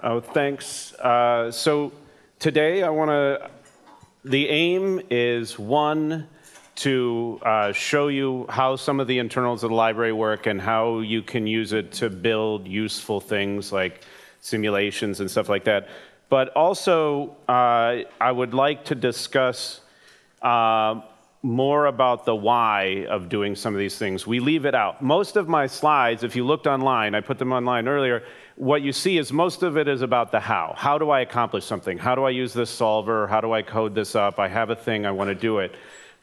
Oh, thanks. Uh, so today I want to, the aim is one, to uh, show you how some of the internals of the library work and how you can use it to build useful things like simulations and stuff like that. But also, uh, I would like to discuss uh, more about the why of doing some of these things. We leave it out. Most of my slides, if you looked online, I put them online earlier, what you see is most of it is about the how. How do I accomplish something? How do I use this solver? How do I code this up? I have a thing, I want to do it.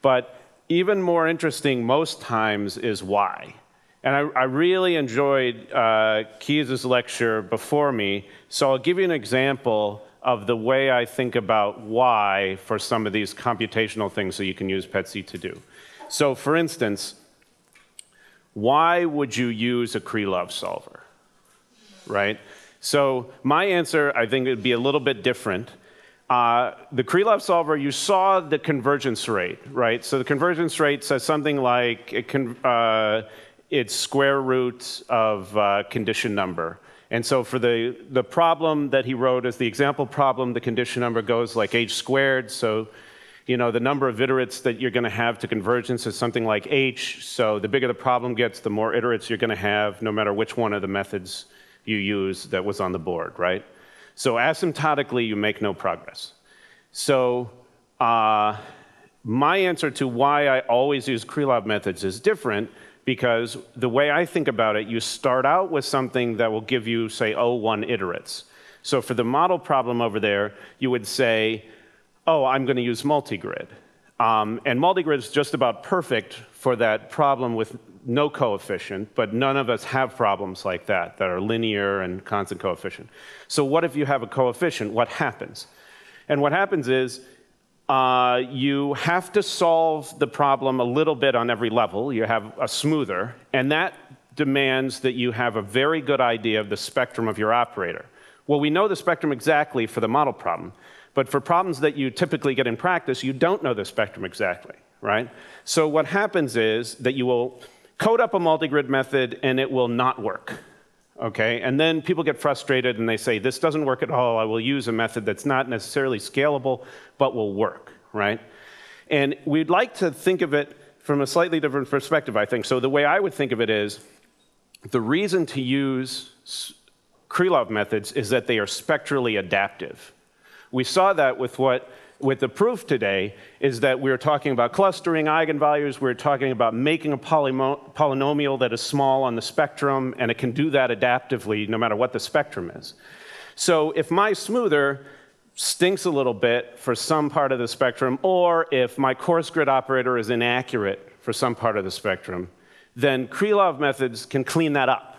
But even more interesting most times is why. And I, I really enjoyed uh, Keyes' lecture before me, so I'll give you an example of the way I think about why for some of these computational things that you can use PETSc to do. So for instance, why would you use a Krylov solver, right? So my answer, I think, would be a little bit different. Uh, the Krylov solver, you saw the convergence rate, right? So the convergence rate says something like it can, uh, it's square root of uh, condition number. And so for the, the problem that he wrote as the example problem, the condition number goes like h squared. So, you know, the number of iterates that you're going to have to convergence is something like h. So the bigger the problem gets, the more iterates you're going to have, no matter which one of the methods you use that was on the board, right? So asymptotically, you make no progress. So uh, my answer to why I always use Krylov methods is different because the way I think about it, you start out with something that will give you, say, oh, one iterates. So for the model problem over there, you would say, oh, I'm going to use multigrid. Um, and multigrid is just about perfect for that problem with no coefficient, but none of us have problems like that, that are linear and constant coefficient. So what if you have a coefficient? What happens? And what happens is uh, you have to solve the problem a little bit on every level. You have a smoother, and that demands that you have a very good idea of the spectrum of your operator. Well, we know the spectrum exactly for the model problem, but for problems that you typically get in practice, you don't know the spectrum exactly, right? So what happens is that you will code up a multigrid method and it will not work okay? And then people get frustrated and they say, this doesn't work at all. I will use a method that's not necessarily scalable, but will work, right? And we'd like to think of it from a slightly different perspective, I think. So the way I would think of it is, the reason to use Krylov methods is that they are spectrally adaptive. We saw that with what with the proof today is that we're talking about clustering eigenvalues, we're talking about making a polynomial that is small on the spectrum, and it can do that adaptively no matter what the spectrum is. So if my smoother stinks a little bit for some part of the spectrum, or if my coarse grid operator is inaccurate for some part of the spectrum, then Krylov methods can clean that up.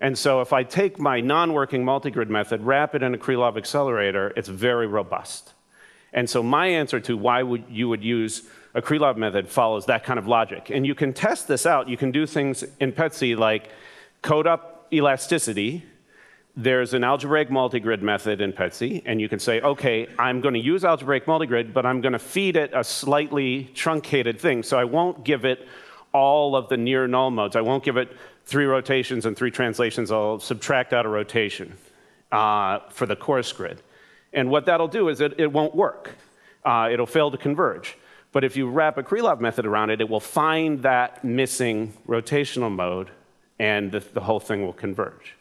And so if I take my non-working multigrid method, wrap it in a Krylov accelerator, it's very robust. And so my answer to why would you would use a Krylov method follows that kind of logic. And you can test this out. You can do things in PETSc like code up elasticity. There's an algebraic multigrid method in PETSc, and you can say, okay, I'm going to use algebraic multigrid, but I'm going to feed it a slightly truncated thing. So I won't give it all of the near null modes. I won't give it three rotations and three translations. I'll subtract out a rotation uh, for the coarse grid. And what that'll do is it, it won't work. Uh, it'll fail to converge. But if you wrap a Krylov method around it, it will find that missing rotational mode, and the, the whole thing will converge.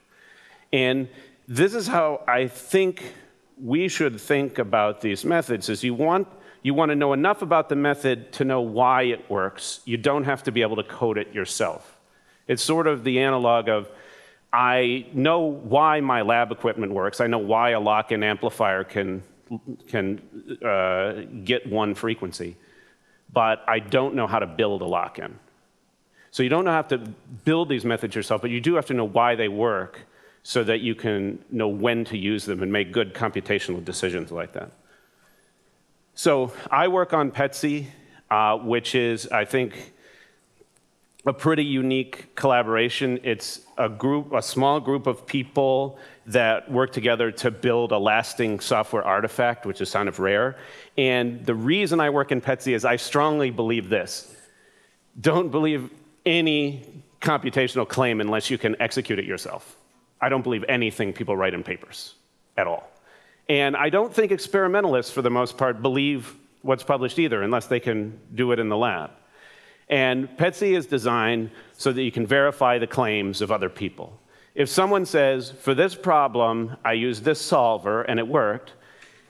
And this is how I think we should think about these methods, is you want, you want to know enough about the method to know why it works. You don't have to be able to code it yourself. It's sort of the analog of I know why my lab equipment works. I know why a lock-in amplifier can, can uh, get one frequency, but I don't know how to build a lock-in. So you don't have to build these methods yourself, but you do have to know why they work so that you can know when to use them and make good computational decisions like that. So I work on PETSc, uh, which is, I think, a pretty unique collaboration. It's a group, a small group of people that work together to build a lasting software artifact, which is kind of rare. And the reason I work in PETSc is I strongly believe this. Don't believe any computational claim unless you can execute it yourself. I don't believe anything people write in papers at all. And I don't think experimentalists, for the most part, believe what's published either, unless they can do it in the lab. And PETSc is designed so that you can verify the claims of other people. If someone says, for this problem, I used this solver and it worked,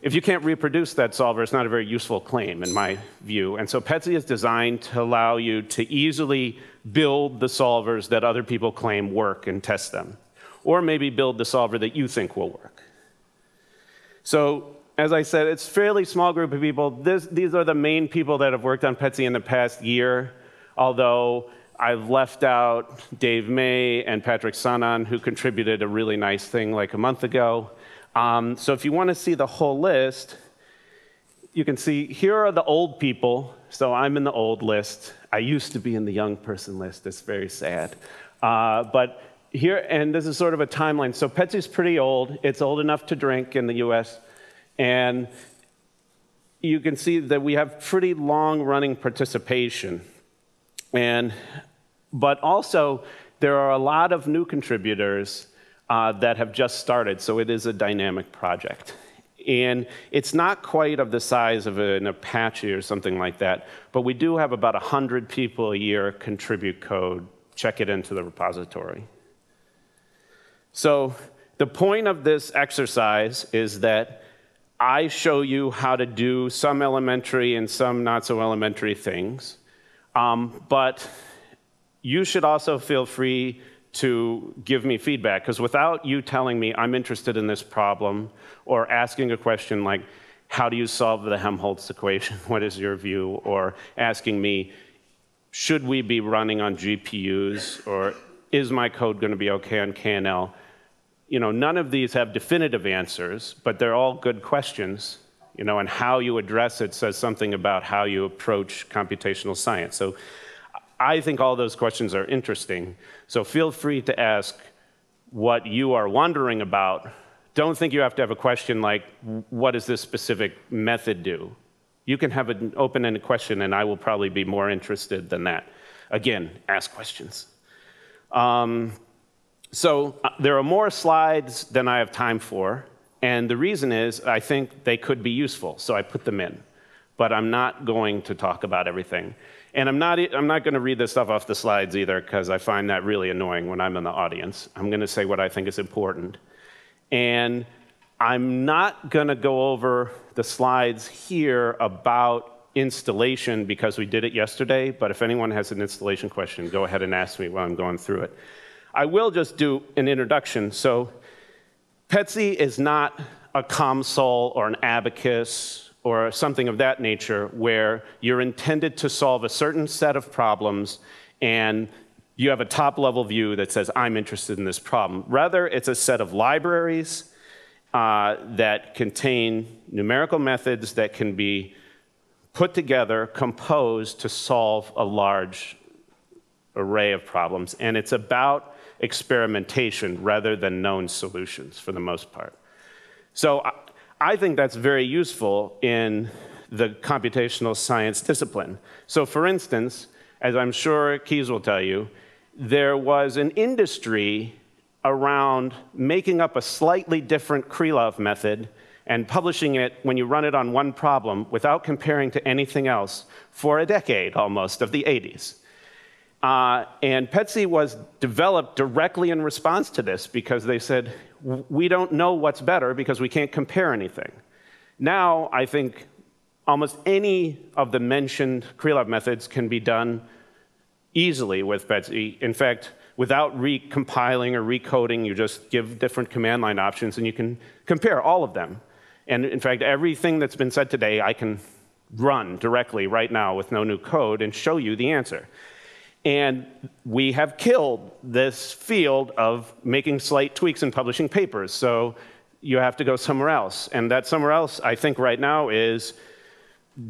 if you can't reproduce that solver, it's not a very useful claim, in my view. And so PETSc is designed to allow you to easily build the solvers that other people claim work and test them. Or maybe build the solver that you think will work. So as I said, it's a fairly small group of people. This, these are the main people that have worked on PETSc in the past year, although I've left out Dave May and Patrick Sanan, who contributed a really nice thing like a month ago. Um, so if you want to see the whole list, you can see here are the old people. So I'm in the old list. I used to be in the young person list. It's very sad. Uh, but here, and this is sort of a timeline. So PETSc's pretty old. It's old enough to drink in the US. And you can see that we have pretty long running participation. And, but also, there are a lot of new contributors uh, that have just started, so it is a dynamic project. And it's not quite of the size of an Apache or something like that, but we do have about 100 people a year contribute code, check it into the repository. So the point of this exercise is that I show you how to do some elementary and some not so elementary things, um, but you should also feel free to give me feedback, because without you telling me I'm interested in this problem, or asking a question like, how do you solve the Helmholtz equation? What is your view? Or asking me, should we be running on GPUs? Or is my code going to be okay on KNL? You know, none of these have definitive answers, but they're all good questions. You know, and how you address it says something about how you approach computational science. So I think all those questions are interesting. So feel free to ask what you are wondering about. Don't think you have to have a question like, what does this specific method do? You can have an open-ended question, and I will probably be more interested than that. Again, ask questions. Um, so uh, there are more slides than I have time for, and the reason is I think they could be useful, so I put them in. But I'm not going to talk about everything. And I'm not, I'm not going to read this stuff off the slides either, because I find that really annoying when I'm in the audience. I'm going to say what I think is important. And I'm not going to go over the slides here about installation because we did it yesterday, but if anyone has an installation question, go ahead and ask me while I'm going through it. I will just do an introduction. So PETSc is not a COMSOL or an Abaqus or something of that nature where you're intended to solve a certain set of problems and you have a top level view that says, I'm interested in this problem. Rather, it's a set of libraries uh, that contain numerical methods that can be put together, composed to solve a large array of problems. And it's about experimentation rather than known solutions for the most part. So I think that's very useful in the computational science discipline. So for instance, as I'm sure Keyes will tell you, there was an industry around making up a slightly different Krylov method and publishing it when you run it on one problem without comparing to anything else for a decade almost of the 80s. Uh, and PETSc was developed directly in response to this because they said, we don't know what's better because we can't compare anything. Now, I think almost any of the mentioned Krylov methods can be done easily with PETSc. In fact, without recompiling or recoding, you just give different command line options and you can compare all of them. And in fact, everything that's been said today, I can run directly right now with no new code and show you the answer. And we have killed this field of making slight tweaks and publishing papers. So you have to go somewhere else. And that somewhere else, I think right now, is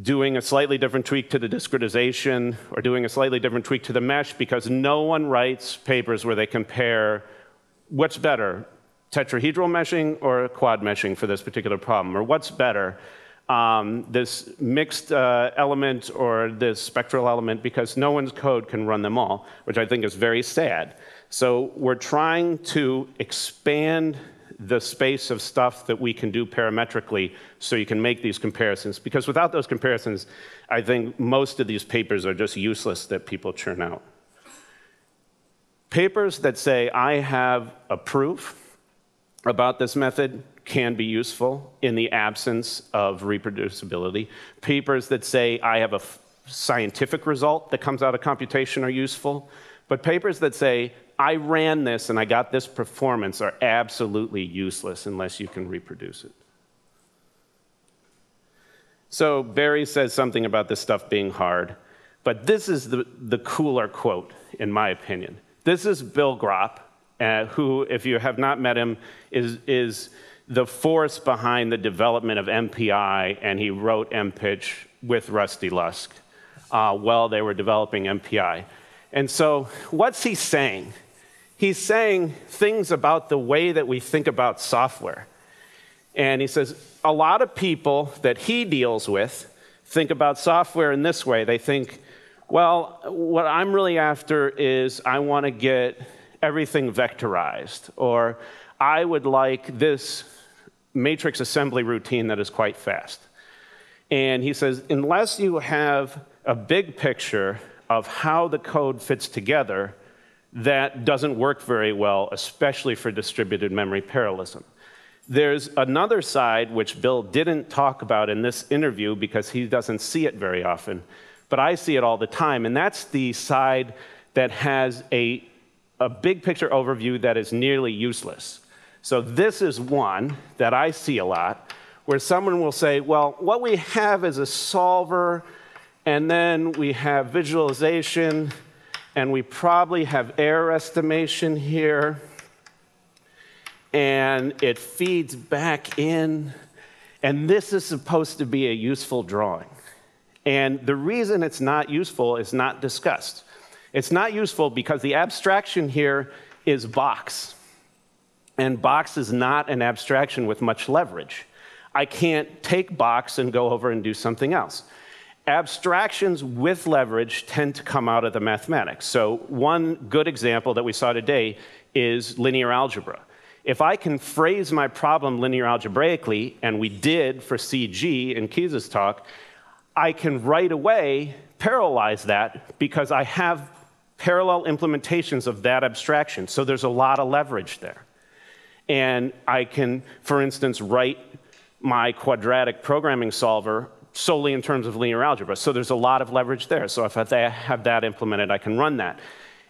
doing a slightly different tweak to the discretization or doing a slightly different tweak to the mesh because no one writes papers where they compare what's better, tetrahedral meshing or quad meshing for this particular problem, or what's better, um, this mixed uh, element or this spectral element, because no one's code can run them all, which I think is very sad. So we're trying to expand the space of stuff that we can do parametrically so you can make these comparisons. Because without those comparisons, I think most of these papers are just useless that people churn out. Papers that say, I have a proof about this method can be useful in the absence of reproducibility. Papers that say, I have a scientific result that comes out of computation are useful. But papers that say, I ran this and I got this performance are absolutely useless unless you can reproduce it. So Barry says something about this stuff being hard, but this is the, the cooler quote, in my opinion. This is Bill Gropp, uh, who, if you have not met him, is, is the force behind the development of MPI, and he wrote MPICH with Rusty Lusk uh, while they were developing MPI. And so, what's he saying? he's saying things about the way that we think about software. And he says, a lot of people that he deals with think about software in this way. They think, well, what I'm really after is I want to get everything vectorized, or I would like this matrix assembly routine that is quite fast. And he says, unless you have a big picture of how the code fits together, that doesn't work very well, especially for distributed memory parallelism. There's another side which Bill didn't talk about in this interview because he doesn't see it very often, but I see it all the time, and that's the side that has a, a big picture overview that is nearly useless. So this is one that I see a lot, where someone will say, well, what we have is a solver, and then we have visualization, and we probably have error estimation here, and it feeds back in, and this is supposed to be a useful drawing. And the reason it's not useful is not discussed. It's not useful because the abstraction here is box. And box is not an abstraction with much leverage. I can't take box and go over and do something else abstractions with leverage tend to come out of the mathematics. So one good example that we saw today is linear algebra. If I can phrase my problem linear algebraically, and we did for CG in Keyes's talk, I can right away parallelize that because I have parallel implementations of that abstraction. So there's a lot of leverage there. And I can, for instance, write my quadratic programming solver solely in terms of linear algebra. So there's a lot of leverage there. So if I have that implemented, I can run that.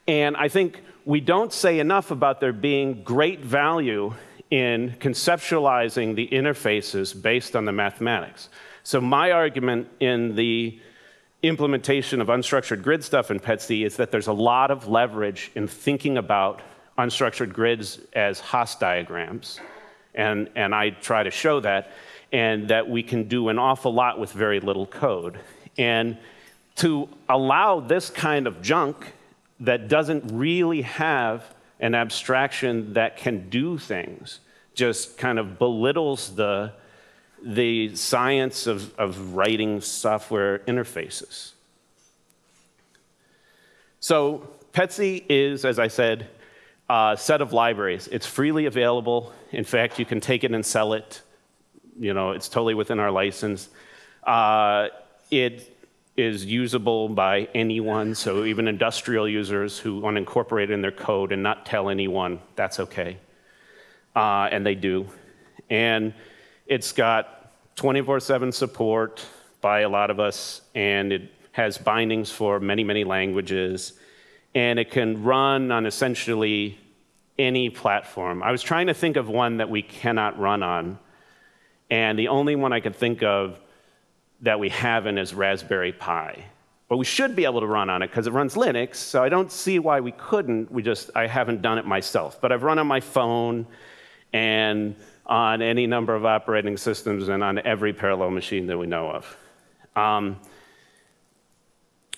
And I think we don't say enough about there being great value in conceptualizing the interfaces based on the mathematics. So my argument in the implementation of unstructured grid stuff in PETSc is that there's a lot of leverage in thinking about unstructured grids as Hasse diagrams. And, and I try to show that and that we can do an awful lot with very little code. And to allow this kind of junk that doesn't really have an abstraction that can do things just kind of belittles the, the science of, of writing software interfaces. So PETSc is, as I said, a set of libraries. It's freely available. In fact, you can take it and sell it you know, it's totally within our license. Uh, it is usable by anyone, so even industrial users who want to incorporate it in their code and not tell anyone, that's okay. Uh, and they do. And it's got 24 7 support by a lot of us, and it has bindings for many, many languages, and it can run on essentially any platform. I was trying to think of one that we cannot run on. And the only one I could think of that we haven't is Raspberry Pi. But we should be able to run on it because it runs Linux, so I don't see why we couldn't. We just, I haven't done it myself. But I've run on my phone and on any number of operating systems and on every parallel machine that we know of. Um,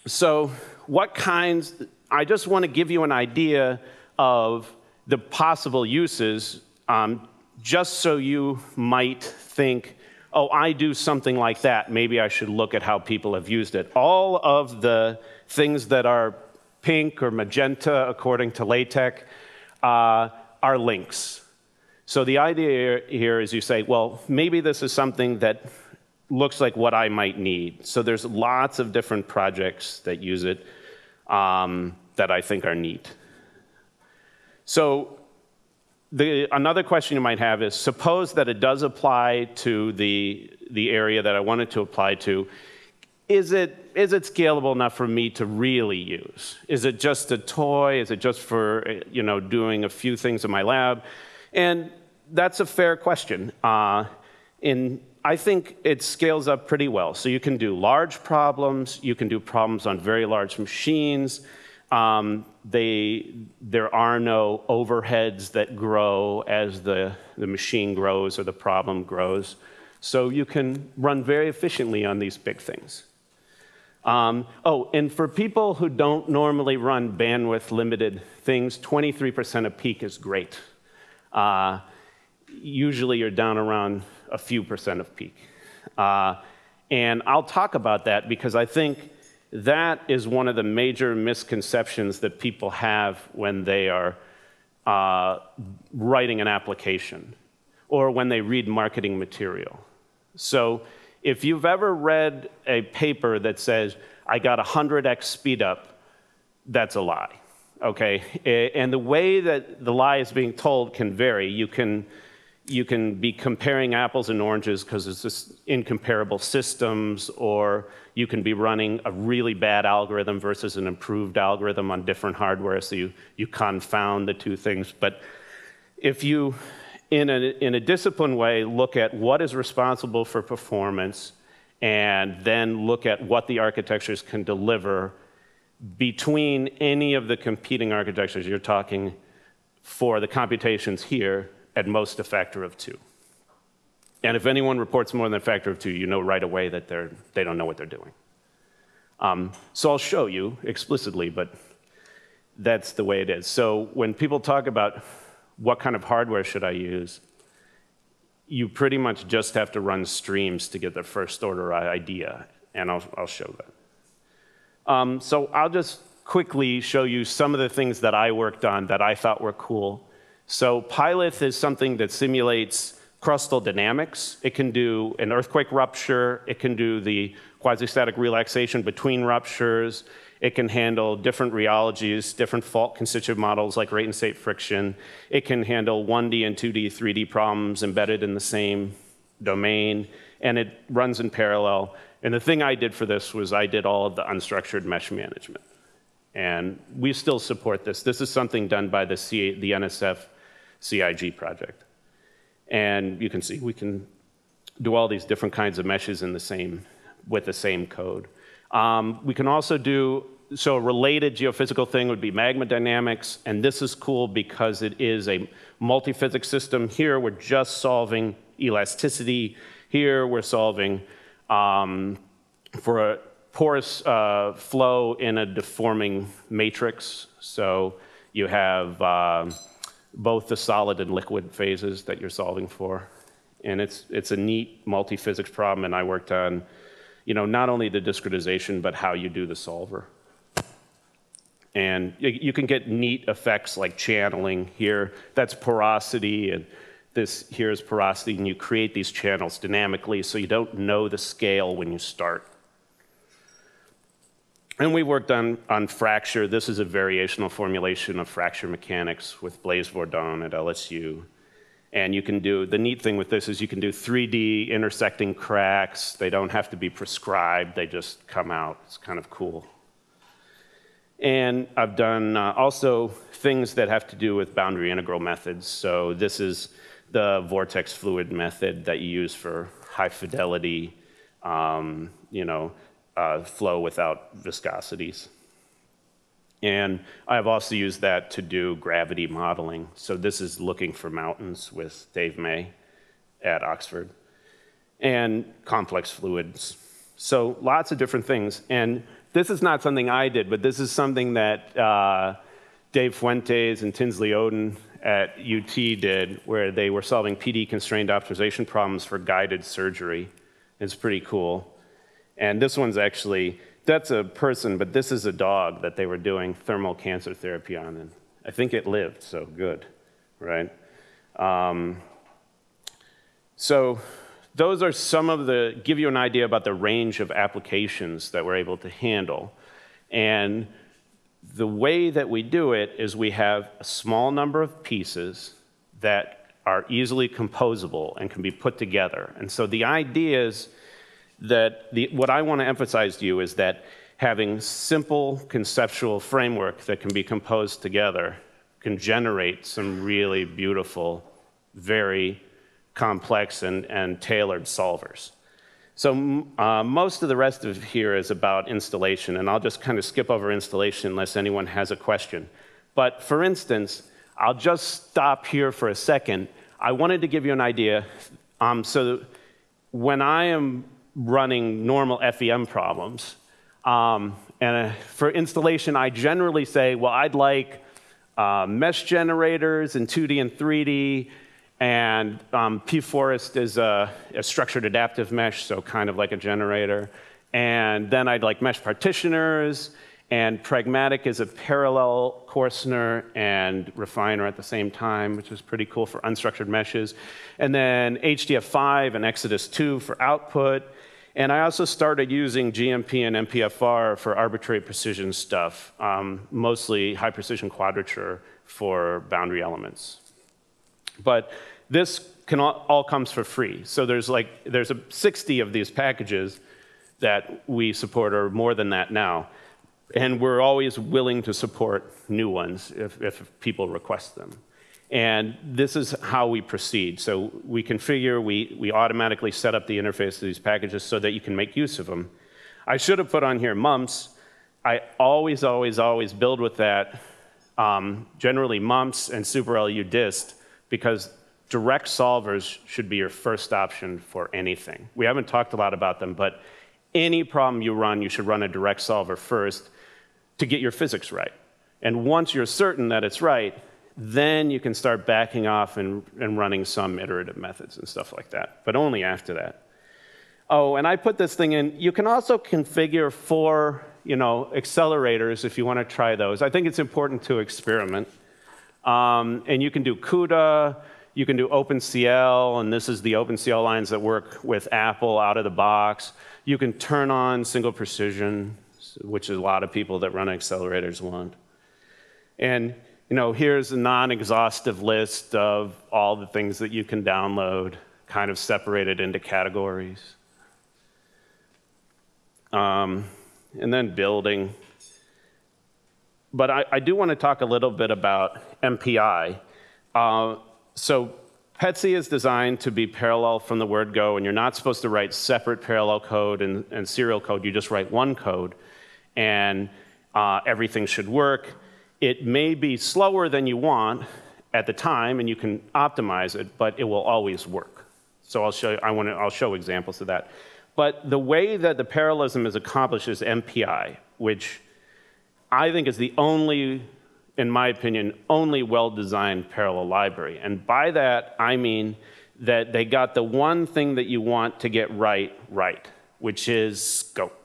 so what kinds, I just want to give you an idea of the possible uses um, just so you might think, oh, I do something like that. Maybe I should look at how people have used it. All of the things that are pink or magenta, according to LaTeX, uh, are links. So the idea here is you say, well, maybe this is something that looks like what I might need. So there's lots of different projects that use it um, that I think are neat. So the, another question you might have is, suppose that it does apply to the, the area that I want it to apply to. Is it, is it scalable enough for me to really use? Is it just a toy? Is it just for you know, doing a few things in my lab? And that's a fair question. Uh, in, I think it scales up pretty well. So you can do large problems, you can do problems on very large machines, um, they, there are no overheads that grow as the, the machine grows or the problem grows. So you can run very efficiently on these big things. Um, oh, and for people who don't normally run bandwidth limited things, 23% of peak is great. Uh, usually you're down around a few percent of peak. Uh, and I'll talk about that because I think that is one of the major misconceptions that people have when they are uh, writing an application or when they read marketing material. So if you've ever read a paper that says, I got 100x speed up, that's a lie, okay? And the way that the lie is being told can vary. You can you can be comparing apples and oranges because it's just incomparable systems, or you can be running a really bad algorithm versus an improved algorithm on different hardware, so you, you confound the two things. But if you, in a, in a disciplined way, look at what is responsible for performance and then look at what the architectures can deliver between any of the competing architectures, you're talking for the computations here, at most a factor of two. And if anyone reports more than a factor of two, you know right away that they're, they don't know what they're doing. Um, so I'll show you explicitly, but that's the way it is. So when people talk about what kind of hardware should I use, you pretty much just have to run streams to get the first order idea, and I'll, I'll show that. Um, so I'll just quickly show you some of the things that I worked on that I thought were cool so PyLith is something that simulates crustal dynamics. It can do an earthquake rupture. It can do the quasi-static relaxation between ruptures. It can handle different rheologies, different fault constitutive models like rate and state friction. It can handle 1D and 2D, 3D problems embedded in the same domain. And it runs in parallel. And the thing I did for this was I did all of the unstructured mesh management. And we still support this. This is something done by the, the NSF CIG project. And you can see we can do all these different kinds of meshes in the same, with the same code. Um, we can also do, so a related geophysical thing would be magma dynamics, and this is cool because it is a multi-physics system. Here we're just solving elasticity. Here we're solving um, for a porous uh, flow in a deforming matrix. So you have uh, both the solid and liquid phases that you're solving for. And it's, it's a neat multi-physics problem, and I worked on, you know, not only the discretization, but how you do the solver. And you can get neat effects like channeling here. That's porosity, and this here is porosity, and you create these channels dynamically so you don't know the scale when you start. And we worked on, on fracture. This is a variational formulation of fracture mechanics with Blaise Bourdin at LSU. And you can do, the neat thing with this is you can do 3D intersecting cracks. They don't have to be prescribed, they just come out. It's kind of cool. And I've done uh, also things that have to do with boundary integral methods. So this is the vortex fluid method that you use for high fidelity, um, you know, uh, flow without viscosities. And I've also used that to do gravity modeling. So this is looking for mountains with Dave May at Oxford. And complex fluids, So lots of different things. And this is not something I did, but this is something that uh, Dave Fuentes and Tinsley Oden at UT did, where they were solving PD-constrained optimization problems for guided surgery. It's pretty cool. And this one's actually, that's a person, but this is a dog that they were doing thermal cancer therapy on. And I think it lived, so good, right? Um, so those are some of the, give you an idea about the range of applications that we're able to handle. And the way that we do it is we have a small number of pieces that are easily composable and can be put together. And so the idea is that the, what I want to emphasize to you is that having simple conceptual framework that can be composed together can generate some really beautiful, very complex and, and tailored solvers. So uh, most of the rest of here is about installation, and I'll just kind of skip over installation unless anyone has a question. But for instance, I'll just stop here for a second. I wanted to give you an idea. Um, so when I am running normal FEM problems, um, and uh, for installation, I generally say, well, I'd like uh, mesh generators in 2D and 3D, and um, p4est is a, a, structured adaptive mesh, so kind of like a generator. And then I'd like mesh partitioners, and pragmatic is a parallel coarsener and refiner at the same time, which is pretty cool for unstructured meshes. And then HDF5 and Exodus 2 for output. And I also started using GMP and MPFR for arbitrary precision stuff, um, mostly high precision quadrature for boundary elements. But this can all, all comes for free. So there's like there's a 60 of these packages that we support, or more than that now. And we're always willing to support new ones if, if people request them. And this is how we proceed. So we configure, we, we automatically set up the interface of these packages so that you can make use of them. I should have put on here MUMPS. I always, always, always build with that, um, generally MUMPS and SuperLU_DIST, because direct solvers should be your first option for anything. We haven't talked a lot about them, but any problem you run, you should run a direct solver first to get your physics right. And once you're certain that it's right, then you can start backing off and, and running some iterative methods and stuff like that, but only after that. Oh, and I put this thing in. You can also configure four you know, accelerators if you want to try those. I think it's important to experiment. Um, and you can do CUDA, you can do OpenCL, and this is the OpenCL lines that work with Apple out of the box. You can turn on single precision, which a lot of people that run accelerators want. And you know, here's a non-exhaustive list of all the things that you can download, kind of separated into categories. Um, and then building. But I, I, do want to talk a little bit about MPI. Uh, so PETSc is designed to be parallel from the word go, and you're not supposed to write separate parallel code and, and serial code. You just write one code, and uh, everything should work. It may be slower than you want at the time, and you can optimize it, but it will always work. So I'll show, you. I want to, I'll show examples of that. But the way that the parallelism is accomplished is MPI, which I think is the only in my opinion, only well-designed parallel library. And by that, I mean that they got the one thing that you want to get right, right, which is scope.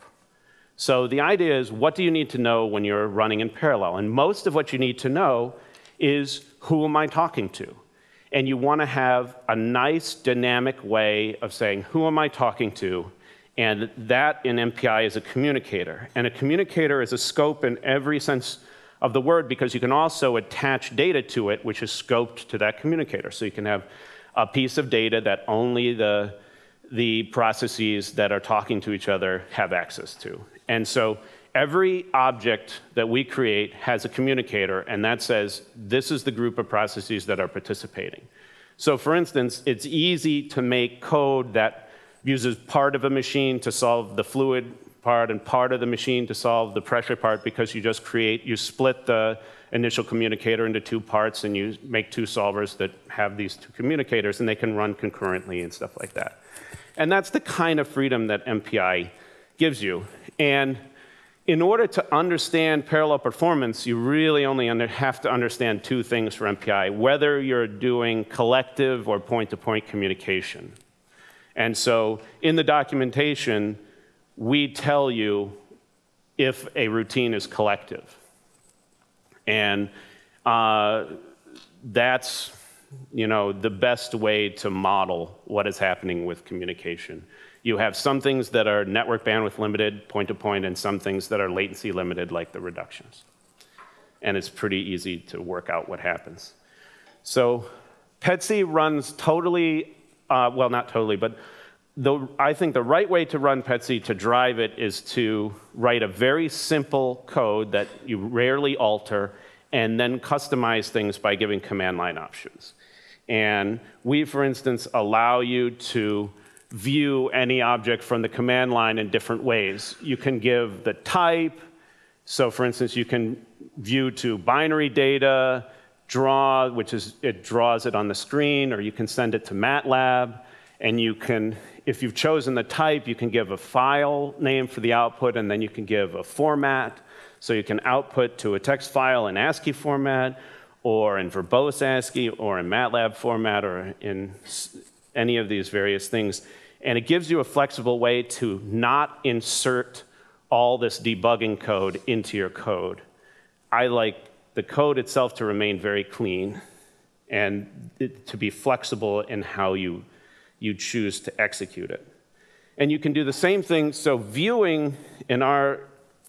So the idea is, what do you need to know when you're running in parallel? And most of what you need to know is, who am I talking to? And you want to have a nice dynamic way of saying, who am I talking to? And that in MPI is a communicator. And a communicator is a scope in every sense of the word because you can also attach data to it, which is scoped to that communicator. So you can have a piece of data that only the, the processes that are talking to each other have access to. And so every object that we create has a communicator, and that says this is the group of processes that are participating. So for instance, it's easy to make code that uses part of a machine to solve the fluid part and part of the machine to solve the pressure part because you just create, you split the initial communicator into two parts and you make two solvers that have these two communicators and they can run concurrently and stuff like that. And that's the kind of freedom that MPI gives you. And in order to understand parallel performance, you really only under, have to understand two things for MPI, whether you're doing collective or point-to-point -point communication. And so in the documentation, we tell you if a routine is collective. And uh, that's you know, the best way to model what is happening with communication. You have some things that are network bandwidth limited, point to point, and some things that are latency limited, like the reductions. And it's pretty easy to work out what happens. So PETSc runs totally, uh, well, not totally, but the, I think the right way to run PETSc to drive it is to write a very simple code that you rarely alter and then customize things by giving command line options. And we, for instance, allow you to view any object from the command line in different ways. You can give the type. So for instance, you can view to binary data, draw, which is, it draws it on the screen, or you can send it to MATLAB. And you can, if you've chosen the type, you can give a file name for the output, and then you can give a format. So you can output to a text file in ASCII format, or in verbose ASCII, or in MATLAB format, or in any of these various things. And it gives you a flexible way to not insert all this debugging code into your code. I like the code itself to remain very clean and to be flexible in how you, you choose to execute it. And you can do the same thing. So viewing, in our,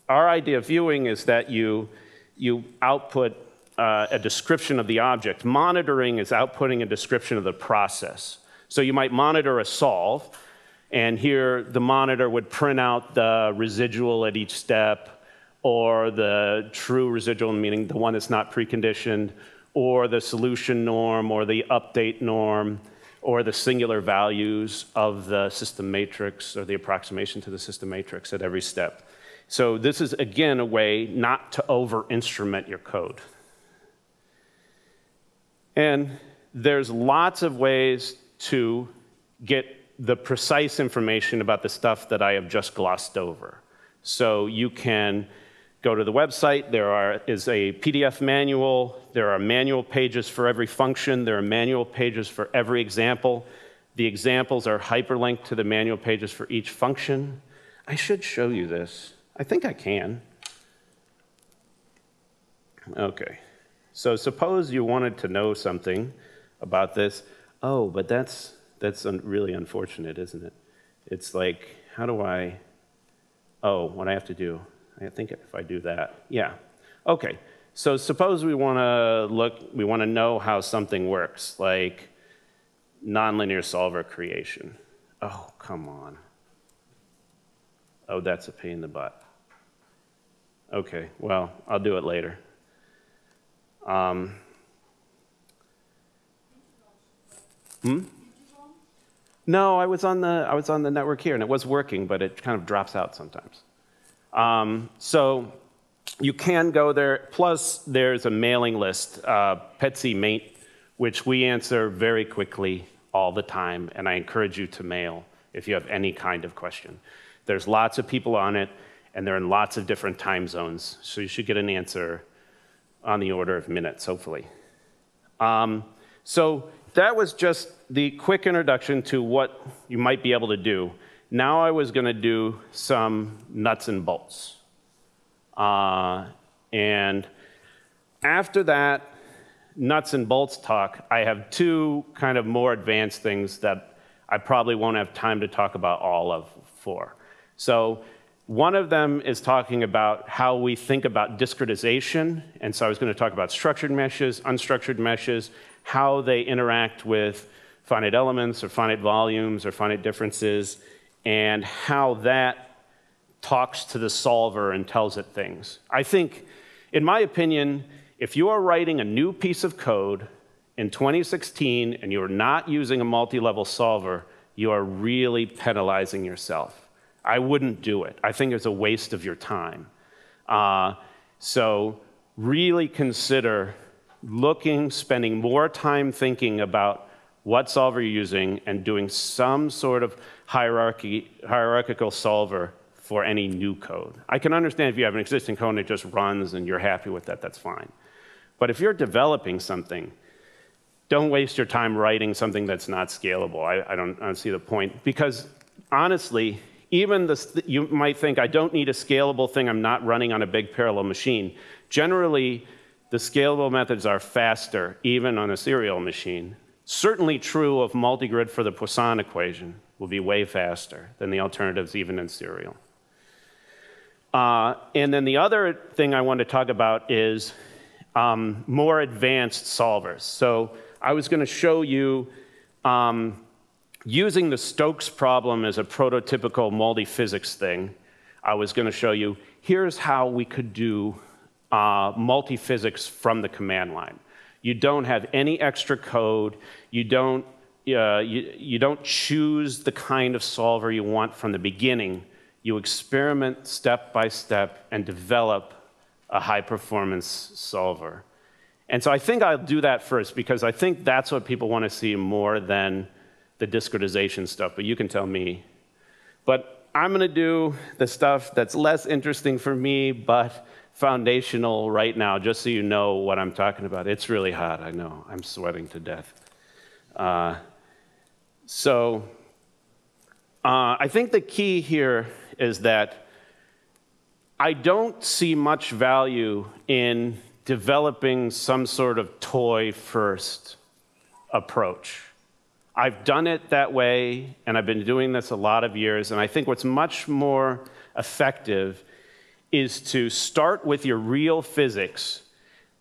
our idea of viewing is that you, you output uh, a description of the object. Monitoring is outputting a description of the process. So you might monitor a solve, and here the monitor would print out the residual at each step, or the true residual, meaning the one that's not preconditioned, or the solution norm, or the update norm, or the singular values of the system matrix, or the approximation to the system matrix at every step. So this is, again, a way not to over-instrument your code. And there's lots of ways to get the precise information about the stuff that I have just glossed over. So you can go to the website, there are, is a PDF manual, there are manual pages for every function, there are manual pages for every example. The examples are hyperlinked to the manual pages for each function. I should show you this. I think I can. Okay. So suppose you wanted to know something about this. Oh, but that's that's un really unfortunate, isn't it? It's like, how do I, oh, what I have to do, I think if I do that, yeah. Okay, so suppose we want to look, we want to know how something works, like nonlinear solver creation. Oh, come on. Oh, that's a pain in the butt. Okay, well, I'll do it later. Um, hmm? No, I was on the I was on the network here, and it was working, but it kind of drops out sometimes. Um, so you can go there. Plus, there's a mailing list, uh, petsc-maint, which we answer very quickly all the time, and I encourage you to mail if you have any kind of question. There's lots of people on it, and they're in lots of different time zones, so you should get an answer on the order of minutes, hopefully. Um, so that was just the quick introduction to what you might be able to do. Now I was going to do some nuts and bolts. Uh, and after that nuts and bolts talk, I have two kind of more advanced things that I probably won't have time to talk about all of for. So one of them is talking about how we think about discretization. And so I was going to talk about structured meshes, unstructured meshes, how they interact with finite elements or finite volumes or finite differences, and how that talks to the solver and tells it things. I think, in my opinion, if you are writing a new piece of code in 2016 and you're not using a multi-level solver, you are really penalizing yourself. I wouldn't do it. I think it's a waste of your time. Uh, so really consider looking, spending more time thinking about what solver you're using and doing some sort of hierarchy, hierarchical solver for any new code. I can understand if you have an existing code and it just runs and you're happy with that, that's fine. But if you're developing something, don't waste your time writing something that's not scalable. I, I, don't, I don't, see the point. Because honestly, even this, you might think, I don't need a scalable thing, I'm not running on a big parallel machine. Generally, the scalable methods are faster, even on a serial machine. Certainly true of multigrid for the Poisson equation, will be way faster than the alternatives even in serial. Uh, and then the other thing I want to talk about is um, more advanced solvers. So I was going to show you um, using the Stokes problem as a prototypical multi-physics thing. I was going to show you here's how we could do uh, multi-physics from the command line. You don't have any extra code. You don't, uh, you, you don't choose the kind of solver you want from the beginning you experiment step by step and develop a high performance solver. And so I think I'll do that first because I think that's what people want to see more than the discretization stuff, but you can tell me. But I'm going to do the stuff that's less interesting for me, but foundational right now, just so you know what I'm talking about. It's really hot, I know. I'm sweating to death. Uh, so uh, I think the key here is that I don't see much value in developing some sort of toy first approach. I've done it that way, and I've been doing this a lot of years, and I think what's much more effective is to start with your real physics,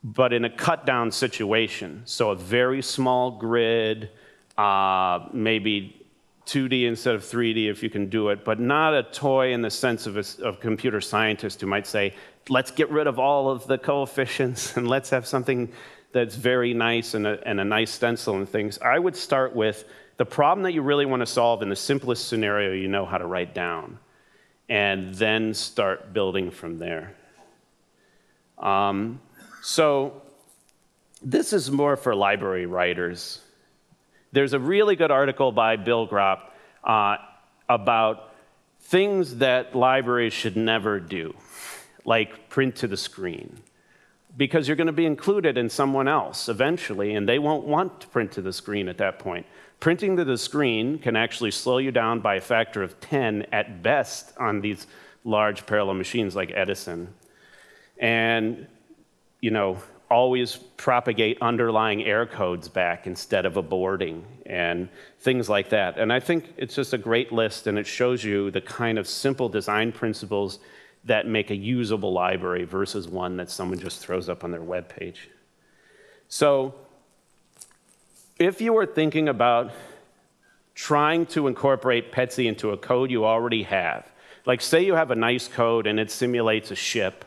but in a cut down situation. So a very small grid, uh, maybe 2D instead of 3D if you can do it, but not a toy in the sense of a of computer scientist who might say, let's get rid of all of the coefficients and let's have something that's very nice and a, and a nice stencil and things. I would start with the problem that you really want to solve in the simplest scenario you know how to write down, and then start building from there. Um, so this is more for library writers there's a really good article by Bill Gropp uh, about things that libraries should never do, like print to the screen, because you're going to be included in someone else eventually, and they won't want to print to the screen at that point. Printing to the screen can actually slow you down by a factor of 10 at best on these large parallel machines like Edison. And, you know, always propagate underlying error codes back instead of aborting and things like that. And I think it's just a great list and it shows you the kind of simple design principles that make a usable library versus one that someone just throws up on their web page. So if you are thinking about trying to incorporate PETSc into a code you already have, like say you have a nice code and it simulates a ship,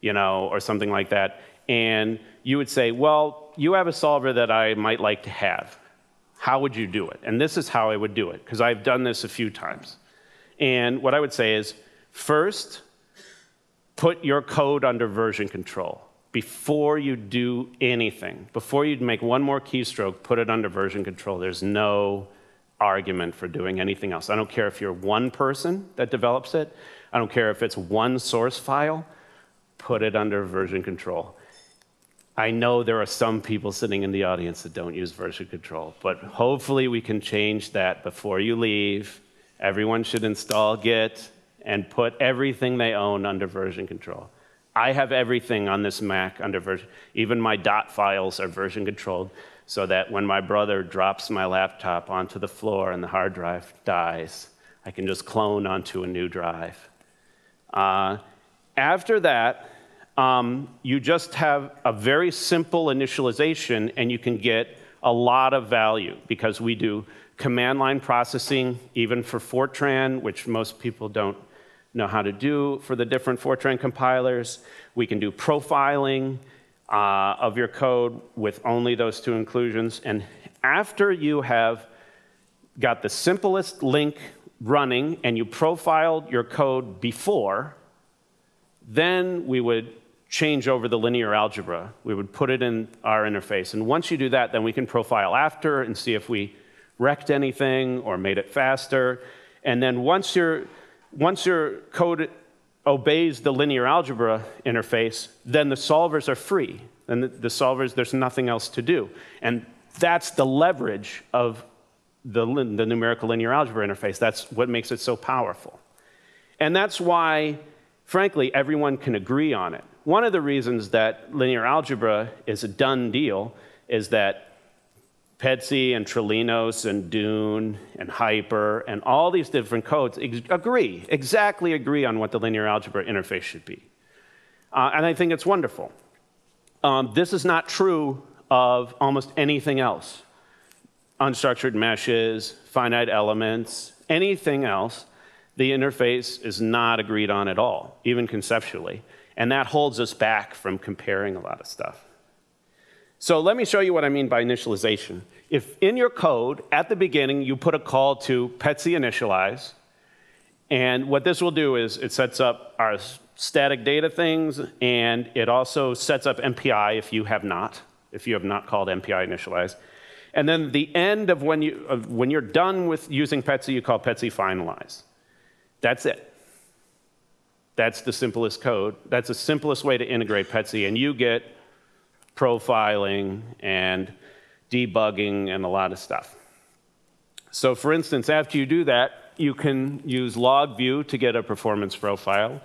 you know, or something like that, and you would say, well, you have a solver that I might like to have. How would you do it? And this is how I would do it, because I've done this a few times. And what I would say is, first, put your code under version control before you do anything. Before you make one more keystroke, put it under version control. There's no argument for doing anything else. I don't care if you're one person that develops it. I don't care if it's one source file. Put it under version control. I know there are some people sitting in the audience that don't use version control, but hopefully we can change that before you leave. Everyone should install Git and put everything they own under version control. I have everything on this Mac under version, even my dot files are version controlled so that when my brother drops my laptop onto the floor and the hard drive dies, I can just clone onto a new drive. Uh, after that, um, you just have a very simple initialization and you can get a lot of value because we do command line processing, even for Fortran, which most people don't know how to do for the different Fortran compilers. We can do profiling uh, of your code with only those two inclusions. And after you have got the simplest link running and you profiled your code before, then we would change over the linear algebra. We would put it in our interface. And once you do that, then we can profile after and see if we wrecked anything or made it faster. And then once you're once your code obeys the linear algebra interface, then the solvers are free. And the, the solvers, there's nothing else to do. And that's the leverage of the, the numerical linear algebra interface. That's what makes it so powerful. And that's why, frankly, everyone can agree on it. One of the reasons that linear algebra is a done deal is that PETSc and Trilinos and Dune and hypre and all these different codes agree, exactly agree on what the linear algebra interface should be. Uh, and I think it's wonderful. Um, this is not true of almost anything else. Unstructured meshes, finite elements, anything else, the interface is not agreed on at all, even conceptually. And that holds us back from comparing a lot of stuff. So let me show you what I mean by initialization. If in your code, at the beginning, you put a call to PETSc initialize, and what this will do is it sets up our static data things, and it also sets up MPI if you have not, if you have not called MPI initialize. And then the end of when, you, of when you're done with using PETSc, you call PETSc finalize. That's it. That's the simplest code. That's the simplest way to integrate PETSc, and you get profiling and debugging and a lot of stuff. So for instance, after you do that, you can use log view to get a performance profile.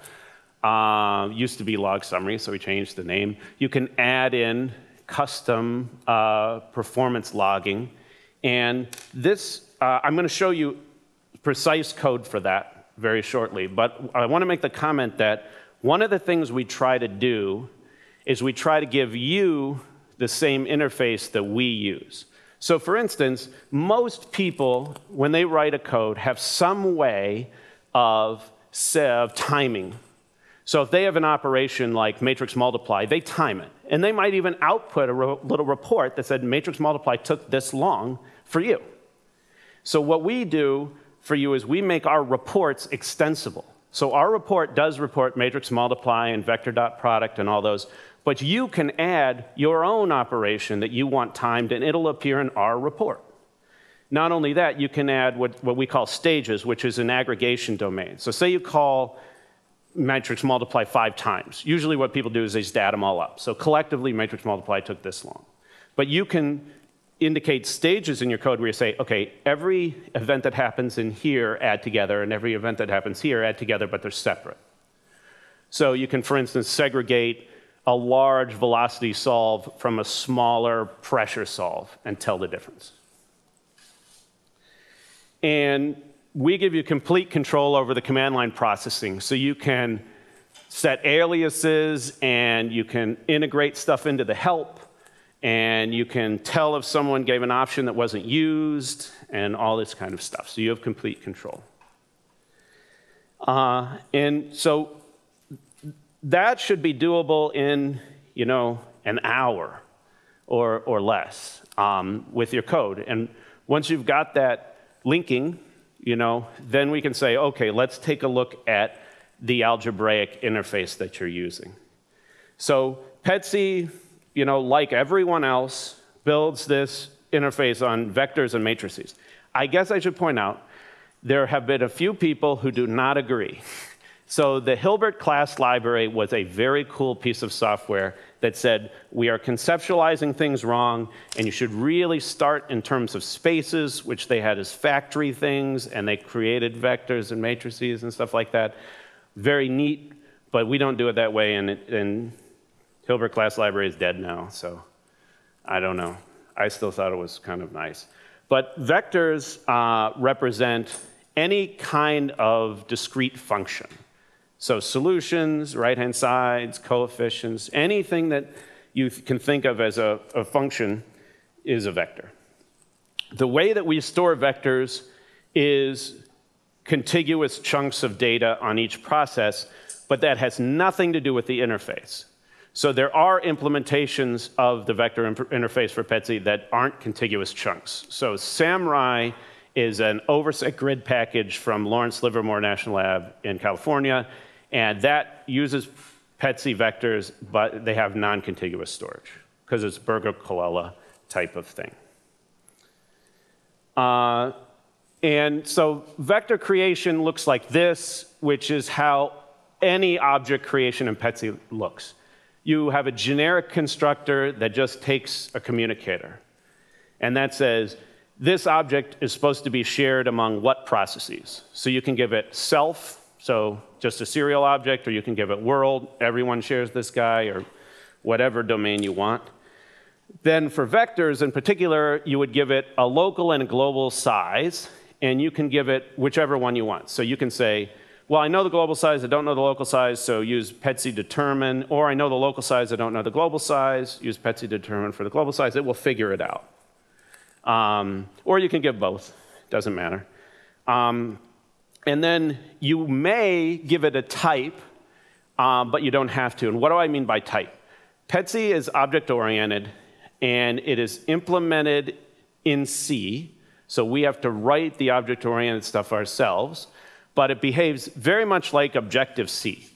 Uh, used to be log summary, so we changed the name. You can add in custom uh, performance logging. And this, uh, I'm going to show you precise code for that very shortly. But I want to make the comment that one of the things we try to do is we try to give you the same interface that we use. So for instance, most people, when they write a code, have some way of, of timing. So if they have an operation like matrix multiply, they time it. And they might even output a little report that said matrix multiply took this long for you. So what we do for you is we make our reports extensible. So our report does report matrix multiply and vector dot product and all those, but you can add your own operation that you want timed, and it'll appear in our report. Not only that, you can add what, what we call stages, which is an aggregation domain. So say you call matrix multiply five times. Usually what people do is they just add them all up. So collectively, matrix multiply took this long. But you can indicate stages in your code where you say, okay, every event that happens in here, add together, and every event that happens here, add together, but they're separate. So you can, for instance, segregate a large velocity solve from a smaller pressure solve and tell the difference. And we give you complete control over the command line processing. So you can set aliases and you can integrate stuff into the help and you can tell if someone gave an option that wasn't used and all this kind of stuff. So you have complete control. Uh, and so that should be doable in, you know, an hour or, or less um, with your code. And once you've got that linking, you know, then we can say, okay, let's take a look at the algebraic interface that you're using. So PETSc, you know, like everyone else, builds this interface on vectors and matrices. I guess I should point out there have been a few people who do not agree. So the Hilbert class library was a very cool piece of software that said, we are conceptualizing things wrong, and you should really start in terms of spaces, which they had as factory things, and they created vectors and matrices and stuff like that. Very neat, but we don't do it that way, and, it, and Hilbert class library is dead now, so I don't know. I still thought it was kind of nice. But vectors uh, represent any kind of discrete function. So solutions, right-hand sides, coefficients, anything that you can think of as a, a function is a vector. The way that we store vectors is contiguous chunks of data on each process, but that has nothing to do with the interface. So there are implementations of the vector interface for PETSc that aren't contiguous chunks. So SAMRAI is an oversight grid package from Lawrence Livermore National Lab in California. And that uses PETSc vectors, but they have non-contiguous storage because it's Berger-Colella type of thing. Uh, and so vector creation looks like this. which is how any object creation in PETSc looks. You have a generic constructor that just takes a communicator. And that says, this object is supposed to be shared among what processes? So you can give it self, so just a serial object, or you can give it world, everyone shares this guy, or whatever domain you want. Then for vectors in particular, you would give it a local and a global size, and you can give it whichever one you want. So you can say, well, I know the global size, I don't know the local size, so use PETSc determine, or I know the local size, I don't know the global size, use PETSc determine for the global size, it will figure it out. Um, or you can give both, doesn't matter. Um, and then you may give it a type, um, but you don't have to. And what do I mean by type? PETSc is object-oriented, and it is implemented in C, so we have to write the object-oriented stuff ourselves, but it behaves very much like Objective-C.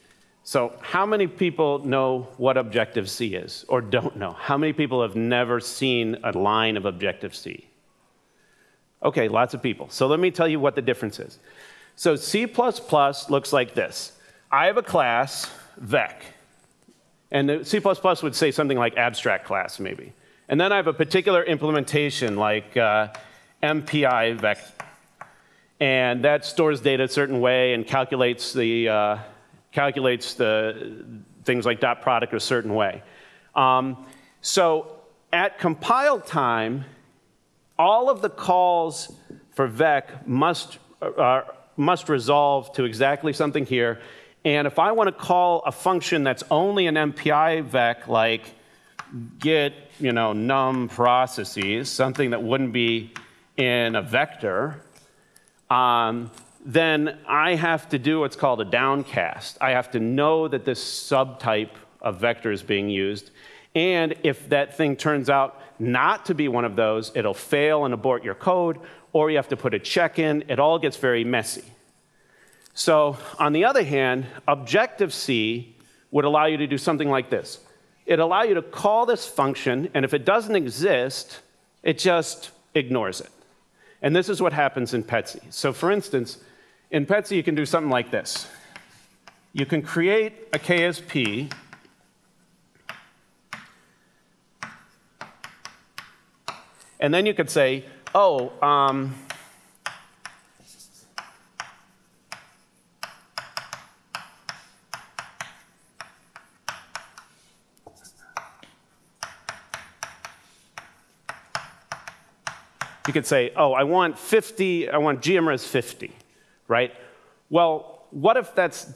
So how many people know what Objective-C is, or don't know? How many people have never seen a line of Objective-C? Okay, lots of people. So let me tell you what the difference is. So C++ looks like this. I have a class, vec, and C++ would say something like abstract class, maybe. And then I have a particular implementation like uh, MPI vec, and that stores data a certain way and calculates the, uh, calculates the things like dot product a certain way. Um, so at compile time, all of the calls for vec must, uh, must resolve to exactly something here. And if I want to call a function that's only an MPI vec, like get you know, num processes, something that wouldn't be in a vector, um, then I have to do what's called a downcast. I have to know that this subtype of vector is being used. And if that thing turns out not to be one of those, it'll fail and abort your code, or you have to put a check in. It all gets very messy. So, on the other hand, Objective-C would allow you to do something like this it allows you to call this function, and if it doesn't exist, it just ignores it. And this is what happens in PETSc. So for instance, in PETSc, you can do something like this. You can create a KSP and then you could say, oh, um, You could say, oh, I want 50, I want GMRes 50, right? Well, what if that's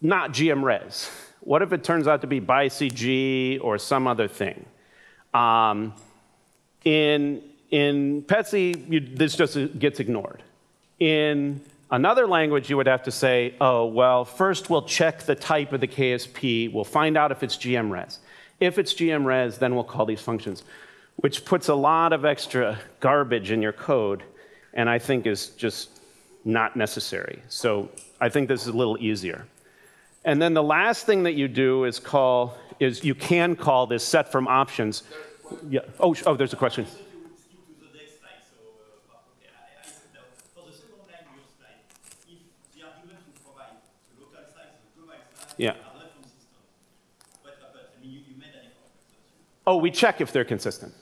not GMRes? What if it turns out to be BiCG or some other thing? Um, in, in PETSc, you, this just gets ignored. In another language, you would have to say, oh, well, first we'll check the type of the KSP. We'll find out if it's GMRes. If it's GMRes, then we'll call these functions which puts a lot of extra garbage in your code and I think is just not necessary. So I think this is a little easier. And then the last thing that you do is call, is you can call this set from options. Yeah. Oh, oh, there's a question. Yeah. Oh, we check if they're consistent.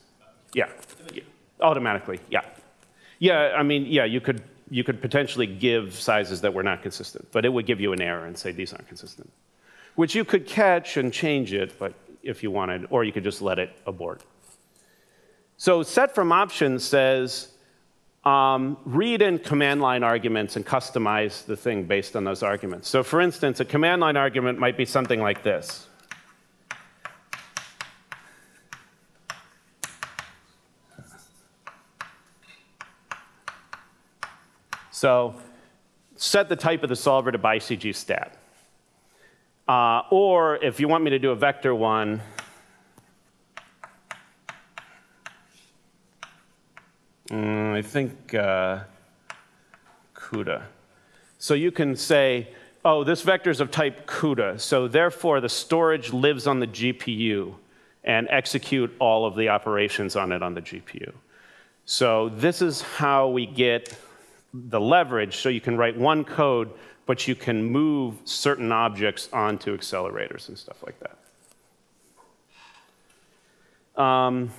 Yeah. yeah. Automatically, yeah. Yeah, I mean, yeah, you could, you could potentially give sizes that were not consistent, but it would give you an error and say these aren't consistent, which you could catch and change it, but if you wanted, or you could just let it abort. So set from options says um, read in command line arguments and customize the thing based on those arguments. So for instance, a command line argument might be something like this. So set the type of the solver to BiCGStab. Uh, or if you want me to do a vector one, mm, I think uh, CUDA. So you can say, oh, this vector is of type CUDA, so therefore the storage lives on the GPU and execute all of the operations on it on the GPU. So this is how we get the leverage so you can write one code, but you can move certain objects onto accelerators and stuff like that. Um,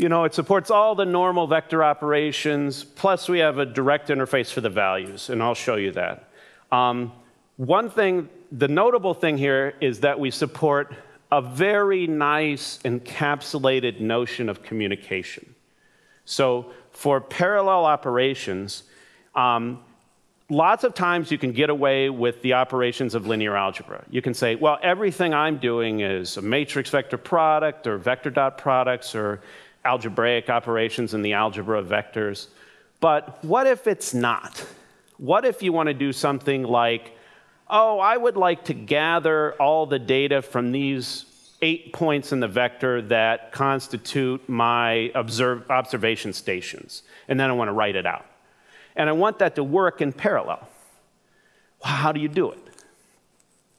you know, it supports all the normal vector operations, plus we have a direct interface for the values, and I'll show you that. Um, one thing, the notable thing here is that we support a very nice encapsulated notion of communication. So for parallel operations, um, lots of times you can get away with the operations of linear algebra. You can say, well, everything I'm doing is a matrix vector product or vector dot products or algebraic operations in the algebra of vectors. But what if it's not? What if you want to do something like, oh, I would like to gather all the data from these eight points in the vector that constitute my observe, observation stations, and then I want to write it out. And I want that to work in parallel. How do you do it?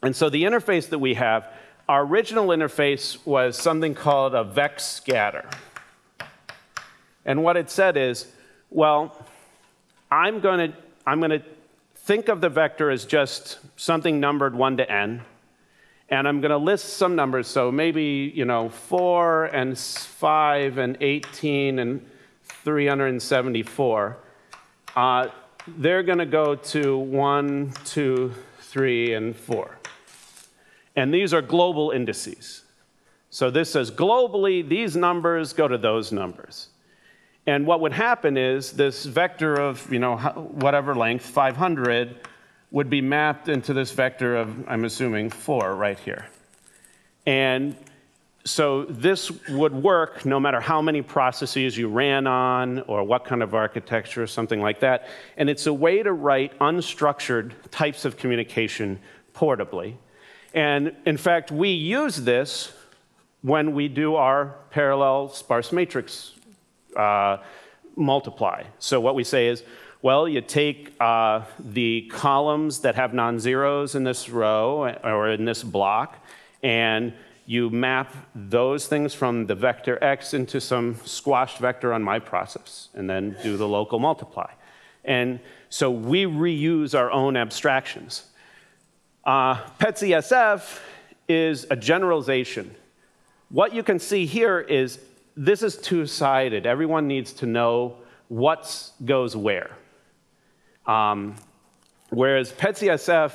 And so the interface that we have, our original interface was something called a vex scatter. And what it said is, well, I'm going to I'm going to think of the vector as just something numbered 1 to n, and I'm going to list some numbers, so maybe, you know, 4 and 5 and 18 and 374. Uh, they're going to go to 1, 2, 3, and 4. And these are global indices. So this says globally, these numbers go to those numbers. And what would happen is this vector of, you know, whatever length, 500, would be mapped into this vector of, I'm assuming, 4 right here. And so this would work no matter how many processes you ran on or what kind of architecture or something like that. And it's a way to write unstructured types of communication portably. And in fact, we use this when we do our parallel sparse matrix uh, multiply. So what we say is, well, you take uh, the columns that have non-zeros in this row or in this block, and you map those things from the vector x into some squashed vector on my process, and then do the local multiply. And so we reuse our own abstractions. Uh, PetscSF is a generalization. What you can see here is this is two-sided. Everyone needs to know what goes where. Um, whereas PetscSF,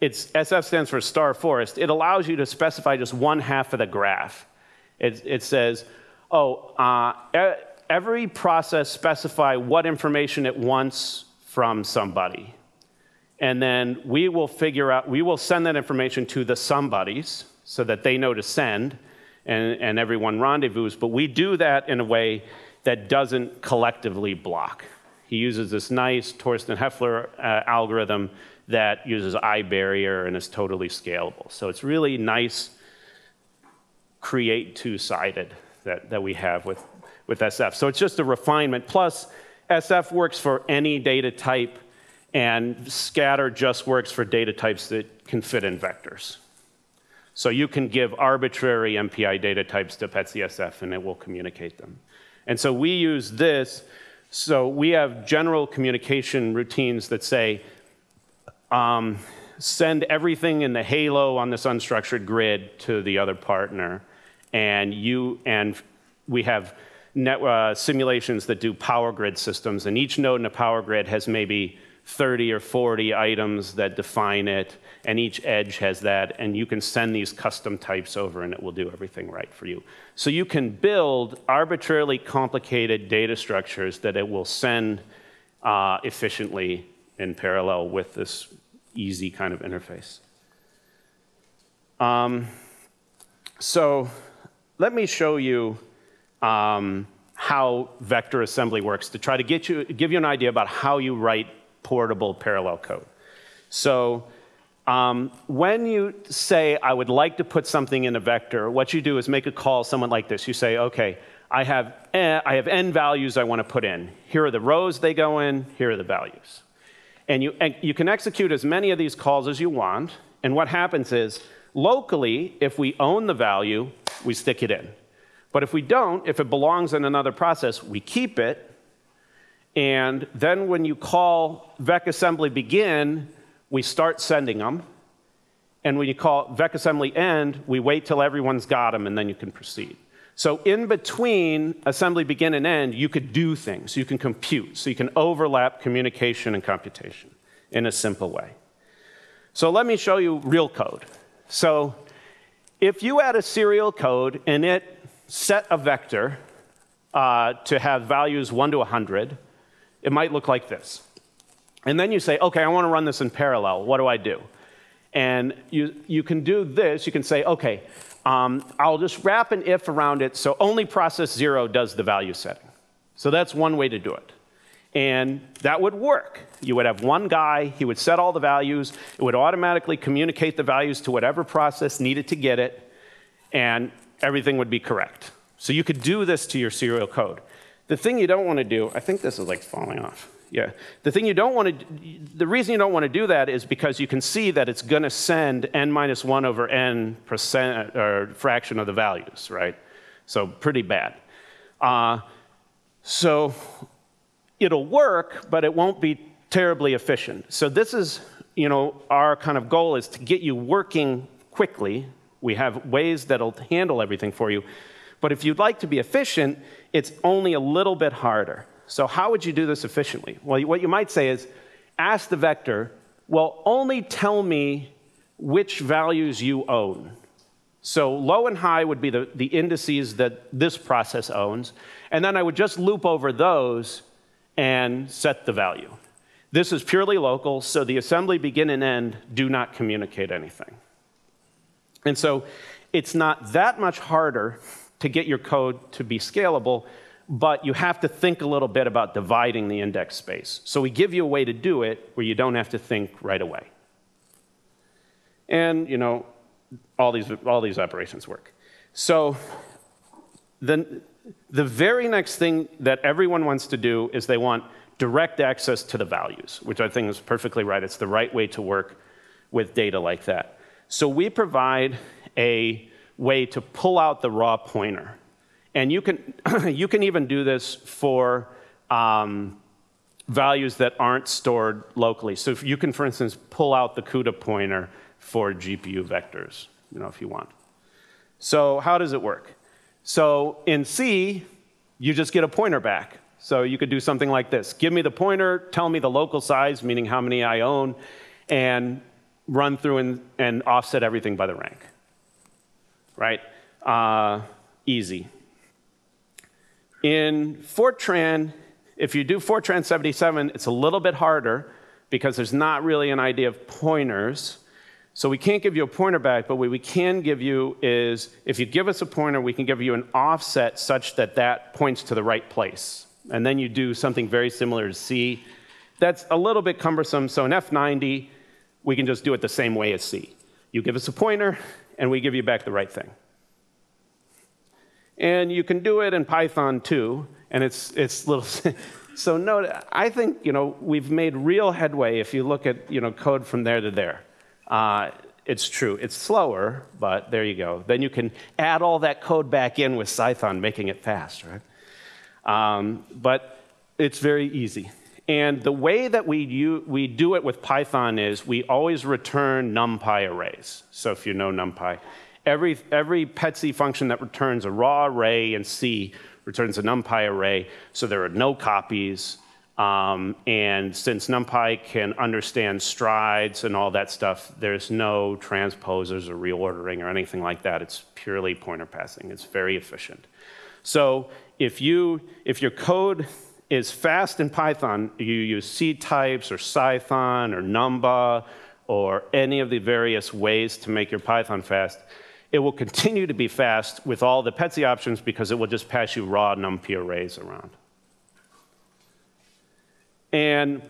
it's, SF stands for star forest. It allows you to specify just one half of the graph. It, it says, oh, uh, every process specify what information it wants from somebody. And then we will figure out, we will send that information to the somebodies so that they know to send and, and everyone rendezvous, but we do that in a way that doesn't collectively block. He uses this nice Torsten Hoefler uh, algorithm that uses I barrier and is totally scalable. So it's really nice, create two-sided that, that we have with, with SF. So it's just a refinement. Plus, SF works for any data type, and scatter just works for data types that can fit in vectors. So you can give arbitrary MPI data types to PetscSF and it will communicate them. And so we use this, so we have general communication routines that say, um, send everything in the halo on this unstructured grid to the other partner, and you and we have net, uh, simulations that do power grid systems, and each node in a power grid has maybe 30 or 40 items that define it, and each edge has that, and you can send these custom types over and it will do everything right for you. So you can build arbitrarily complicated data structures that it will send uh, efficiently in parallel with this easy kind of interface. Um, so let me show you um, how vector assembly works to try to get you, give you an idea about how you write portable parallel code. So um, when you say, I would like to put something in a vector, what you do is make a call someone like this. You say, OK, I have, n, I have n values I want to put in. Here are the rows they go in. Here are the values. And you, and you can execute as many of these calls as you want. And what happens is, locally, if we own the value, we stick it in. But if we don't, if it belongs in another process, we keep it And then when you call vec assembly begin, we start sending them. And when you call vec assembly end, we wait till everyone's got them and then you can proceed. So in between assembly begin and end, you could do things. You can compute. So you can overlap communication and computation in a simple way. So let me show you real code. So if you had a serial code and it set a vector uh, to have values 1 to 100, it might look like this. And then you say, OK, I want to run this in parallel. What do I do? And you, you can do this. You can say, OK, um, I'll just wrap an if around it so only process 0 does the value setting. So that's one way to do it. And that would work. You would have one guy, he would set all the values, it would automatically communicate the values to whatever process needed to get it, and everything would be correct. So you could do this to your serial code. The thing you don't want to do, I think this is like falling off. Yeah. The thing you don't want to, the reason you don't want to do that is because you can see that it's going to send n minus 1 over n percent or fraction of the values, right? So pretty bad. Uh, so it'll work, but it won't be terribly efficient. So this is, you know, our kind of goal is to get you working quickly. We have ways that'll handle everything for you. But if you'd like to be efficient, it's only a little bit harder. So how would you do this efficiently? Well, what you might say is, ask the vector, well, only tell me which values you own. So low and high would be the, the indices that this process owns, and then I would just loop over those and set the value. This is purely local, so the assembly begin and end do not communicate anything. And so it's not that much harder to get your code to be scalable, but you have to think a little bit about dividing the index space. So we give you a way to do it where you don't have to think right away. And, you know, all these, all these operations work. So the, the very next thing that everyone wants to do is they want direct access to the values, which I think is perfectly right. It's the right way to work with data like that. So we provide a way to pull out the raw pointer. And you can, you can even do this for um, values that aren't stored locally. So you can, for instance, pull out the CUDA pointer for GPU vectors, you know, if you want. So how does it work? So in C, you just get a pointer back. So you could do something like this. Give me the pointer, tell me the local size, meaning how many I own, and run through and, and offset everything by the rank. Right? Uh, easy. In Fortran, if you do Fortran 77, it's a little bit harder because there's not really an idea of pointers. So we can't give you a pointer back, but what we can give you is, if you give us a pointer, we can give you an offset such that that points to the right place. And then you do something very similar to C. That's a little bit cumbersome, so in F90, we can just do it the same way as C. You give us a pointer, and we give you back the right thing. And you can do it in Python too, and it's, it's little, so note, I think, you know, we've made real headway if you look at, you know, code from there to there. Uh, it's true. It's slower, but there you go. Then you can add all that code back in with Cython, making it fast, right? Um, but it's very easy. And the way that we, u- we do it with Python is we always return NumPy arrays. So if you know NumPy, every, every PETSc function that returns a raw array in C returns a NumPy array, so there are no copies, um, and since NumPy can understand strides and all that stuff, there's no transposers or reordering or anything like that. It's purely pointer passing. It's very efficient. So if, you, if your code is fast in Python, you use C types or Cython or Numba or any of the various ways to make your Python fast, it will continue to be fast with all the PETSc options because it will just pass you raw NumPy arrays around. And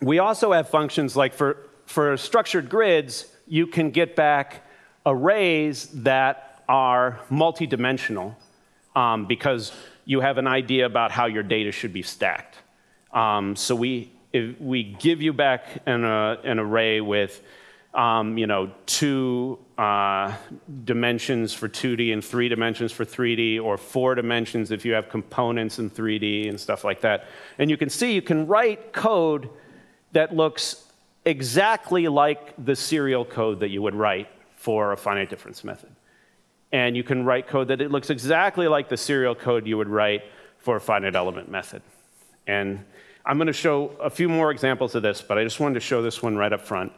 we also have functions like for, for structured grids, you can get back arrays that are multidimensional um, because you have an idea about how your data should be stacked. Um, so we, we give you back an, uh, an array with um, you know, two uh, dimensions for 2D and three dimensions for 3D, or four dimensions if you have components in 3D and stuff like that. And you can see you can write code that looks exactly like the serial code that you would write for a finite difference method. And you can write code that it looks exactly like the serial code you would write for a finite element method. And I'm going to show a few more examples of this, but I just wanted to show this one right up front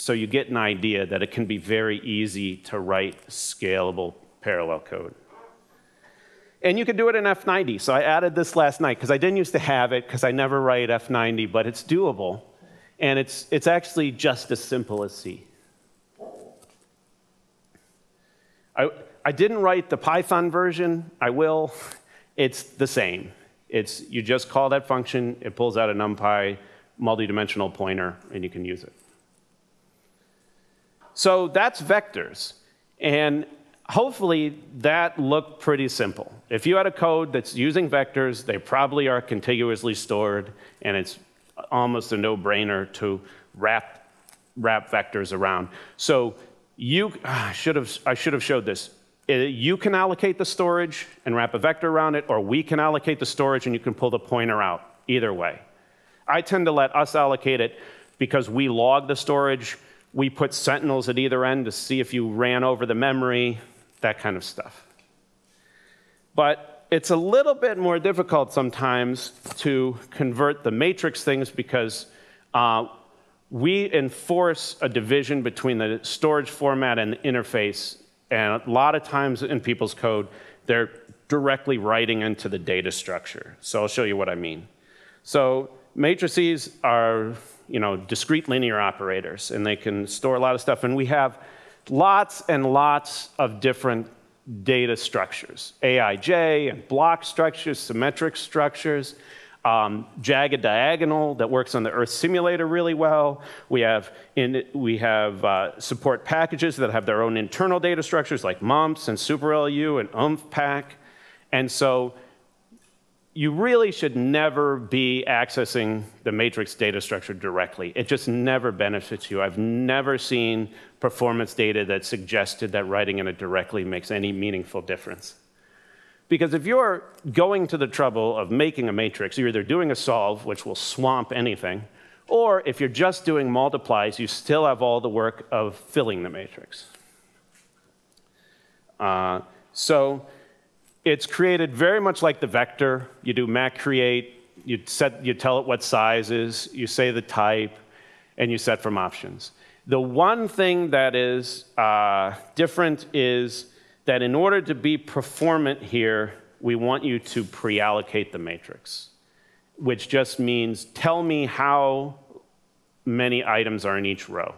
so you get an idea that it can be very easy to write scalable parallel code. And you can do it in F90. So I added this last night because I didn't used to have it because I never write F90, but it's doable. And it's, it's actually just as simple as C. I, I didn't write the Python version. I will. It's the same. It's, you just call that function, it pulls out a NumPy multidimensional pointer, and you can use it. So that's vectors. And hopefully that looked pretty simple. If you had a code that's using vectors, they probably are contiguously stored, and it's almost a no-brainer to wrap, wrap vectors around. So you, I should have, I should have showed this. Uh, you can allocate the storage and wrap a vector around it, or we can allocate the storage and you can pull the pointer out, either way. I tend to let us allocate it because we log the storage, we put sentinels at either end to see if you ran over the memory, that kind of stuff. But it's a little bit more difficult sometimes to convert the matrix things because uh, we enforce a division between the storage format and the interface and a lot of times in people's code, they're directly writing into the data structure. So I'll show you what I mean. So matrices are you know, discrete linear operators, and they can store a lot of stuff. And we have lots and lots of different data structures, AIJ and block structures, symmetric structures um, jagged diagonal that works on the Earth simulator really well. We have, in, we have uh, support packages that have their own internal data structures like MUMPS and SuperLU and UMFPACK. And so you really should never be accessing the matrix data structure directly. It just never benefits you. I've never seen performance data that suggested that writing in it directly makes any meaningful difference. Because if you're going to the trouble of making a matrix, you're either doing a solve, which will swamp anything, or if you're just doing multiplies, you still have all the work of filling the matrix. Uh, so it's created very much like the vector. You do mat create, you, set, you tell it what size is, you say the type, and you set from options. The one thing that is uh, different is that in order to be performant here, we want you to pre-allocate the matrix, which just means tell me how many items are in each row.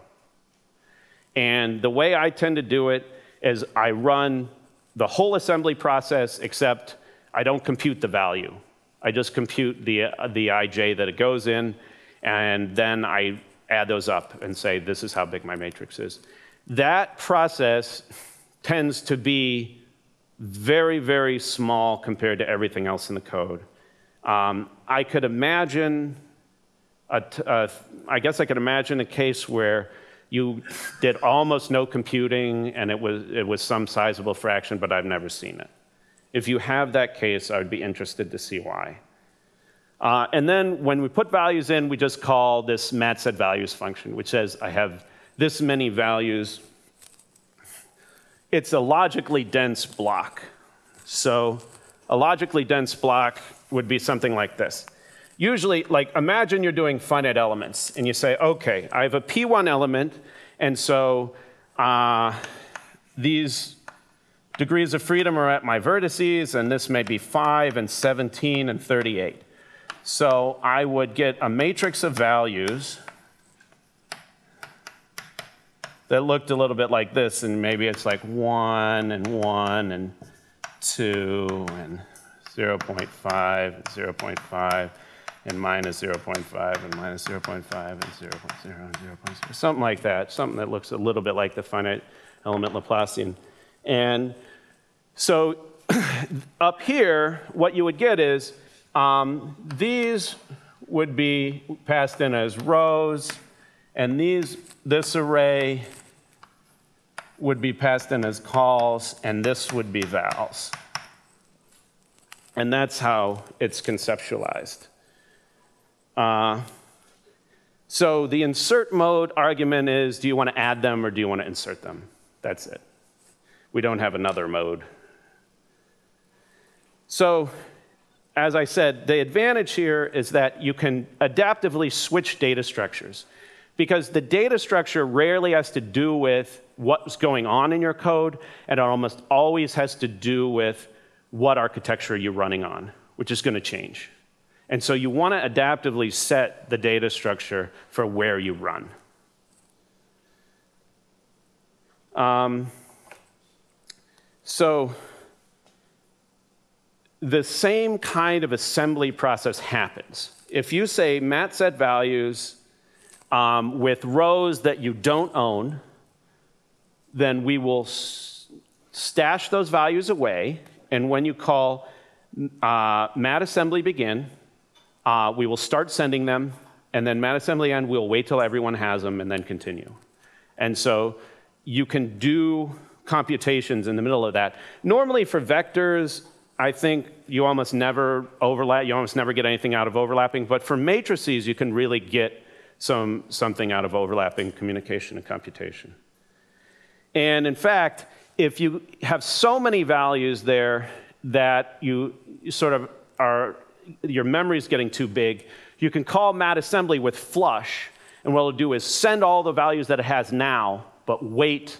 And the way I tend to do it is I run the whole assembly process, except I don't compute the value. I just compute the, uh, the ij that it goes in, and then I add those up and say, this is how big my matrix is. That process tends to be very, very small compared to everything else in the code. Um, I could imagine, I guess I could imagine a case where you did almost no computing and it was, it was some sizable fraction, but I've never seen it. If you have that case, I would be interested to see why. Uh, and then when we put values in, we just call this mat set values function, which says I have this many values it's a logically dense block. So a logically dense block would be something like this. Usually, like imagine you're doing finite elements and you say, okay, I have a P1 element, and so uh, these degrees of freedom are at my vertices, and this may be 5 and 17 and 38. So I would get a matrix of values that looked a little bit like this, and maybe it's like 1 and 1 and 2 and 0 0.5 and 0 0.5 and minus 0.5 and minus 0.5 and 0.0 and 0.0, something like that, something that looks a little bit like the finite element Laplacian. And so up here, what you would get is um, these would be passed in as rows, And these, this array would be passed in as calls, and this would be vals. And that's how it's conceptualized. Uh, so the insert mode argument is, do you want to add them or do you want to insert them? That's it. We don't have another mode. So as I said, the advantage here is that you can adaptively switch data structures because the data structure rarely has to do with what's going on in your code, and it almost always has to do with what architecture you're running on, which is going to change. And so you want to adaptively set the data structure for where you run. Um, so the same kind of assembly process happens. If you say mat set values um, with rows that you don't own, then we will stash those values away, and when you call uh, mat assembly begin, uh, we will start sending them, and then mat assembly end, we'll wait till everyone has them and then continue. And so you can do computations in the middle of that. Normally for vectors, I think you almost never overlap, you almost never get anything out of overlapping, but for matrices, you can really get some, something out of overlapping communication and computation. And in fact, if you have so many values there that you, you sort of are, your memory is getting too big, you can call mat assembly with flush, and what it'll do is send all the values that it has now, but wait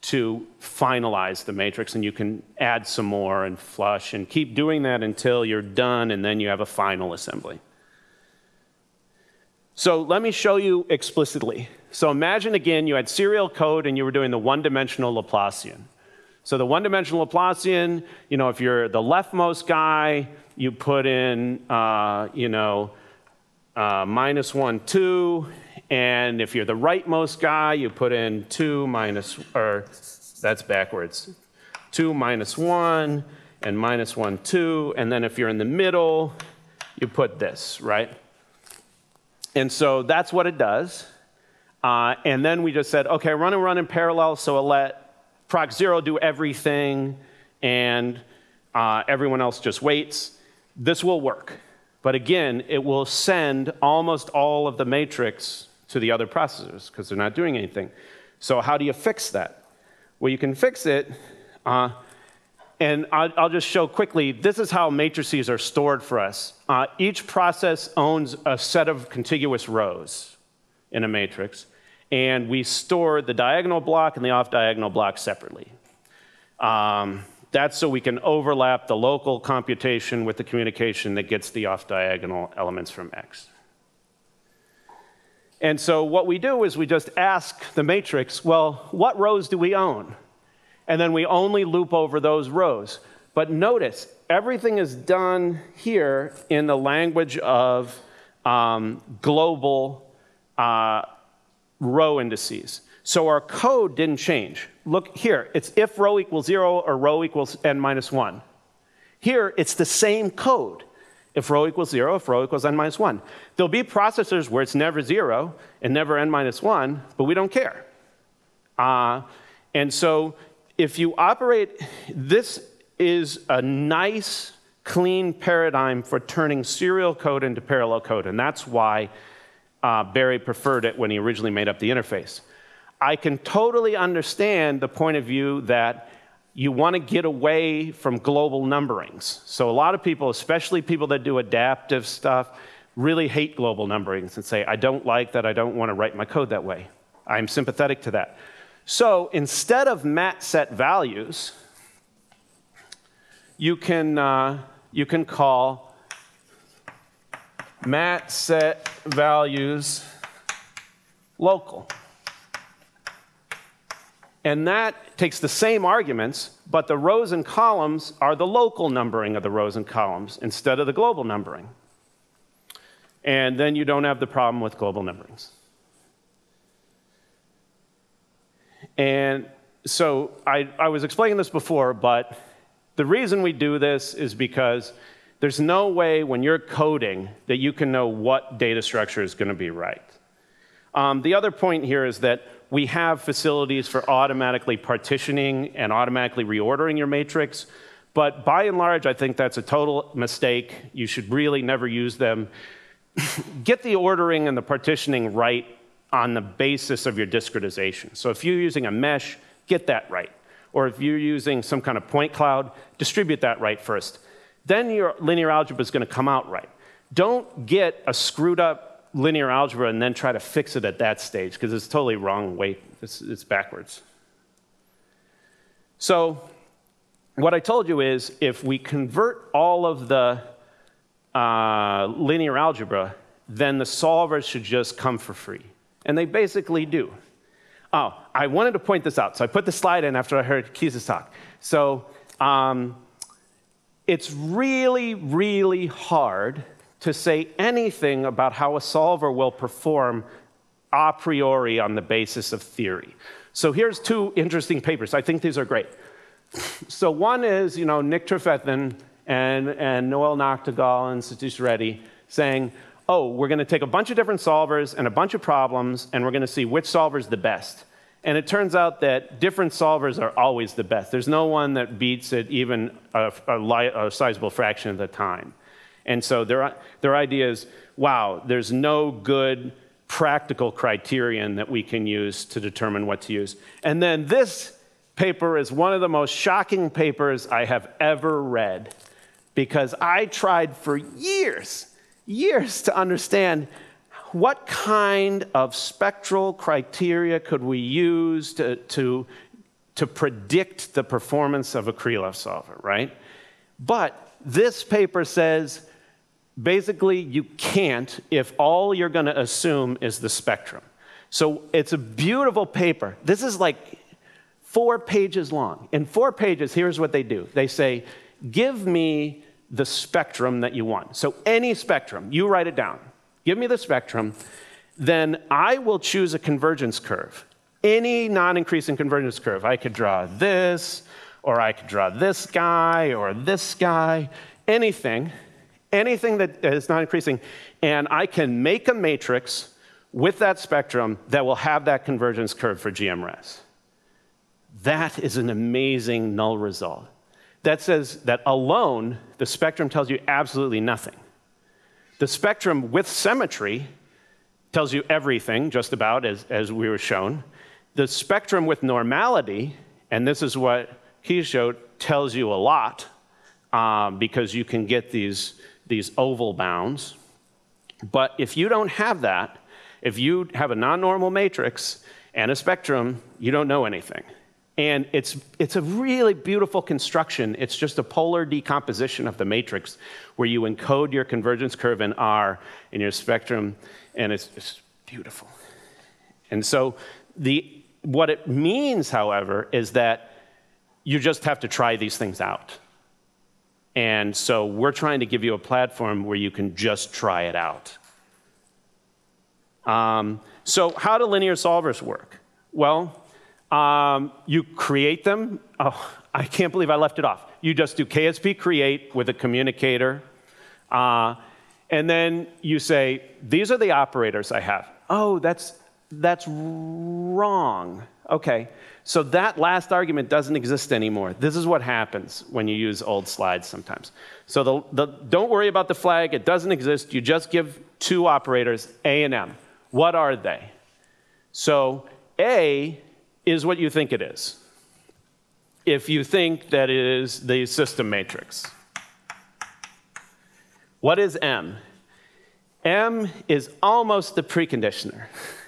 to finalize the matrix, and you can add some more and flush and keep doing that until you're done, and then you have a final assembly. So let me show you explicitly. So imagine again you had serial code and you were doing the one-dimensional Laplacian. So the one-dimensional Laplacian, you know, if you're the leftmost guy, you put in, uh, you know, uh, minus one, two, and if you're the rightmost guy, you put in 2 minus, or that's backwards, 2 minus 1, and minus 1, 2. And then if you're in the middle, you put this, right? And so that's what it does. Uh, and then we just said, okay, run and run in parallel, so I'll let proc 0 do everything, and uh, everyone else just waits. This will work. But again, it will send almost all of the matrix to the other processors because they're not doing anything. So how do you fix that? Well, you can fix it, uh, and I'll, just show quickly, this is how matrices are stored for us. Uh, each process owns a set of contiguous rows in a matrix, and we store the diagonal block and the off-diagonal block separately. Um, that's so we can overlap the local computation with the communication that gets the off-diagonal elements from X. And so what we do is we just ask the matrix, well, what rows do we own? And then we only loop over those rows. But notice, everything is done here in the language of um, global uh, row indices. So our code didn't change. Look here, it's if row equals zero or row equals n minus one. Here, it's the same code if row equals 0, if row equals n minus 1. There'll be processors where it's never 0 and never n minus 1, but we don't care. Uh, and so if you operate, this is a nice, clean paradigm for turning serial code into parallel code, and that's why uh, Barry preferred it when he originally made up the interface. I can totally understand the point of view that you want to get away from global numberings. So a lot of people, especially people that do adaptive stuff, really hate global numberings and say, I don't like that, I don't want to write my code that way. I'm sympathetic to that. So instead of mat set values, you can, uh, you can call mat set values local. And that takes the same arguments, but the rows and columns are the local numbering of the rows and columns instead of the global numbering. And then you don't have the problem with global numberings. And so I, I was explaining this before, but the reason we do this is because there's no way when you're coding that you can know what data structure is going to be right. Um, the other point here is that we have facilities for automatically partitioning and automatically reordering your matrix. But by and large, I think that's a total mistake. You should really never use them. Get the ordering and the partitioning right on the basis of your discretization. So if you're using a mesh, get that right. Or if you're using some kind of point cloud, distribute that right first. Then your linear algebra is going to come out right. Don't get a screwed up linear algebra and then try to fix it at that stage, because it's totally wrong way. It's, it's backwards. So what I told you is if we convert all of the uh, linear algebra, then the solvers should just come for free. And they basically do. Oh, I wanted to point this out. So I put the slide in after I heard Keith's talk. So um, it's really, really hard to say anything about how a solver will perform a priori on the basis of theory. So here's two interesting papers. I think these are great. So one is, you know, Nick Trefethen and, and Noel Nachtigal and Satish Reddy saying, oh, we're going to take a bunch of different solvers and a bunch of problems, and we're going to see which solver is the best. And it turns out that different solvers are always the best. There's no one that beats it even a, a, a sizable fraction of the time. And so their, their idea is, wow, there's no good practical criterion that we can use to determine what to use. And then this paper is one of the most shocking papers I have ever read because I tried for years, years to understand what kind of spectral criteria could we use to, to, to predict the performance of a Krylov solver, right? But this paper says basically you can't if all you're going to assume is the spectrum. So it's a beautiful paper. This is like four pages long. In four pages, here's what they do they say, Give me the spectrum that you want. So any spectrum, you write it down. Give me the spectrum, then I will choose a convergence curve. Any non increasing convergence curve. I could draw this, or I could draw this guy, or this guy, anything, anything that is not increasing. And I can make a matrix with that spectrum that will have that convergence curve for GMRES. That is an amazing null result. That says that alone, the spectrum tells you absolutely nothing. The spectrum with symmetry tells you everything, just about, as, as we were shown. The spectrum with normality, and this is what he showed, tells you a lot um, because you can get these, these oval bounds. But if you don't have that, if you have a non normal matrix and a spectrum, you don't know anything. And it's, it's a really beautiful construction. It's just a polar decomposition of the matrix where you encode your convergence curve in R in your spectrum, and it's, it's beautiful. And so the, what it means, however, is that you just have to try these things out. And so we're trying to give you a platform where you can just try it out. Um, so how do linear solvers work? Well, um, you create them. Oh, I can't believe I left it off. You just do KSP create with a communicator. Uh, and then you say, these are the operators I have. Oh, that's, that's wrong. Okay, so that last argument doesn't exist anymore. This is what happens when you use old slides sometimes. So the, the, don't worry about the flag, it doesn't exist. You just give two operators, A and M. What are they? So A is what you think it is. If you think that it is the system matrix. What is M? M is almost the preconditioner.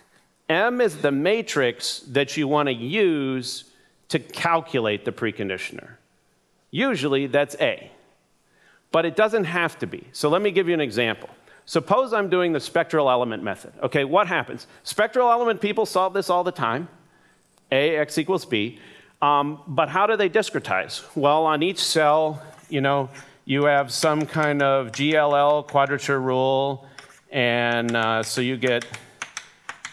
M is the matrix that you want to use to calculate the preconditioner. Usually that's A, but it doesn't have to be. So let me give you an example. Suppose I'm doing the spectral element method. Okay, what happens? Spectral element people solve this all the time. A, x equals B. Um, but how do they discretize? Well, on each cell, you know, you have some kind of GLL quadrature rule, and uh, so you get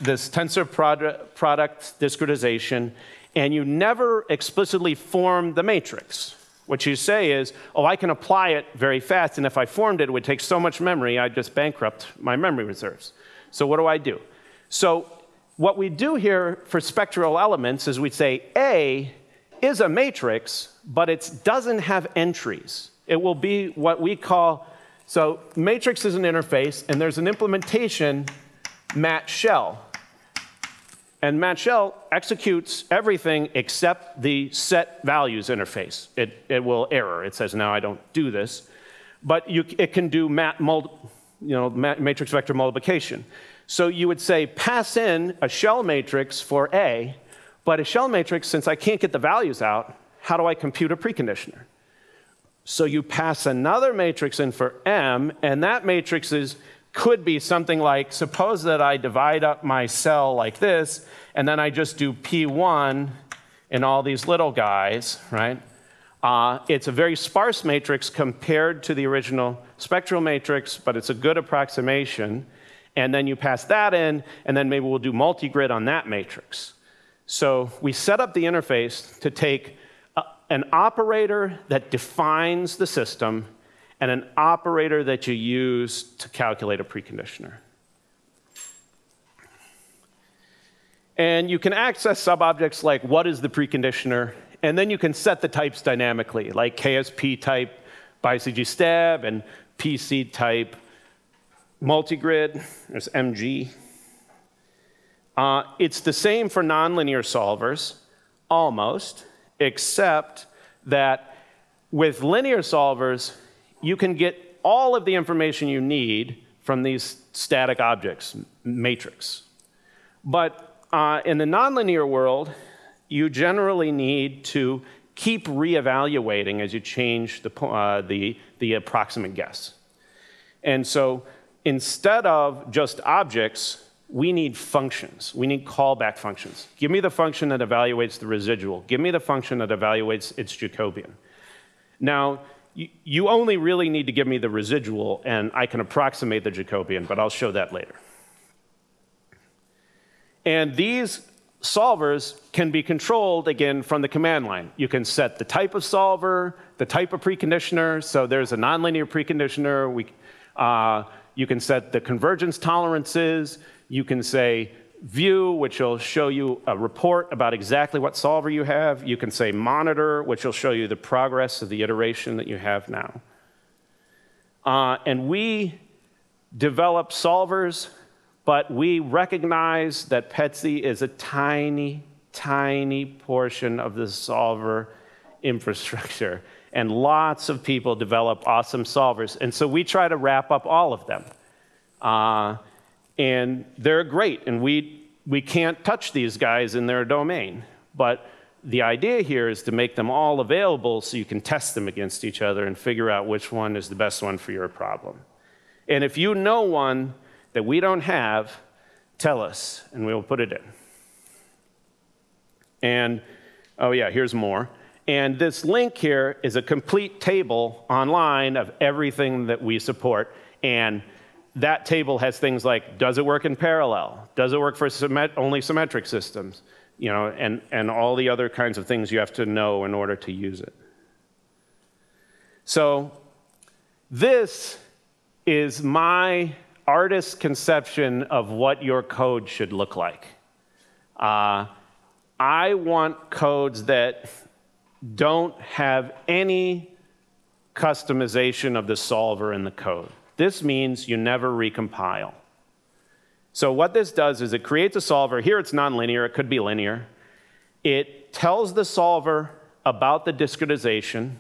this tensor product, product discretization, and you never explicitly form the matrix. What you say is, oh, I can apply it very fast, and if I formed it, it would take so much memory, I'd just bankrupt my memory reserves. So what do I do? So what we do here for spectral elements is we say A is a matrix, but it doesn't have entries. It will be what we call, so matrix is an interface, and there's an implementation, mat shell. And mat shell executes everything except the set values interface. It, it will error. It says, no, I don't do this. But you, it can do mat, you know, matrix vector multiplication. So you would say, pass in a shell matrix for A, but a shell matrix, since I can't get the values out, how do I compute a preconditioner? So you pass another matrix in for M, and that matrix is, could be something like, suppose that I divide up my cell like this, and then I just do P1 in all these little guys, right? Uh, it's a very sparse matrix compared to the original spectral matrix, but it's a good approximation. And then you pass that in, and then maybe we'll do multi-grid on that matrix. So we set up the interface to take a, an operator that defines the system and an operator that you use to calculate a preconditioner. And you can access subobjects like what is the preconditioner, and then you can set the types dynamically, like KSP type BiCGStab and PC type multigrid. There's MG. Uh, it's the same for nonlinear solvers, almost, except that with linear solvers, you can get all of the information you need from these static objects, matrix. But uh, in the nonlinear world, you generally need to keep reevaluating as you change the, uh, the, the approximate guess. And so instead of just objects, we need functions. We need callback functions. Give me the function that evaluates the residual. Give me the function that evaluates its Jacobian. Now, you only really need to give me the residual, and I can approximate the Jacobian, but I'll show that later. And these solvers can be controlled, again, from the command line. You can set the type of solver, the type of preconditioner. So there's a nonlinear preconditioner. We, uh, you can set the convergence tolerances. You can say view, which will show you a report about exactly what solver you have. You can say monitor, which will show you the progress of the iteration that you have now. Uh, and we develop solvers, but we recognize that PETSc is a tiny, tiny portion of the solver infrastructure and lots of people develop awesome solvers. And so we try to wrap up all of them. Uh, and they're great, and we, we can't touch these guys in their domain. But the idea here is to make them all available so you can test them against each other and figure out which one is the best one for your problem. And if you know one that we don't have, tell us, and we'll put it in. And, oh yeah, here's more. And this link here is a complete table online of everything that we support. And that table has things like, does it work in parallel? Does it work for symmet only symmetric systems? You know, and, and all the other kinds of things you have to know in order to use it. So this is my artist's conception of what your code should look like. Uh, I want codes that don't have any customization of the solver in the code. This means you never recompile. So what this does is it creates a solver. Here it's nonlinear, it could be linear. It tells the solver about the discretization.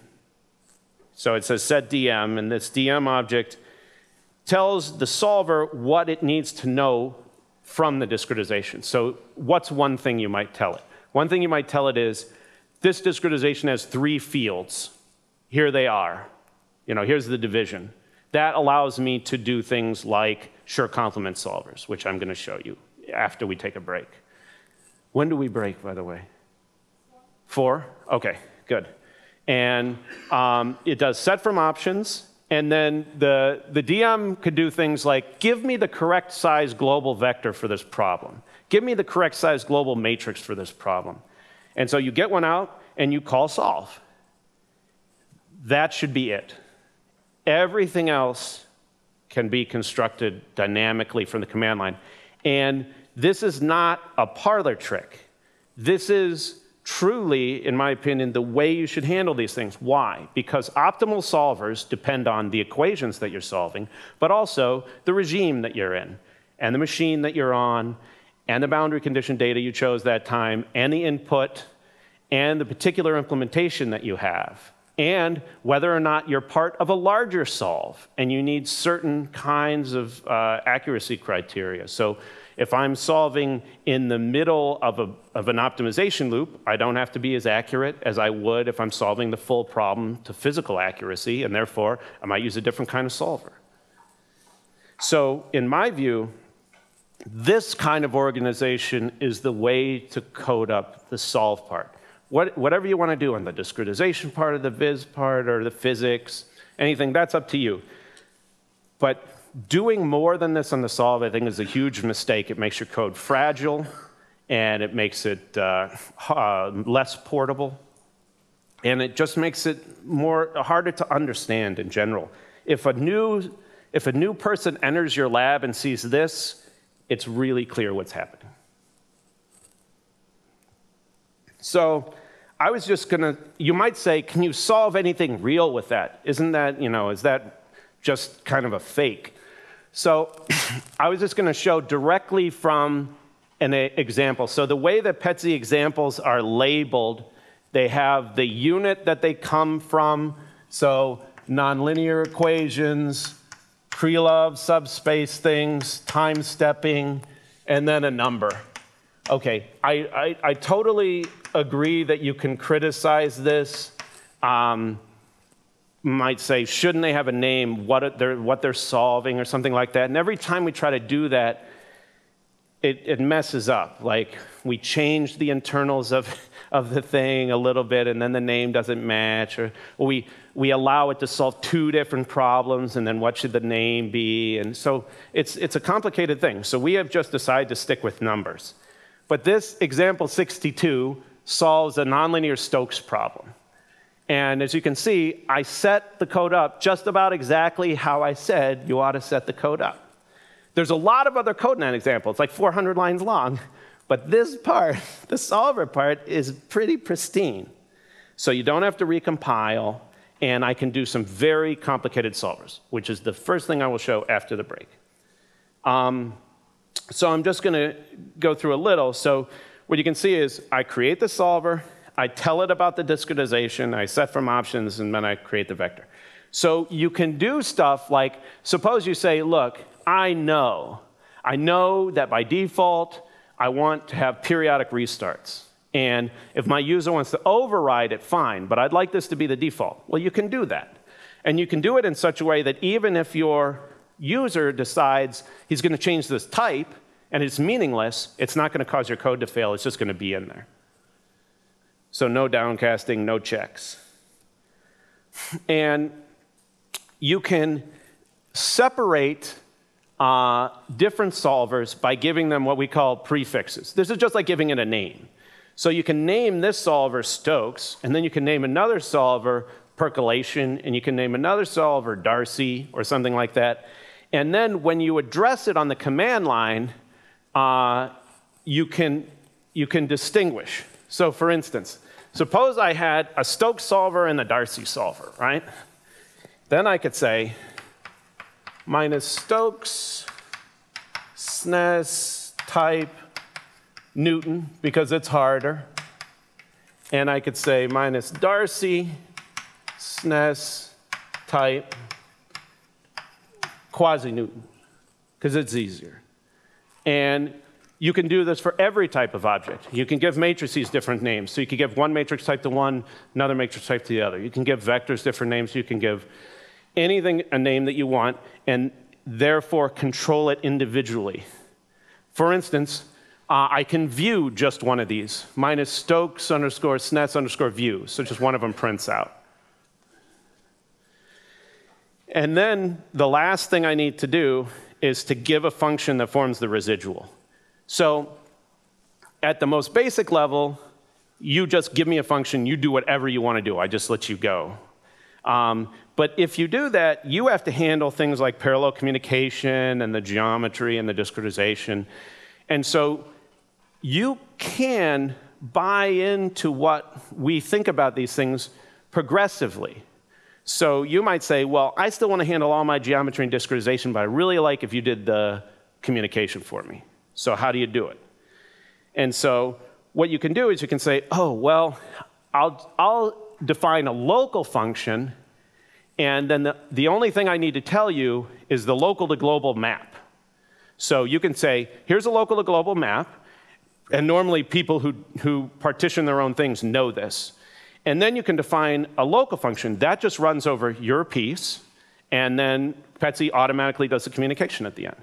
So it says set DM, and this DM object tells the solver what it needs to know from the discretization. So what's one thing you might tell it? One thing you might tell it is, this discretization has three fields. Here they are. You know, here's the division. That allows me to do things like Schur complement solvers, which I'm going to show you after we take a break. When do we break, by the way? Four? Okay, good. And um, it does set from options, and then the, the DM could do things like give me the correct size global vector for this problem. Give me the correct size global matrix for this problem. And so you get one out and you call solve. That should be it. Everything else can be constructed dynamically from the command line. And this is not a parlor trick. This is truly, in my opinion, the way you should handle these things. Why? Because optimal solvers depend on the equations that you're solving, but also the regime that you're in, and the machine that you're on, and the boundary condition data you chose that time, and the input, and the particular implementation that you have, and whether or not you're part of a larger solve and you need certain kinds of uh, accuracy criteria. So if I'm solving in the middle of, a, of an optimization loop, I don't have to be as accurate as I would if I'm solving the full problem to physical accuracy, and therefore I might use a different kind of solver. So in my view, this kind of organization is the way to code up the solve part. What, whatever you want to do on the discretization part, of the viz part, or the physics, anything, that's up to you. But doing more than this on the solve, I think, is a huge mistake. It makes your code fragile, and it makes it uh, uh, less portable, and it just makes it more harder to understand in general. If a new if a new person enters your lab and sees this, it's really clear what's happening. So I was just gonna, you might say, can you solve anything real with that? Isn't that, you know, is that just kind of a fake? So I was just going to show directly from an example. So the way that PETSc examples are labeled, they have the unit that they come from. So nonlinear equations, Krylov subspace things, time stepping, and then a number. Okay, I, I, I totally agree that you can criticize this. Um, might say, shouldn't they have a name, what they're, what they're solving, or something like that. And every time we try to do that, it, it messes up. Like, we change the internals of, of the thing a little bit, and then the name doesn't match. Or, or we, we allow it to solve two different problems, and then what should the name be? And so it's, it's a complicated thing. So we have just decided to stick with numbers. But this example 62 solves a nonlinear Stokes problem. And as you can see, I set the code up just about exactly how I said you ought to set the code up. There's a lot of other code in that example. It's like 400 lines long. But this part, the solver part, is pretty pristine. So you don't have to recompile, and I can do some very complicated solvers, which is the first thing I will show after the break. Um, so I'm just going to go through a little. So what you can see is I create the solver, I tell it about the discretization, I set from options, and then I create the vector. So you can do stuff like, suppose you say, look, I know. I know that by default, I want to have periodic restarts. And if my user wants to override it, fine, but I'd like this to be the default. Well, you can do that. And you can do it in such a way that even if your user decides he's going to change this type and it's meaningless, it's not going to cause your code to fail, it's just going to be in there. So no downcasting, no checks. And you can separate uh, different solvers by giving them what we call prefixes. This is just like giving it a name. So you can name this solver Stokes, and then you can name another solver percolation, and you can name another solver Darcy, or something like that. And then when you address it on the command line, uh, you, can, you can distinguish. So for instance, Suppose I had a Stokes solver and a Darcy solver, right? Then I could say minus Stokes, SNES, type, Newton, because it's harder. And I could say minus Darcy, SNES, type, quasi-Newton, because it's easier. And you can do this for every type of object. You can give matrices different names. So you can give one matrix type to one, another matrix type to the other. You can give vectors different names. You can give anything a name that you want, and therefore control it individually. For instance, uh, I can view just one of these, minus Stokes underscore SNES underscore view, so just one of them prints out. And then the last thing I need to do is to give a function that forms the residual. So at the most basic level, you just give me a function, you do whatever you want to do. I just let you go. Um, but if you do that, you have to handle things like parallel communication and the geometry and the discretization. And so you can buy into what we think about these things progressively. So you might say, well, I still want to handle all my geometry and discretization, but I really like if you did the communication for me. So how do you do it? And so what you can do is you can say, oh, well, I'll, I'll define a local function, and then the, the only thing I need to tell you is the local to global map. So you can say, here's a local to global map, and normally people who, who partition their own things know this. And then you can define a local function. That just runs over your piece, and then PETSc automatically does the communication at the end.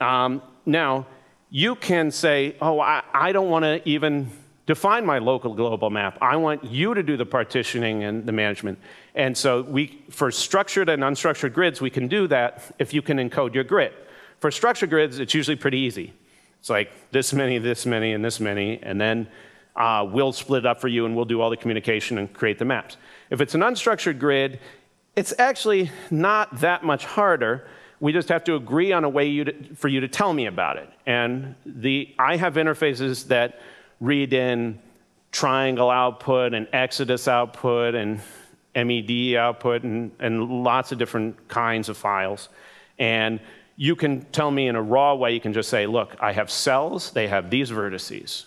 Um, now, you can say, oh, I, I don't want to even define my local global map. I want you to do the partitioning and the management. And so we, for structured and unstructured grids, we can do that if you can encode your grid. For structured grids, it's usually pretty easy. It's like this many, this many, and this many, and then uh, we'll split it up for you and we'll do all the communication and create the maps. If it's an unstructured grid, it's actually not that much harder. We just have to agree on a way you to, for you to tell me about it. And the, I have interfaces that read in triangle output and exodus output and MED output and, and lots of different kinds of files. And you can tell me in a raw way, you can just say, look, I have cells, they have these vertices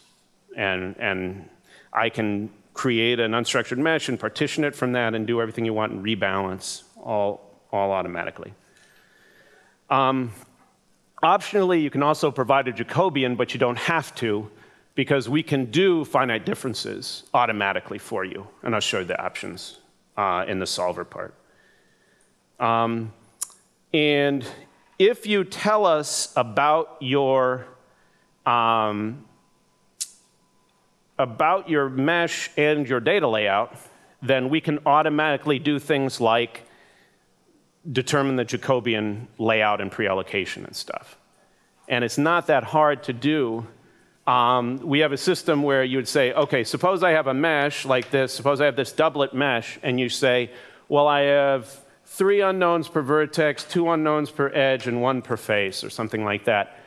and, and I can create an unstructured mesh and partition it from that and do everything you want and rebalance all, all automatically. Um, optionally, you can also provide a Jacobian, but you don't have to because we can do finite differences automatically for you. And I'll show you the options uh, in the solver part. Um, and if you tell us about your um, about your mesh and your data layout, then we can automatically do things like determine the Jacobian layout and pre-allocation and stuff. And it's not that hard to do. Um, we have a system where you would say, okay, suppose I have a mesh like this, suppose I have this doublet mesh, and you say, well, I have three unknowns per vertex, two unknowns per edge, and one per face, or something like that.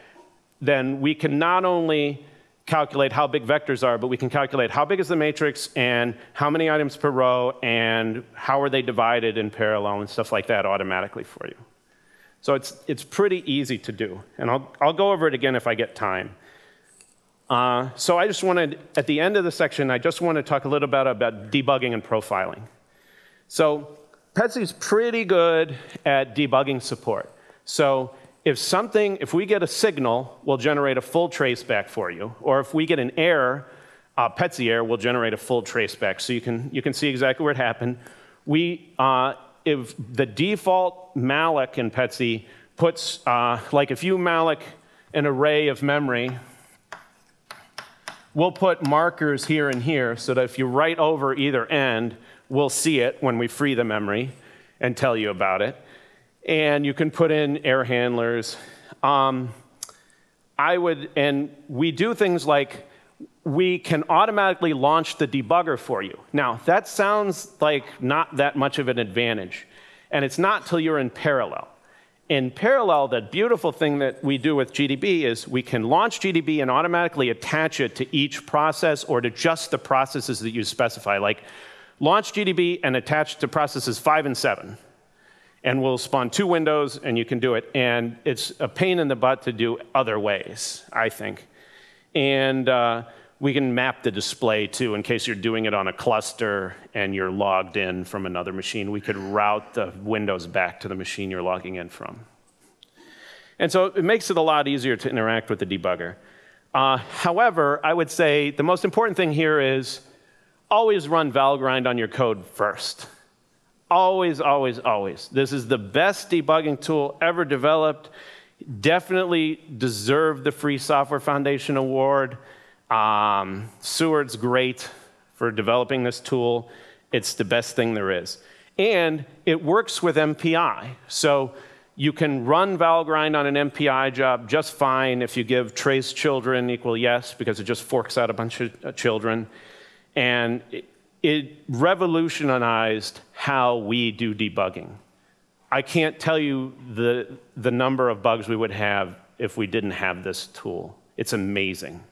Then we can not only calculate how big vectors are, but we can calculate how big is the matrix and how many items per row and how are they divided in parallel and stuff like that automatically for you. So it's, it's pretty easy to do. And I'll, I'll go over it again if I get time. Uh, so I just wanted, at the end of the section, I just want to talk a little bit about debugging and profiling. So PETSc is pretty good at debugging support. So if something, if we get a signal, we'll generate a full traceback for you. Or if we get an error, uh, PETSc error will generate a full traceback. So you can, you can see exactly where it happened. We, uh, if the default malloc in PETSc puts, uh, like if you malloc an array of memory, we'll put markers here and here so that if you write over either end, we'll see it when we free the memory and tell you about it and you can put in air handlers. Um, I would, and we do things like we can automatically launch the debugger for you. Now, that sounds like not that much of an advantage, and it's not till you're in parallel. In parallel, the beautiful thing that we do with GDB is we can launch GDB and automatically attach it to each process or to just the processes that you specify. Like launch GDB and attach to processes five and seven and we'll spawn two windows and you can do it. And it's a pain in the butt to do other ways, I think. And uh, we can map the display too in case you're doing it on a cluster and you're logged in from another machine. We could route the windows back to the machine you're logging in from. And so it makes it a lot easier to interact with the debugger. Uh, however, I would say the most important thing here is always run Valgrind on your code first. Always, always, always. This is the best debugging tool ever developed. Definitely deserved the Free Software Foundation Award. Um, Seward's great for developing this tool. It's the best thing there is. And it works with MPI. So you can run Valgrind on an MPI job just fine if you give trace children equal yes, because it just forks out a bunch of uh, children. And it revolutionized how we do debugging. I can't tell you the, the number of bugs we would have if we didn't have this tool. It's amazing.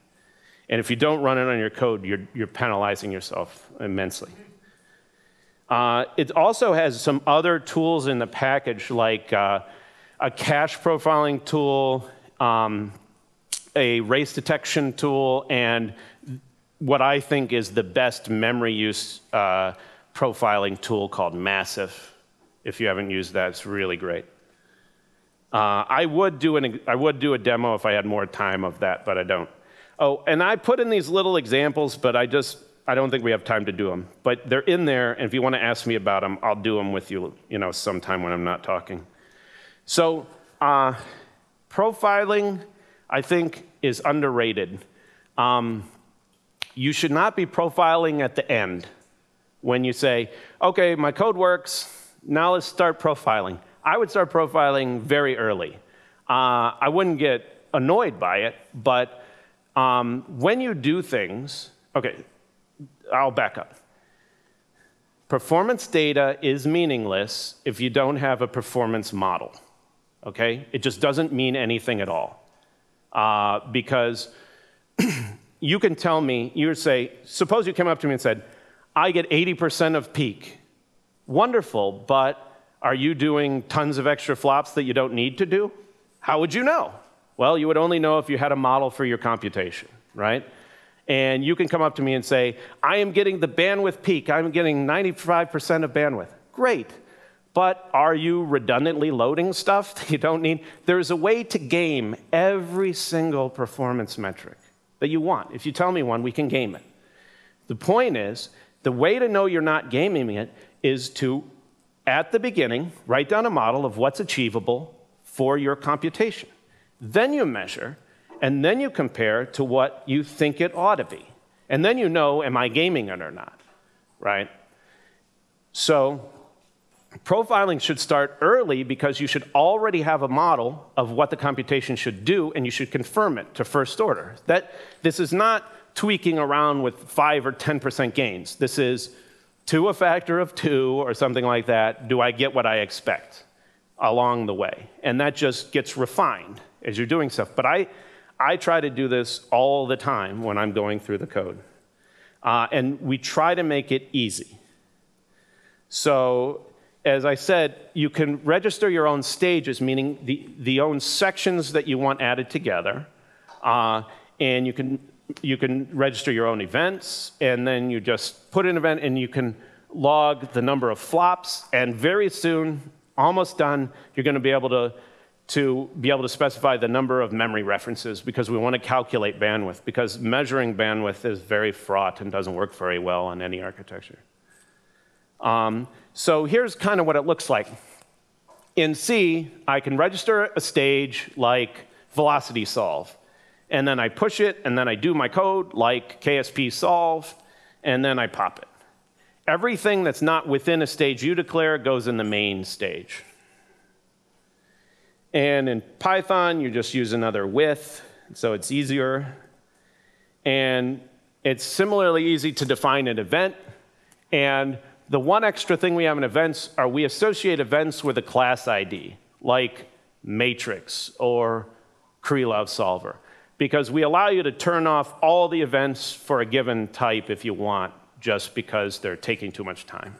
And if you don't run it on your code, you're, you're penalizing yourself immensely. Uh, it also has some other tools in the package, like uh, a cache profiling tool, um, a race detection tool, and what I think is the best memory use uh, profiling tool called Massif. If you haven't used that, it's really great. Uh, I would do an I would do a demo if I had more time of that, but I don't. Oh, and I put in these little examples, but I just I don't think we have time to do them. But they're in there, and if you want to ask me about them, I'll do them with you, you know, sometime when I'm not talking. So, uh, profiling, I think, is underrated. Um, you should not be profiling at the end when you say, okay, my code works, now let's start profiling. I would start profiling very early. Uh, I wouldn't get annoyed by it, but um, when you do things, okay, I'll back up. Performance data is meaningless if you don't have a performance model, okay? It just doesn't mean anything at all. Uh, because you can tell me, you would say, suppose you came up to me and said, I get 80% of peak. Wonderful, but are you doing tons of extra flops that you don't need to do? How would you know? Well, you would only know if you had a model for your computation, right? And you can come up to me and say, I am getting the bandwidth peak. I'm getting 95% of bandwidth. Great. But are you redundantly loading stuff that you don't need? There's a way to game every single performance metric that you want. If you tell me one, we can game it. The point is, the way to know you're not gaming it is to at the beginning, write down a model of what's achievable for your computation. Then you measure, and then you compare to what you think it ought to be. And then you know, am I gaming it or not, right? So profiling should start early because you should already have a model of what the computation should do, and you should confirm it to first order. That, this is not tweaking around with 5 or 10% gains. This is to a factor of two or something like that, do I get what I expect along the way? And that just gets refined as you're doing stuff. But I, I try to do this all the time when I'm going through the code. Uh, and we try to make it easy. So, as I said, you can register your own stages, meaning the, the own sections that you want added together. Uh, and you can you can register your own events, and then you just put an event and you can log the number of flops, and very soon, almost done, you're going to be able to, to be able to specify the number of memory references because we want to calculate bandwidth because measuring bandwidth is very fraught and doesn't work very well on any architecture. Um, so here's kind of what it looks like. In C, I can register a stage like velocity solve and then I push it, and then I do my code like KSP solve, and then I pop it. Everything that's not within a stage you declare goes in the main stage. And in Python, you just use another with, so it's easier. And it's similarly easy to define an event. And the one extra thing we have in events are we associate events with a class ID, like matrix or Krylov solver because we allow you to turn off all the events for a given type if you want, just because they're taking too much time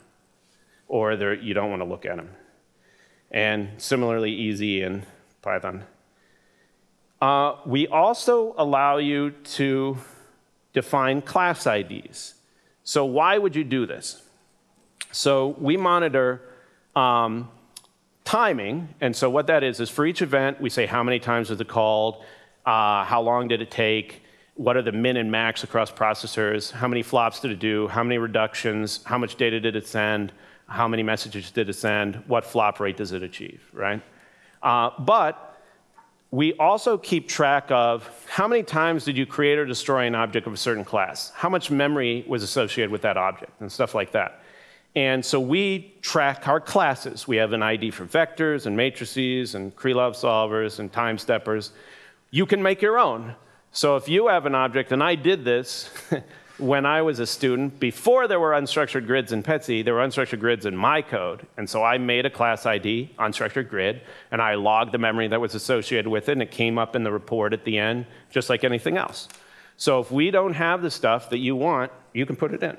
or you don't want to look at them. And similarly easy in Python. Uh, we also allow you to define class IDs. So why would you do this? So we monitor um, timing, and so what that is is for each event, we say how many times was it called, uh, how long did it take? What are the min and max across processors? How many flops did it do? How many reductions? How much data did it send? How many messages did it send? What flop rate does it achieve, right? Uh, but we also keep track of how many times did you create or destroy an object of a certain class? How much memory was associated with that object and stuff like that. And so we track our classes. We have an ID for vectors and matrices and Krylov solvers and time steppers you can make your own. So if you have an object, and I did this, when I was a student, before there were unstructured grids in PETSC, there were unstructured grids in my code. And so I made a class ID, unstructured grid, and I logged the memory that was associated with it, and it came up in the report at the end, just like anything else. So if we don't have the stuff that you want, you can put it in.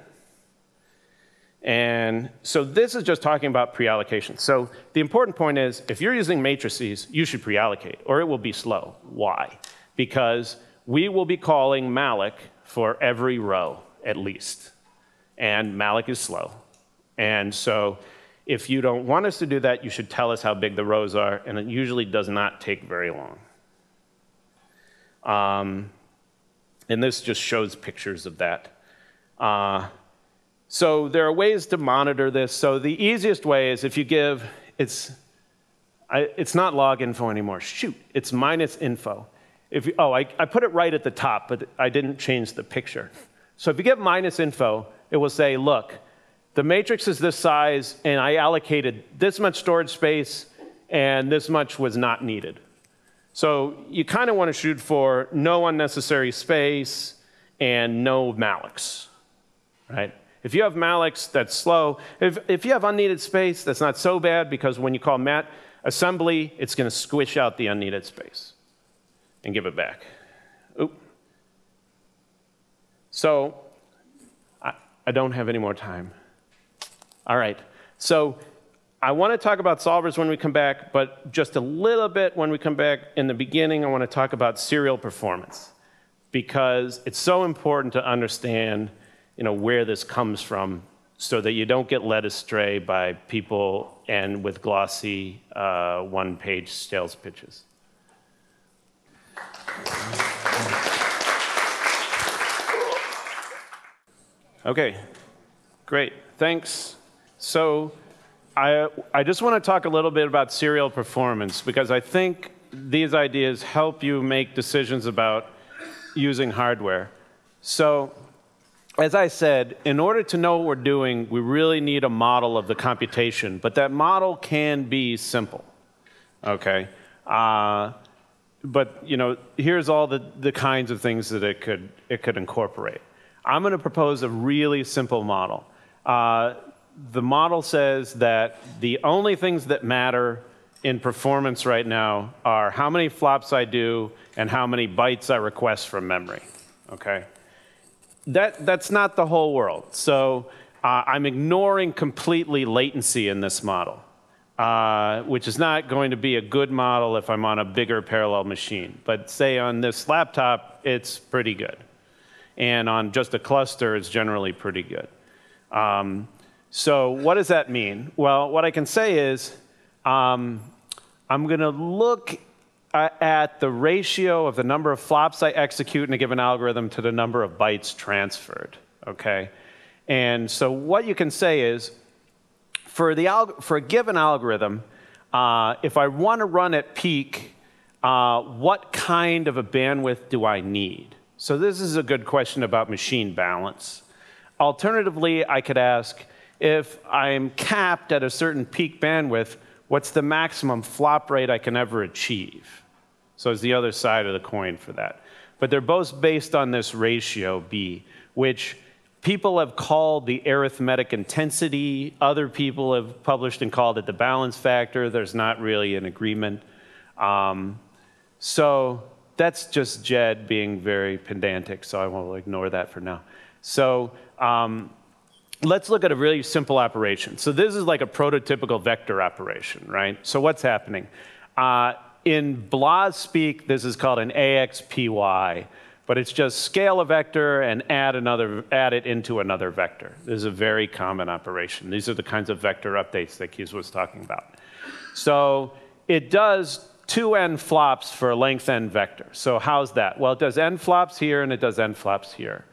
And so this is just talking about pre-allocation. So the important point is, if you're using matrices, you should pre-allocate, or it will be slow. Why? Because we will be calling malloc for every row at least. And malloc is slow. And so if you don't want us to do that, you should tell us how big the rows are, and it usually does not take very long. Um, and this just shows pictures of that. Uh, so there are ways to monitor this. So the easiest way is if you give, it's, I, it's not log info anymore. Shoot, it's minus info. If you, oh, I, I put it right at the top, but I didn't change the picture. So if you get minus info, it will say, look, the matrix is this size, and I allocated this much storage space, and this much was not needed. So you kind of want to shoot for no unnecessary space and no mallocs, right? If you have mallocs, that's slow. If, if you have unneeded space, that's not so bad because when you call mat assembly, it's going to squish out the unneeded space and give it back. Oop. So I, I don't have any more time. All right. So I want to talk about solvers when we come back, but just a little bit when we come back. In the beginning, I want to talk about serial performance because it's so important to understand you know, where this comes from so that you don't get led astray by people and with glossy uh, one-page sales pitches. Okay, great, thanks. So I, I just want to talk a little bit about serial performance because I think these ideas help you make decisions about using hardware. So as I said, in order to know what we're doing, we really need a model of the computation, but that model can be simple, okay? Uh, but you know, here's all the, the kinds of things that it could, it could incorporate. I'm going to propose a really simple model. Uh, the model says that the only things that matter in performance right now are how many flops I do and how many bytes I request from memory. Okay? That, that's not the whole world. So uh, I'm ignoring completely latency in this model uh, which is not going to be a good model if I'm on a bigger parallel machine. But say on this laptop, it's pretty good. And on just a cluster, it's generally pretty good. Um, so what does that mean? Well, what I can say is um, I'm going to look at the ratio of the number of flops I execute in a given algorithm to the number of bytes transferred, okay? And so what you can say is, for, the for a given algorithm, uh, if I want to run at peak, uh, what kind of a bandwidth do I need? So this is a good question about machine balance. Alternatively, I could ask, if I'm capped at a certain peak bandwidth, what's the maximum flop rate I can ever achieve? So it's the other side of the coin for that. But they're both based on this ratio B, which people have called the arithmetic intensity. Other people have published and called it the balance factor. There's not really an agreement. Um, so that's just Jed being very pedantic, so I will ignore that for now. So um, let's look at a really simple operation. So this is like a prototypical vector operation, right? So what's happening? Uh, in BLAS speak, this is called an AXPY but it's just scale a vector and add another, add it into another vector. This is a very common operation. These are the kinds of vector updates that Keith was talking about. So it does two n flops for a length n vector. So how's that? Well, it does n flops here and it does n flops here.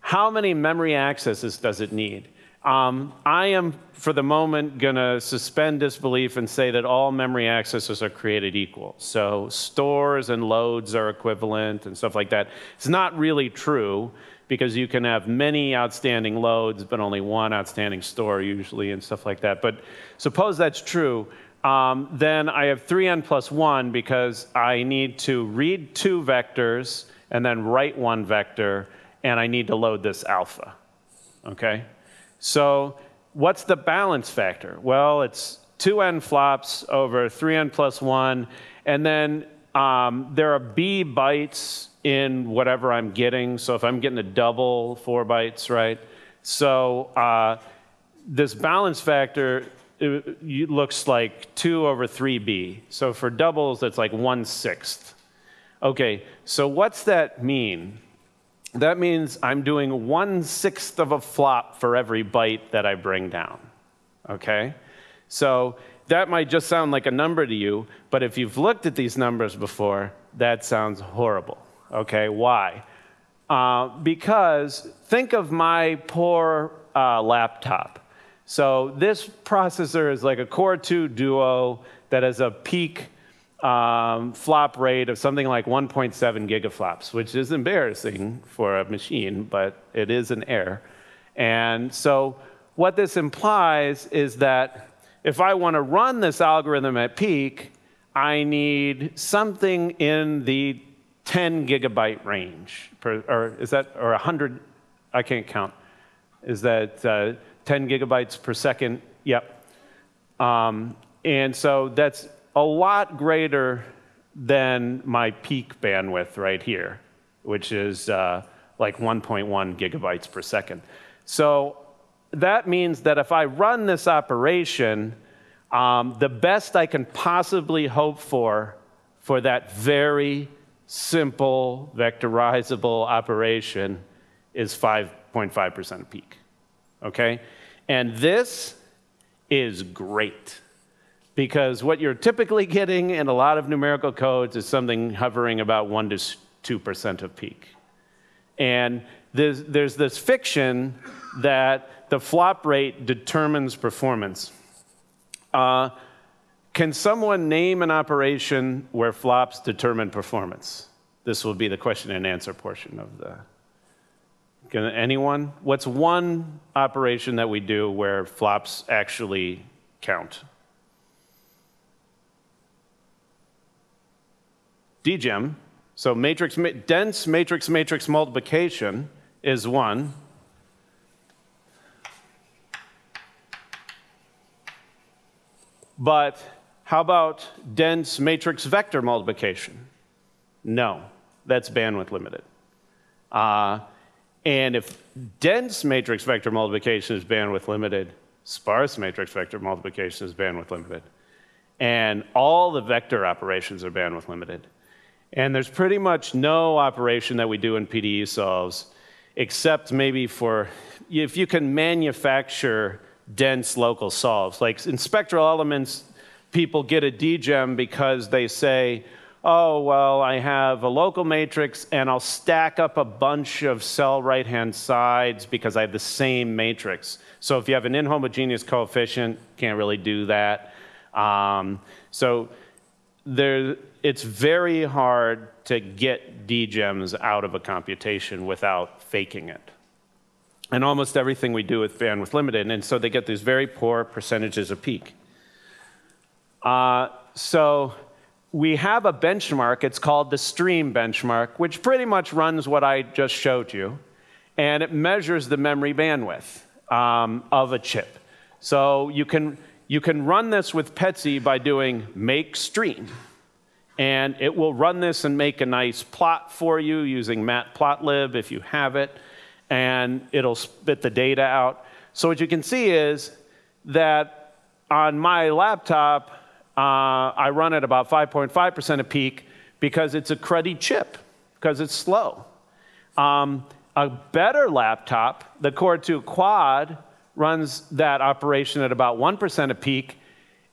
How many memory accesses does it need? Um, I am, for the moment, going to suspend disbelief and say that all memory accesses are created equal. So stores and loads are equivalent and stuff like that. It's not really true because you can have many outstanding loads, but only one outstanding store usually and stuff like that. But suppose that's true. Um, then I have 3n plus 1 because I need to read two vectors and then write one vector and I need to load this alpha. Okay? So what's the balance factor? Well, it's 2n flops over 3n plus 1, and then um, there are b bytes in whatever I'm getting. So if I'm getting a double, four bytes, right? So uh, this balance factor it looks like 2 over 3b. So for doubles, that's like 1 sixth. Okay, so what's that mean? That means I'm doing one sixth of a flop for every byte that I bring down. Okay? So that might just sound like a number to you, but if you've looked at these numbers before, that sounds horrible. Okay, why? Uh, because think of my poor uh, laptop. So this processor is like a Core 2 Duo that has a peak um, flop rate of something like 1.7 gigaflops, which is embarrassing for a machine, but it is an error. And so what this implies is that if I want to run this algorithm at peak, I need something in the 10 gigabyte range, per, or is that, or 100, I can't count. Is that uh, 10 gigabytes per second. Yep. Um, and so that's a lot greater than my peak bandwidth right here, which is uh, like 1.1 gigabytes per second. So that means that if I run this operation, um, the best I can possibly hope for for that very simple vectorizable operation is 5.5% peak okay? And this is great because what you're typically getting in a lot of numerical codes is something hovering about 1 to 2% of peak. And there's, there's this fiction that the flop rate determines performance. Uh, can someone name an operation where flops determine performance? This will be the question and answer portion of the can anyone? What's one operation that we do where flops actually count? DGEMM, so matrix, dense matrix matrix multiplication is one. But how about dense matrix vector multiplication? No, that's bandwidth limited. Uh, and if dense matrix vector multiplication is bandwidth limited, sparse matrix vector multiplication is bandwidth limited. And all the vector operations are bandwidth limited. And there's pretty much no operation that we do in PDE solves, except maybe for if you can manufacture dense local solves. Like in spectral elements, people get a DGEMM because they say, oh, well, I have a local matrix and I'll stack up a bunch of cell right-hand sides because I have the same matrix. So if you have an inhomogeneous coefficient, can't really do that. Um, so there, it's very hard to get DGEMMs out of a computation without faking it. And almost everything we do with bandwidth limited, and so they get these very poor percentages of peak. Uh, so we have a benchmark. It's called the stream benchmark, which pretty much runs what I just showed you. And it measures the memory bandwidth um, of a chip. So you can, you can run this with PETSc by doing make stream. And it will run this and make a nice plot for you using matplotlib if you have it. And it'll spit the data out. So what you can see is that on my laptop, uh, I run at about 5.5% of peak because it's a cruddy chip, because it's slow. Um, a better laptop, the Core 2 Quad, runs that operation at about 1% of peak,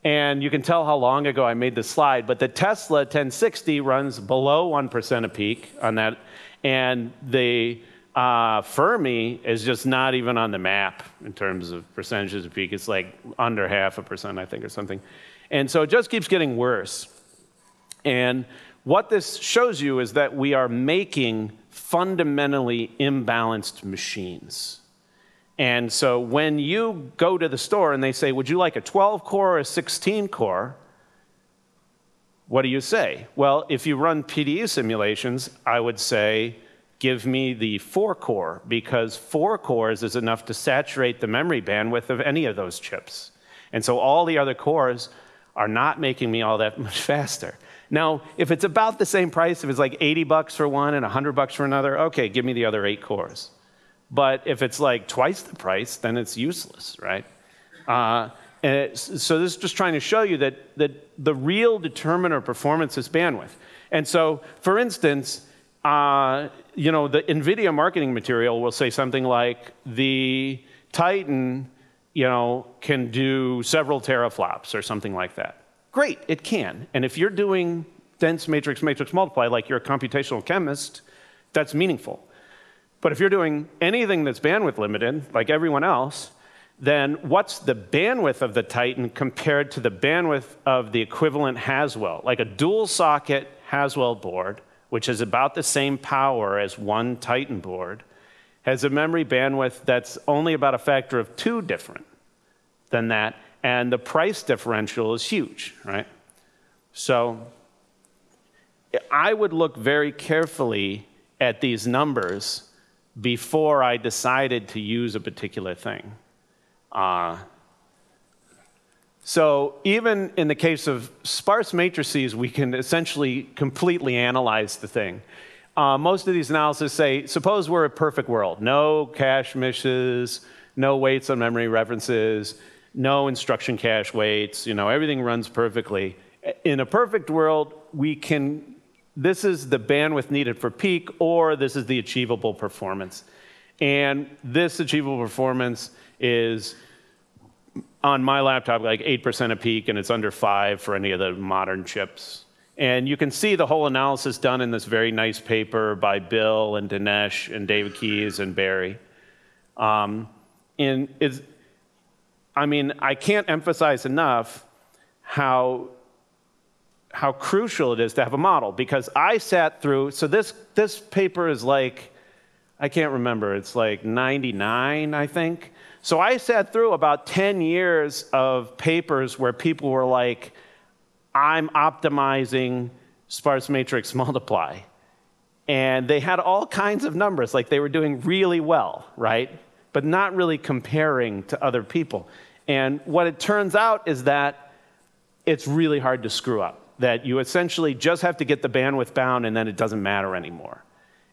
and you can tell how long ago I made this slide, but the Tesla 1060 runs below 1% of peak on that, and the uh, Fermi is just not even on the map in terms of percentages of peak. It's like under half a percent, I think, or something. And so it just keeps getting worse. And what this shows you is that we are making fundamentally imbalanced machines. And so when you go to the store and they say, Would you like a 12 core or a 16 core? What do you say? Well, if you run PDE simulations, I would say give me the four core because four cores is enough to saturate the memory bandwidth of any of those chips. And so all the other cores are not making me all that much faster. Now, if it's about the same price, if it's like 80 bucks for one and 100 bucks for another, okay, give me the other eight cores. But if it's like twice the price, then it's useless, right? Uh, so this is just trying to show you that, that the real determiner of performance is bandwidth. And so, for instance, uh, you know, the NVIDIA marketing material will say something like the Titan, you know, can do several teraflops or something like that. Great, it can. And if you're doing dense matrix matrix multiply like you're a computational chemist, that's meaningful. But if you're doing anything that's bandwidth limited, like everyone else, then what's the bandwidth of the Titan compared to the bandwidth of the equivalent Haswell? Like a dual socket Haswell board, which is about the same power as one Titan board, has a memory bandwidth that's only about a factor of two different than that, and the price differential is huge, right? So I would look very carefully at these numbers before I decided to use a particular thing. Uh, so even in the case of sparse matrices, we can essentially completely analyze the thing. Uh, most of these analyses say, suppose we're a perfect world. No cache misses, no waits on memory references, no instruction cache waits, you know, everything runs perfectly. In a perfect world, we can, this is the bandwidth needed for peak, or this is the achievable performance. And this achievable performance is on my laptop like 8% of peak, and it's under 5 for any of the modern chips. And you can see the whole analysis done in this very nice paper by Bill and Dinesh and David Keyes and Barry. Um, and it's, I mean, I can't emphasize enough how, how crucial it is to have a model because I sat through, so this, this paper is like, I can't remember, it's like 99, I think. So I sat through about 10 years of papers where people were like, I'm optimizing sparse matrix multiply. And they had all kinds of numbers, like they were doing really well, right? But not really comparing to other people. And what it turns out is that it's really hard to screw up, that you essentially just have to get the bandwidth bound and then it doesn't matter anymore.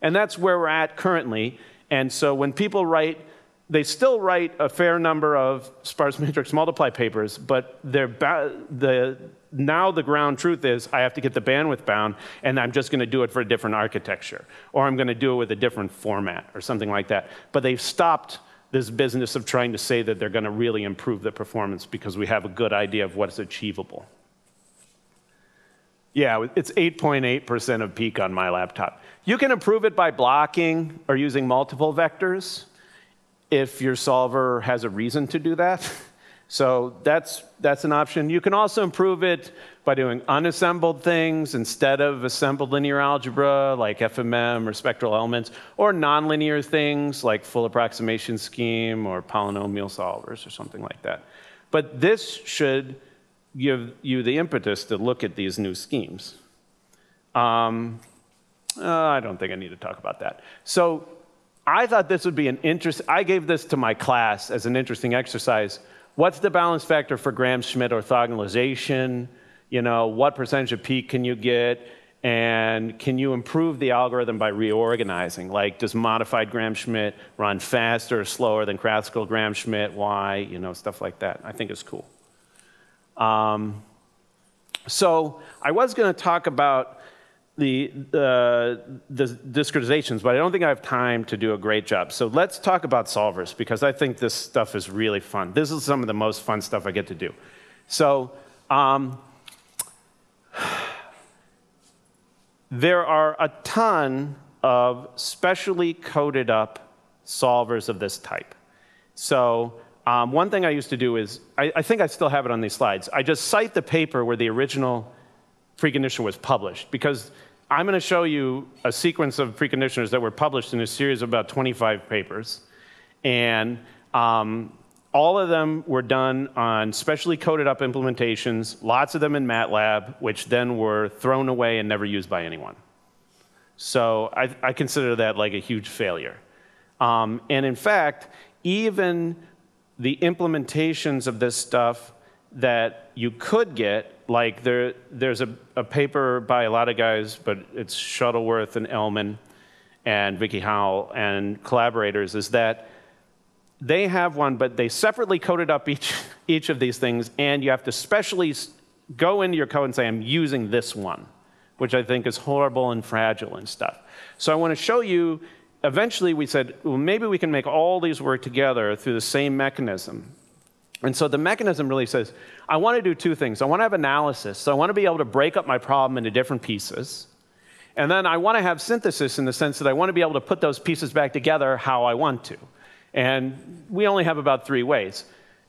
And that's where we're at currently. And so when people write they still write a fair number of sparse matrix multiply papers, but the, now the ground truth is I have to get the bandwidth bound, and I'm just going to do it for a different architecture, or I'm going to do it with a different format, or something like that. But they've stopped this business of trying to say that they're going to really improve the performance because we have a good idea of what's achievable. Yeah, it's 8.8% of peak on my laptop. You can improve it by blocking or using multiple vectors if your solver has a reason to do that. So that's, that's an option. You can also improve it by doing unassembled things instead of assembled linear algebra like FMM or spectral elements, or nonlinear things like full approximation scheme or polynomial solvers or something like that. But this should give you the impetus to look at these new schemes. Um, uh, I don't think I need to talk about that. So I thought this would be an interest. I gave this to my class as an interesting exercise. What's the balance factor for Gram-Schmidt orthogonalization? You know, what percentage of peak can you get? And can you improve the algorithm by reorganizing? Like, does modified Gram-Schmidt run faster or slower than classical Gram-Schmidt? Why? You know, stuff like that. I think it's cool. Um, so I was going to talk about the, uh, the discretizations, but I don't think I have time to do a great job. So let's talk about solvers because I think this stuff is really fun. This is some of the most fun stuff I get to do. So um, there are a ton of specially coded up solvers of this type. So um, one thing I used to do is, I, I think I still have it on these slides, I just cite the paper where the original precondition was published because I'm going to show you a sequence of preconditioners that were published in a series of about 25 papers. And um, all of them were done on specially coded up implementations, lots of them in MATLAB, which then were thrown away and never used by anyone. So I, I consider that like a huge failure. Um, and in fact, even the implementations of this stuff that you could get, like there, there's a, a paper by a lot of guys, but it's Shuttleworth and Elman and Vicki Howle and collaborators, is that they have one, but they separately coded up each, each of these things, and you have to specially go into your code and say, I'm using this one, which I think is horrible and fragile and stuff. So I want to show you, eventually we said, well, maybe we can make all these work together through the same mechanism. And so the mechanism really says, I want to do two things. I want to have analysis, so I want to be able to break up my problem into different pieces. And then I want to have synthesis in the sense that I want to be able to put those pieces back together how I want to. And we only have about three ways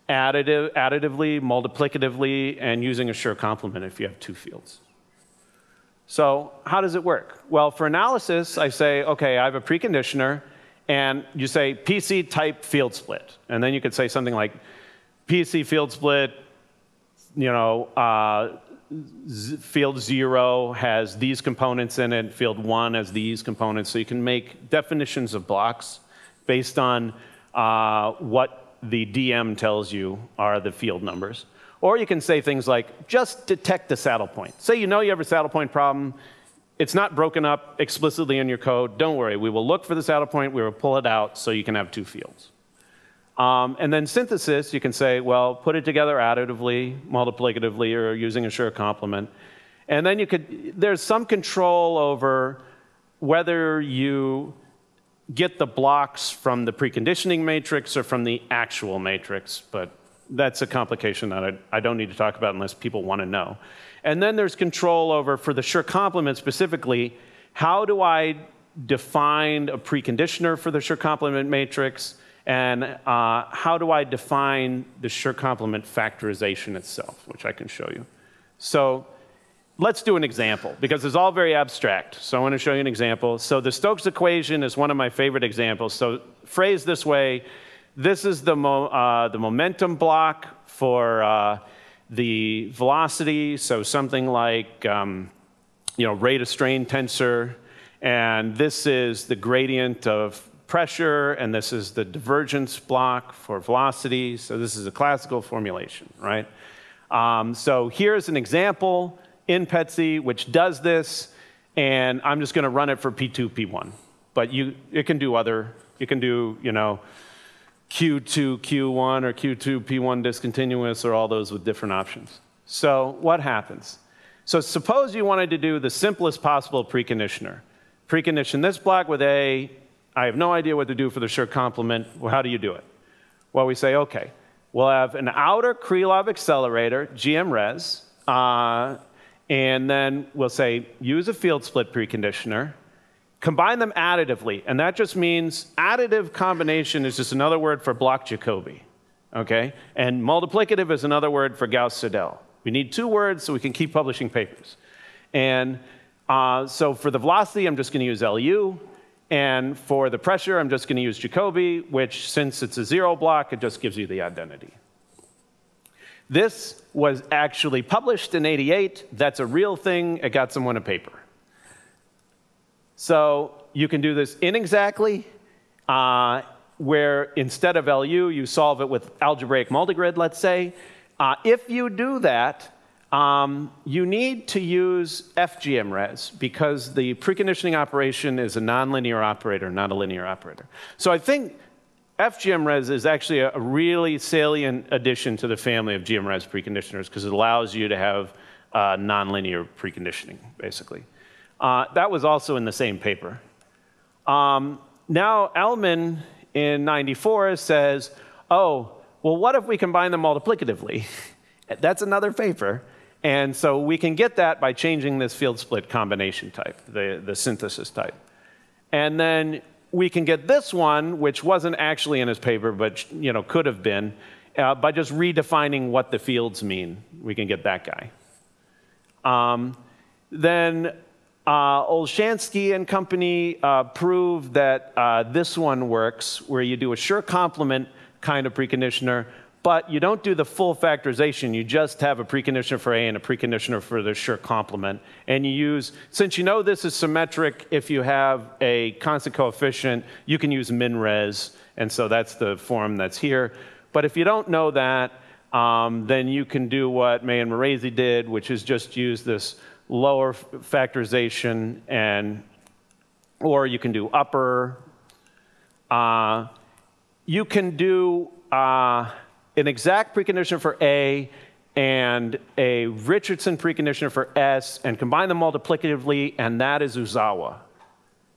additive, additively, multiplicatively, and using a Schur complement if you have two fields. So, how does it work? Well, for analysis, I say, okay, I have a preconditioner, and you say PC type field split. And then you could say something like PC field split, you know, uh, field zero has these components in it, field one has these components. So you can make definitions of blocks based on uh, what the DM tells you are the field numbers. Or you can say things like, just detect the saddle point. Say you know you have a saddle point problem. It's not broken up explicitly in your code. Don't worry. We will look for the saddle point. We will pull it out so you can have two fields. Um, and then synthesis, you can say, well, put it together additively, multiplicatively, or using a Schur complement. And then you could, there's some control over whether you get the blocks from the preconditioning matrix or from the actual matrix, but that's a complication that I, I don't need to talk about unless people want to know. And then there's control over, for the Schur complement specifically, how do I define a preconditioner for the Schur complement matrix, and uh, how do I define the Schur complement factorization itself, which I can show you. So let's do an example because it's all very abstract. So I want to show you an example. So the Stokes equation is one of my favorite examples. So phrased this way, this is the, mo uh, the momentum block for uh, the velocity. So something like, um, you know, rate of strain tensor. And this is the gradient of pressure, and this is the divergence block for velocity. So this is a classical formulation, right? Um, so here's an example in PETSc, which does this, and I'm just going to run it for P2, P1. But you, it can do other, you can do, you know, Q2, Q1, or Q2, P1 discontinuous, or all those with different options. So what happens? So suppose you wanted to do the simplest possible preconditioner. Precondition this block with A. I have no idea what to do for the Schur complement. Well, how do you do it? Well, we say, okay, we'll have an outer Krylov accelerator, GMRes, uh, and then we'll say use a field split preconditioner, combine them additively, and that just means additive combination is just another word for block Jacobi, okay? And multiplicative is another word for Gauss-Seidel. We need two words so we can keep publishing papers. And uh, so for the velocity, I'm just going to use LU. And for the pressure, I'm just going to use Jacobi, which since it's a zero block, it just gives you the identity. This was actually published in 88. That's a real thing. It got someone a paper. So you can do this inexactly, uh, where instead of LU, you solve it with algebraic multigrid, let's say. Uh, if you do that, um, you need to use FGMRes because the preconditioning operation is a nonlinear operator, not a linear operator. So I think FGMRes is actually a, really salient addition to the family of GMRes preconditioners because it allows you to have uh, nonlinear preconditioning, basically. Uh, that was also in the same paper. Um, now, Elman in 94 says, oh, well, what if we combine them multiplicatively? That's another paper. And so we can get that by changing this field split combination type, the, the synthesis type. And then we can get this one, which wasn't actually in his paper, but you know, could have been, uh, by just redefining what the fields mean. We can get that guy. Um, then uh, Olshanskii and company uh, proved that uh, this one works, where you do a Schur complement kind of preconditioner, but you don't do the full factorization. You just have a preconditioner for A and a preconditioner for the Schur complement. And you use, since you know this is symmetric, if you have a constant coefficient, you can use min-res. And so that's the form that's here. But if you don't know that, um, then you can do what May and Moresi did, which is just use this lower factorization and or you can do upper. Uh, you can do uh, an exact preconditioner for A and a Richardson preconditioner for S and combine them multiplicatively, and that is Uzawa.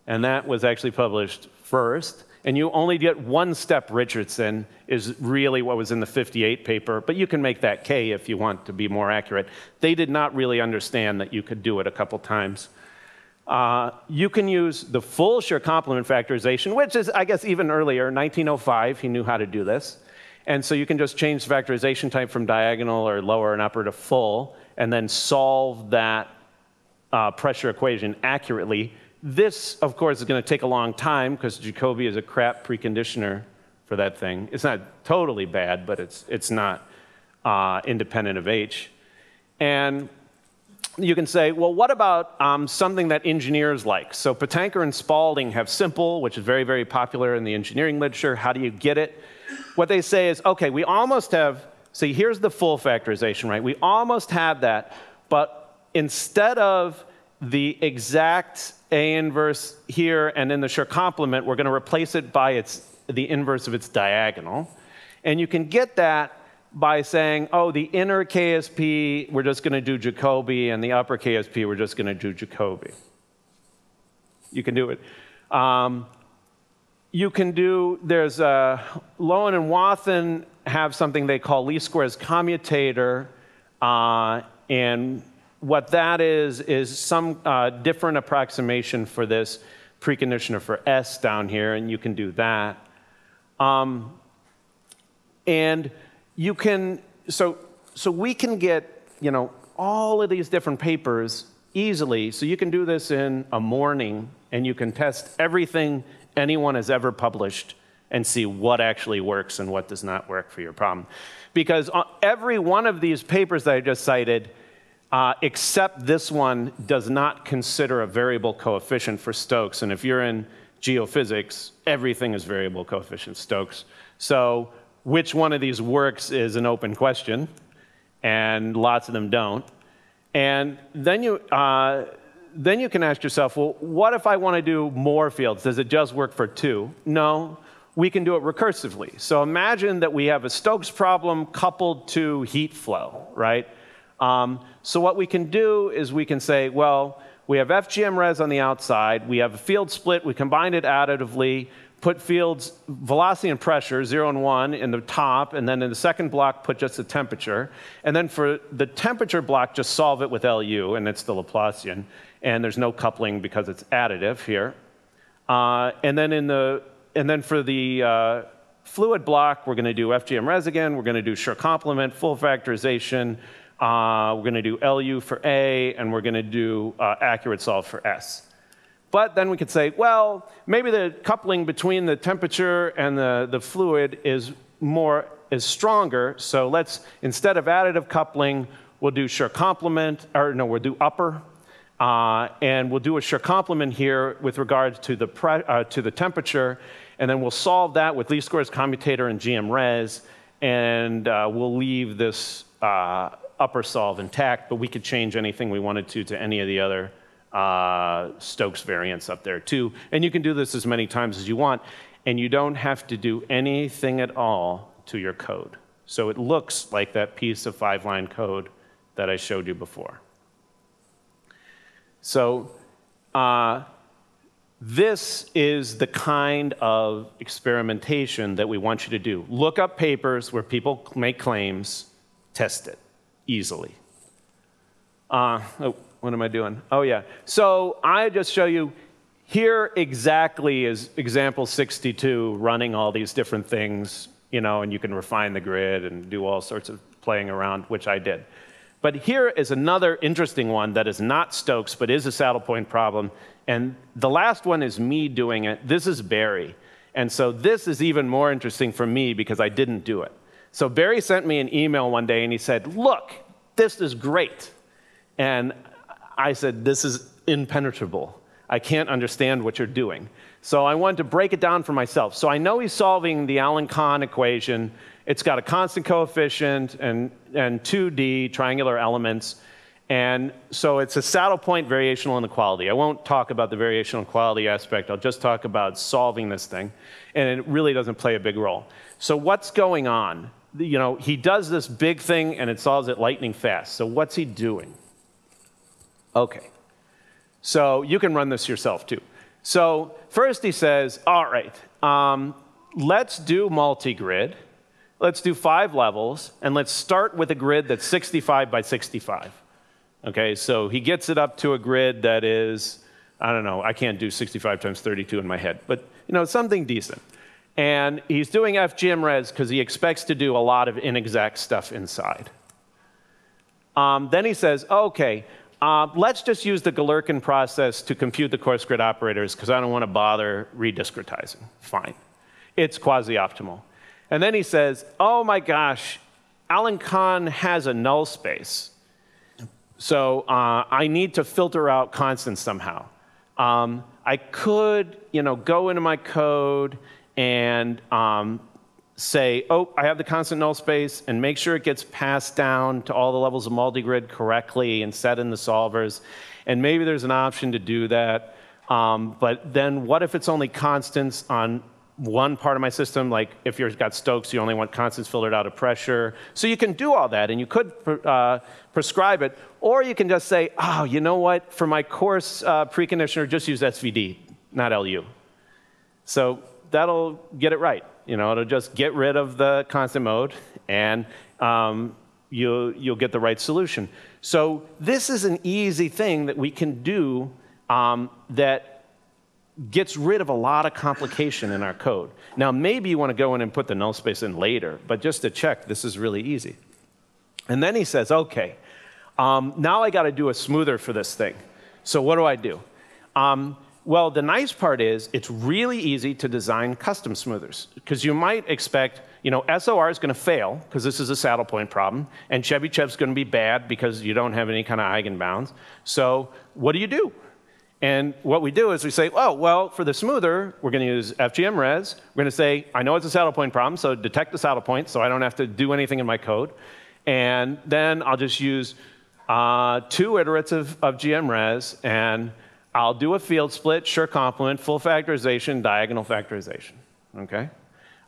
And that was actually published first. And you only get one step Richardson, is really what was in the 58 paper, but you can make that K if you want to be more accurate. They did not really understand that you could do it a couple times. Uh, you can use the full Schur complement factorization, which is, I guess, even earlier, 1905, he knew how to do this. And so you can just change the factorization type from diagonal or lower and upper to full, and then solve that uh, pressure equation accurately. This, of course, is going to take a long time because Jacobi is a crap preconditioner for that thing. It's not totally bad, but it's, it's not uh, independent of H. And you can say, well, what about um, something that engineers like? So Patankar and Spalding have simple, which is very, very popular in the engineering literature. How do you get it? What they say is, okay, we almost have, see, here's the full factorization, right? We almost have that, but instead of the exact A inverse here and in the Schur complement, we're going to replace it by its, the inverse of its diagonal. And you can get that by saying, oh, the inner KSP, we're just going to do Jacobi, and the upper KSP, we're just going to do Jacobi. You can do it. Um, you can do, there's a, Lowen and Wathen have something they call least squares commutator, uh, and what that is, is some uh, different approximation for this preconditioner for S down here, and you can do that. Um, and you can, so, so we can get, you know, all of these different papers easily. So you can do this in a morning and you can test everything anyone has ever published and see what actually works and what does not work for your problem. Because uh, every one of these papers that I just cited, uh, except this one, does not consider a variable coefficient for Stokes. And if you're in geophysics, everything is variable coefficient Stokes. So which one of these works is an open question, and lots of them don't. And then you, uh, then you can ask yourself, well, what if I want to do more fields? Does it just work for two? No, we can do it recursively. So imagine that we have a Stokes problem coupled to heat flow, right? Um, so what we can do is we can say, well, we have FGMRes on the outside, we have a field split, we combine it additively, put fields velocity and pressure, zero and one, in the top, and then in the second block, put just the temperature. And then for the temperature block, just solve it with LU, and it's the Laplacian. And there's no coupling because it's additive here. Uh, and then in the, and then for the uh, fluid block, we're going to do FGMRes again. We're going to do Schur complement, full factorization. Uh, we're going to do LU for A, and we're going to do uh, accurate solve for S. But then we could say, well, maybe the coupling between the temperature and the, the fluid is more is stronger. So let's instead of additive coupling, we'll do Schur complement, or no, we'll do upper, uh, and we'll do a Schur complement here with regards to the uh, to the temperature, and then we'll solve that with least squares commutator and GMRes, and uh, we'll leave this uh, upper solve intact. But we could change anything we wanted to to any of the other uh, Stokes variants up there too. And you can do this as many times as you want, and you don't have to do anything at all to your code. So it looks like that piece of five line code that I showed you before. So uh, this is the kind of experimentation that we want you to do. Look up papers where people make claims, test it easily. Uh, oh, what am I doing? Oh, yeah. So I just show you here exactly is example 62 running all these different things, you know, and you can refine the grid and do all sorts of playing around, which I did. But here is another interesting one that is not Stokes, but is a saddle point problem. And the last one is me doing it. This is Barry. And so this is even more interesting for me because I didn't do it. So Barry sent me an email one day and he said, Look, this is great. And I said, This is impenetrable. I can't understand what you're doing. So I wanted to break it down for myself. So I know he's solving the Allen Cahn equation. It's got a constant coefficient and, and 2D triangular elements. And so it's a saddle point variational inequality. I won't talk about the variational inequality aspect. I'll just talk about solving this thing. And it really doesn't play a big role. So what's going on? You know, he does this big thing and it solves it lightning fast. So what's he doing? Okay. So you can run this yourself too. So first he says, all right, um, let's do multi-grid. Let's do five levels, and let's start with a grid that's 65 by 65. Okay, so he gets it up to a grid that is, I don't know, I can't do 65 times 32 in my head, but you know, something decent. And he's doing FGMRes because he expects to do a lot of inexact stuff inside. Um, then he says, okay, uh, let's just use the Galerkin process to compute the coarse grid operators because I don't want to bother rediscretizing. Fine. It's quasi-optimal. And then he says, oh my gosh, Allen-Cahn has a null space. So uh, I need to filter out constants somehow. Um, I could, you know, go into my code and um, say, oh, I have the constant null space, and make sure it gets passed down to all the levels of multigrid correctly and set in the solvers. And maybe there's an option to do that. Um, but then what if it's only constants on one part of my system, like if you've got Stokes, you only want constants filtered out of pressure. So you can do all that, and you could uh, prescribe it, or you can just say, oh, you know what, for my coarse uh, preconditioner, just use SVD, not LU. So that'll get it right. You know, it'll just get rid of the constant mode, and um, you'll, you'll get the right solution. So this is an easy thing that we can do um, that gets rid of a lot of complication in our code. Now, maybe you want to go in and put the null space in later, but just to check, this is really easy. And then he says, okay, um, now I got to do a smoother for this thing. So what do I do? Um, well, the nice part is it's really easy to design custom smoothers because you might expect, you know, SOR is going to fail because this is a saddle point problem, and Chebyshev is going to be bad because you don't have any kind of eigenbounds. So what do you do? And what we do is we say, oh, well, for the smoother, we're going to use FGMRes. We're going to say, I know it's a saddle point problem, so detect the saddle point so I don't have to do anything in my code. And then I'll just use uh, two iterates of, of GMRes and I'll do a field split, Schur complement, full factorization, diagonal factorization, okay?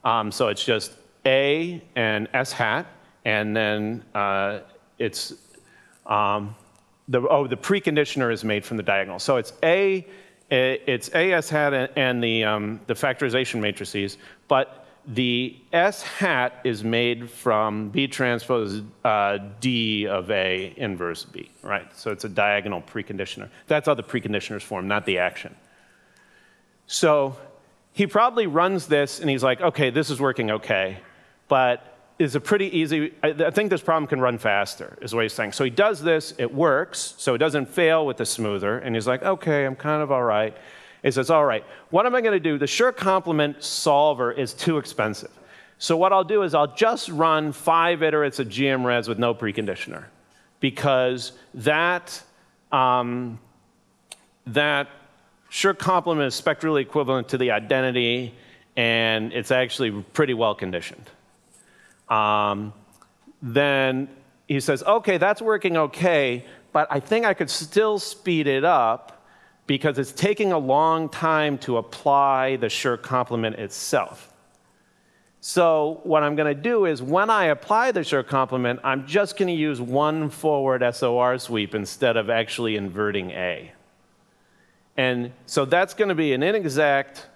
Um, so it's just A and S hat, and then uh, it's, um, the, oh, the preconditioner is made from the diagonal. So it's A, it's A, S hat, and the, um, the factorization matrices, but the S hat is made from B transpose uh, D of A inverse B, right? So it's a diagonal preconditioner. That's how the preconditioners form, not the action. So he probably runs this and he's like, okay, this is working okay, but is a pretty easy, I, I think this problem can run faster, is what he's saying. So he does this, it works, so it doesn't fail with the smoother, and he's like, okay, I'm kind of all right. He says, all right, what am I going to do? The Schur complement solver is too expensive. So what I'll do is I'll just run five iterates of GMRes with no preconditioner because that, um, that Schur complement is spectrally equivalent to the identity and it's actually pretty well conditioned. Um, then he says, okay, that's working okay, but I think I could still speed it up because it's taking a long time to apply the Schur complement itself. So what I'm going to do is when I apply the Schur complement, I'm just going to use one forward SOR sweep instead of actually inverting A. And so that's going to be an inexact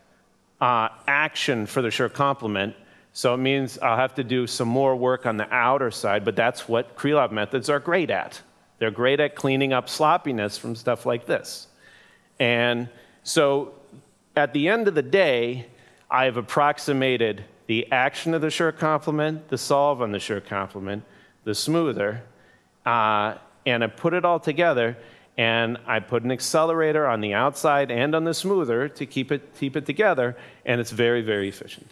uh, action for the Schur complement. So it means I'll have to do some more work on the outer side, but that's what Krylov methods are great at. They're great at cleaning up sloppiness from stuff like this. And so at the end of the day, I've approximated the action of the Schur complement, the solve on the Schur complement, the smoother, uh, and I put it all together, and I put an accelerator on the outside and on the smoother to keep it, keep it together, and it's very, very efficient.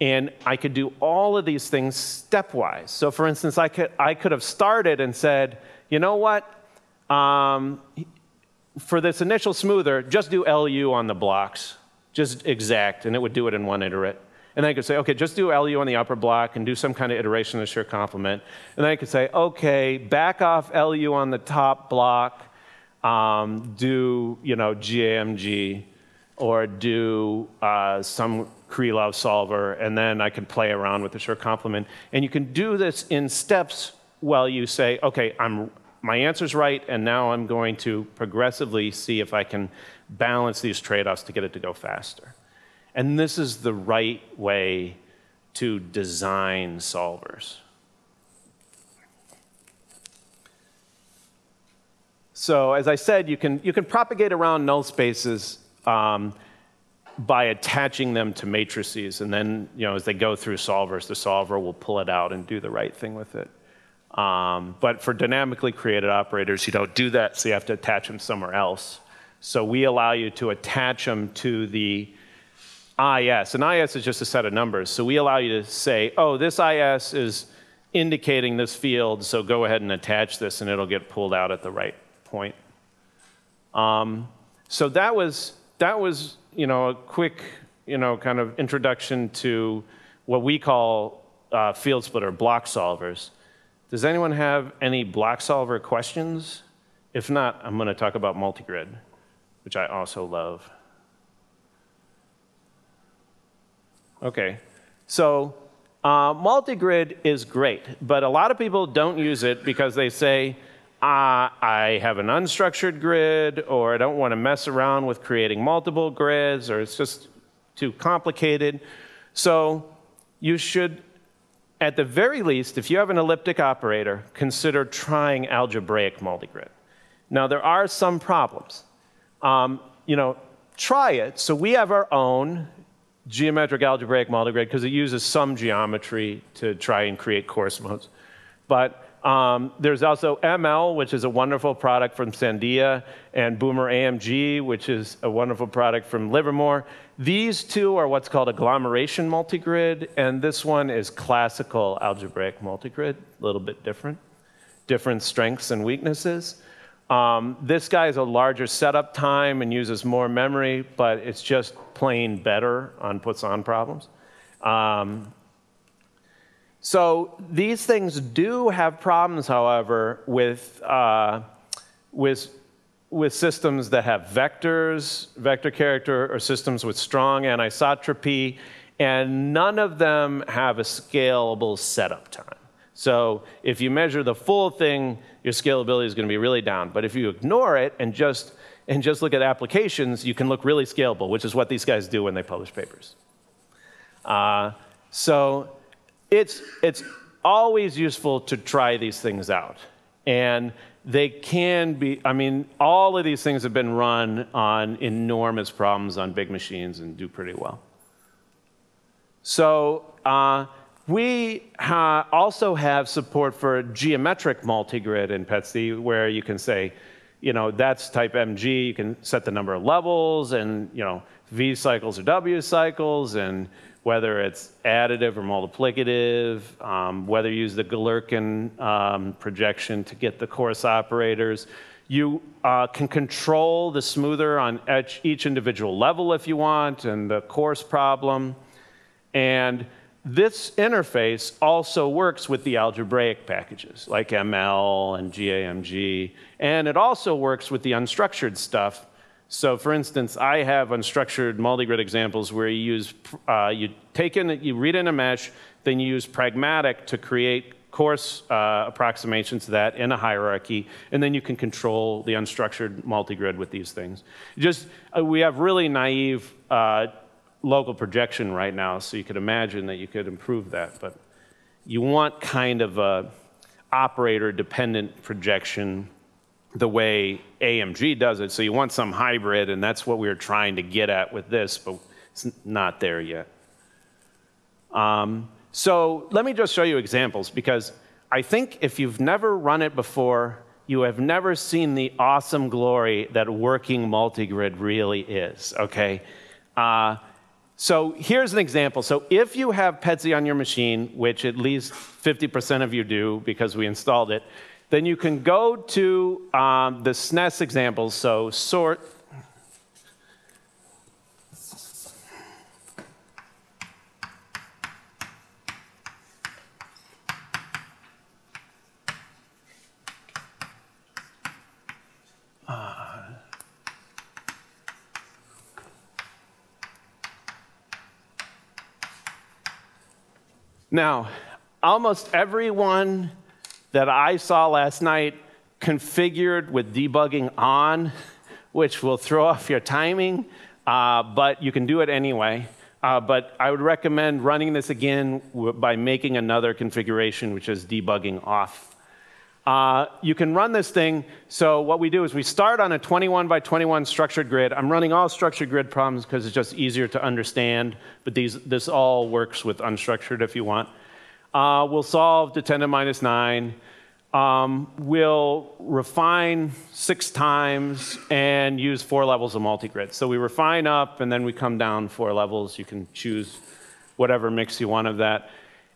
And I could do all of these things stepwise. So for instance, I could, I could have started and said, you know what? Um, for this initial smoother, just do LU on the blocks, just exact, and it would do it in one iterate. And then I could say, okay, just do LU on the upper block and do some kind of iteration of Schur complement. And then I could say, okay, back off LU on the top block, um, do, you know, GAMG, or do uh, some Krylov solver, and then I can play around with the Schur complement. And you can do this in steps while you say, okay, I'm, my answer's right, and now I'm going to progressively see if I can balance these trade-offs to get it to go faster. And this is the right way to design solvers. So as I said, you can, you can propagate around null spaces um, by attaching them to matrices. And then, you know, as they go through solvers, the solver will pull it out and do the right thing with it. Um, but for dynamically created operators, you don't do that, so you have to attach them somewhere else. So we allow you to attach them to the IS. And IS is just a set of numbers. So we allow you to say, oh, this IS is indicating this field, so go ahead and attach this, and it'll get pulled out at the right point. Um, so that was, that was, you know, a quick, you know, kind of introduction to what we call uh, field splitter block solvers. Does anyone have any block solver questions? If not, I'm going to talk about multigrid, which I also love. Okay, so uh, multigrid is great, but a lot of people don't use it because they say, uh, I have an unstructured grid, or I don't want to mess around with creating multiple grids, or it's just too complicated. So you should, at the very least, if you have an elliptic operator, consider trying algebraic multigrid. Now, there are some problems. Um, you know, try it. So we have our own geometric algebraic multigrid because it uses some geometry to try and create coarse modes. But um, there's also ML, which is a wonderful product from Sandia, and Boomer AMG, which is a wonderful product from Livermore. These two are what's called agglomeration multigrid, and this one is classical algebraic multigrid, a little bit different, different strengths and weaknesses. Um, this guy has a larger setup time and uses more memory, but it's just plain better on puts on problems. Um, so these things do have problems, however, with, uh, with, with systems that have vectors, vector character, or systems with strong anisotropy, and none of them have a scalable setup time. So if you measure the full thing, your scalability is going to be really down. But if you ignore it and just, and just look at applications, you can look really scalable, which is what these guys do when they publish papers. Uh, so it's, it's always useful to try these things out. And they can be, I mean, all of these things have been run on enormous problems on big machines and do pretty well. So uh, we ha also have support for geometric multigrid in PETSc where you can say, you know, that's type MG, you can set the number of levels and, you know, V cycles or W cycles and whether it's additive or multiplicative, um, whether you use the Galerkin um, projection to get the coarse operators. You uh, can control the smoother on each, each individual level if you want, and the coarse problem. And this interface also works with the algebraic packages like ML and GAMG, and it also works with the unstructured stuff so for instance, I have unstructured multigrid examples where you use, uh, you take in, you read in a mesh, then you use pragmatic to create coarse uh, approximations to that in a hierarchy, and then you can control the unstructured multigrid with these things. Just, uh, we have really naive uh, local projection right now, so you could imagine that you could improve that, but you want kind of a operator-dependent projection the way AMG does it. So you want some hybrid, and that's what we are trying to get at with this, but it's not there yet. Um, so let me just show you examples, because I think if you've never run it before, you have never seen the awesome glory that working multigrid really is, okay? Uh, So here's an example. So if you have PETSc on your machine, which at least 50% of you do because we installed it, then you can go to um, the SNES examples. So sort Now, almost everyone that I saw last night configured with debugging on, which will throw off your timing, uh, but you can do it anyway. Uh, but I would recommend running this again by making another configuration, which is debugging off. Uh, you can run this thing. So what we do is we start on a 21 by 21 structured grid. I'm running all structured grid problems because it's just easier to understand, but these, this all works with unstructured if you want. Uh, we'll solve to 10 to minus 9. Um, we'll refine six times and use four levels of multigrid. So we refine up and then we come down four levels. You can choose whatever mix you want of that.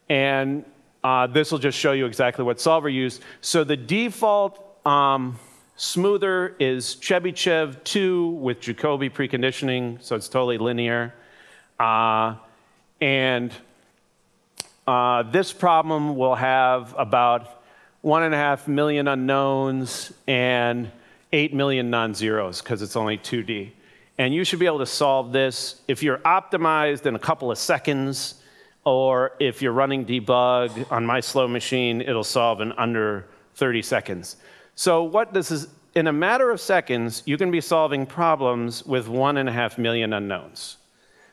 And uh, this will just show you exactly what solver used. So the default um, smoother is Chebyshev 2 with Jacobi preconditioning, so it's totally linear. Uh, and uh, this problem will have about one and a half million unknowns and eight million non-zeros because it's only 2D. And you should be able to solve this if you're optimized in a couple of seconds, or if you're running debug on my slow machine, it'll solve in under 30 seconds. So what this is, in a matter of seconds, you can be solving problems with one and a half million unknowns.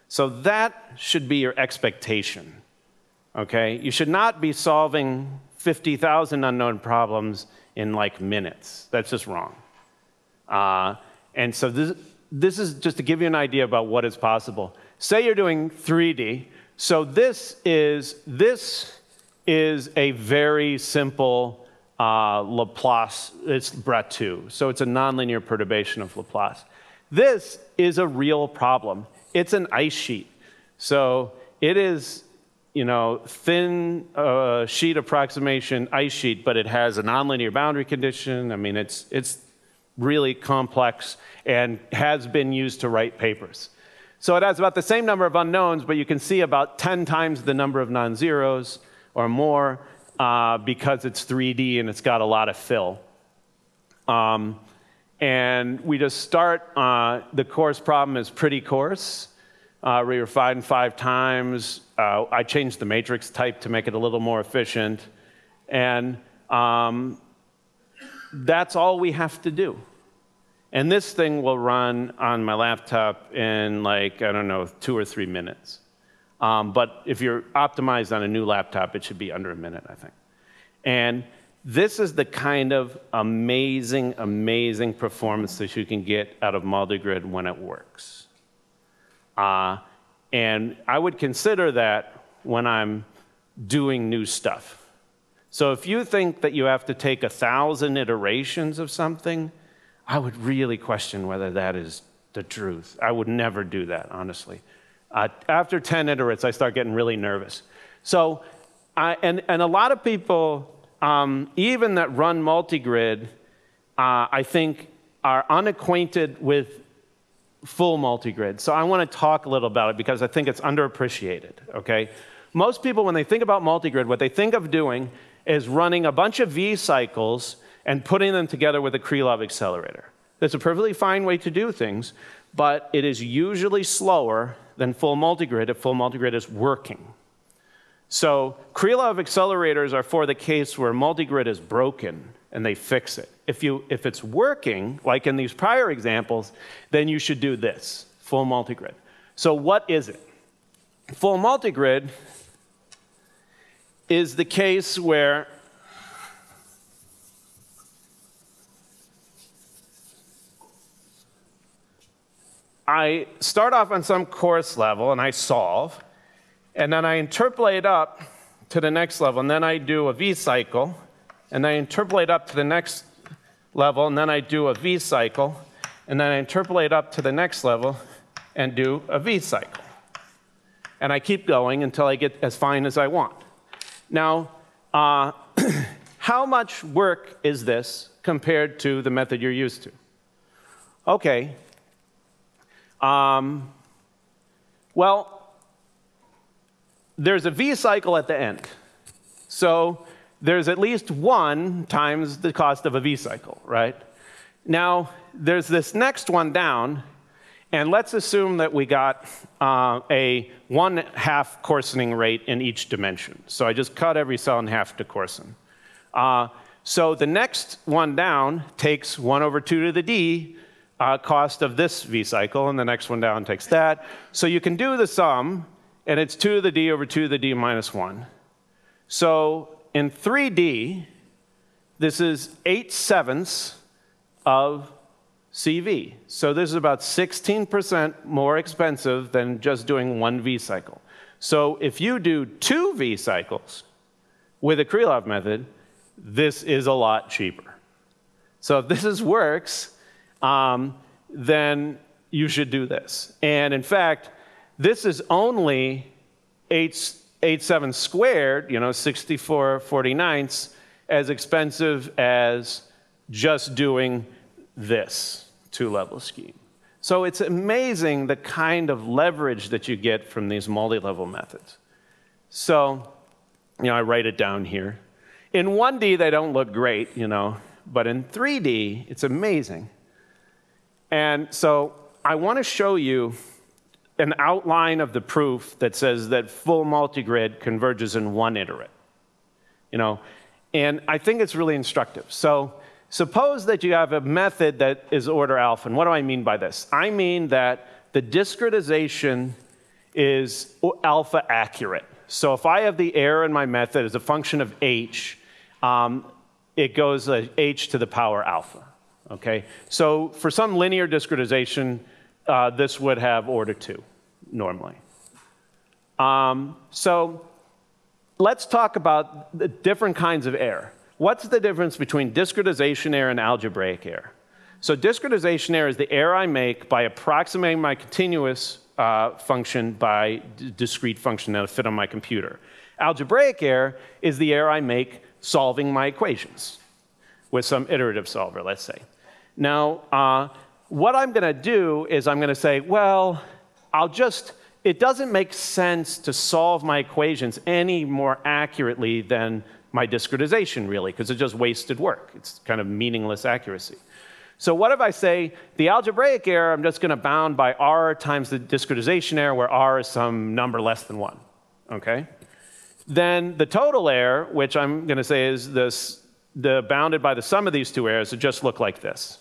So that should be your expectation okay? You should not be solving 50,000 unknown problems in like minutes. That's just wrong. Uh, and so this, this is just to give you an idea about what is possible. Say you're doing 3D. So this is, this is a very simple uh, Laplace, it's Bratu. So it's a nonlinear perturbation of Laplace. This is a real problem. It's an ice sheet. So it is you know, thin uh, sheet approximation ice sheet, but it has a nonlinear boundary condition. I mean, it's, it's really complex and has been used to write papers. So it has about the same number of unknowns, but you can see about 10 times the number of non-zeros or more uh, because it's 3D and it's got a lot of fill. Um, and we just start, uh, the coarse problem is pretty coarse. Uh, we refined five times. Uh, I changed the matrix type to make it a little more efficient. And um, that's all we have to do. And this thing will run on my laptop in like, I don't know, two or three minutes. Um, but if you're optimized on a new laptop, it should be under a minute, I think. And this is the kind of amazing, amazing performance that you can get out of multigrid when it works. Uh, and I would consider that when I'm doing new stuff. So if you think that you have to take a thousand iterations of something, I would really question whether that is the truth. I would never do that, honestly. Uh, after 10 iterates, I start getting really nervous. So, I, and, and a lot of people, um, even that run multigrid, uh, I think are unacquainted with full multigrid. So I want to talk a little about it because I think it's underappreciated, okay? Most people, when they think about multigrid, what they think of doing is running a bunch of V cycles and putting them together with a Krylov accelerator. That's a perfectly fine way to do things, but it is usually slower than full multigrid if full multigrid is working. So Krylov accelerators are for the case where multigrid is broken and they fix it. If, you, if it's working, like in these prior examples, then you should do this, full multigrid. So what is it? Full multigrid is the case where I start off on some coarse level and I solve, and then I interpolate up to the next level, and then I do a V cycle, and I interpolate up to the next level, and then I do a V cycle, and then I interpolate up to the next level and do a V cycle. And I keep going until I get as fine as I want. Now, uh, how much work is this compared to the method you're used to? Okay. Um, well, there's a V cycle at the end. So there's at least one times the cost of a V cycle, right? Now, there's this next one down, and let's assume that we got uh, a one half coarsening rate in each dimension. So I just cut every cell in half to coarsen. Uh, so the next one down takes 1 over 2 to the d uh, cost of this V cycle, and the next one down takes that. So you can do the sum, and it's 2 to the d over 2 to the d minus 1. So in 3D, this is 8 sevenths of CV. So this is about 16% more expensive than just doing one V cycle. So if you do two V cycles with a Krylov method, this is a lot cheaper. So if this is works, um, then you should do this. And in fact, this is only 8, 8 7 squared, you know, 64 49ths, as expensive as just doing this two-level scheme. So it's amazing the kind of leverage that you get from these multi-level methods. So, you know, I write it down here. In 1D, they don't look great, you know, but in 3D, it's amazing. And so I want to show you an outline of the proof that says that full multigrid converges in one iterate. You know, and I think it's really instructive. So suppose that you have a method that is order alpha. And what do I mean by this? I mean that the discretization is alpha accurate. So if I have the error in my method as a function of h, um, it goes uh, h to the power alpha. Okay? So for some linear discretization, uh, this would have order 2 normally. Um, so let's talk about the different kinds of error. What's the difference between discretization error and algebraic error? So discretization error is the error I make by approximating my continuous uh, function by discrete function that fit on my computer. Algebraic error is the error I make solving my equations with some iterative solver, let's say. Now, uh, what I'm going to do is I'm going to say, well, I'll just, it doesn't make sense to solve my equations any more accurately than my discretization, really, because it's just wasted work. It's kind of meaningless accuracy. So what if I say the algebraic error, I'm just going to bound by r times the discretization error, where r is some number less than 1, okay? Then the total error, which I'm going to say is this, the bounded by the sum of these two errors, would just look like this.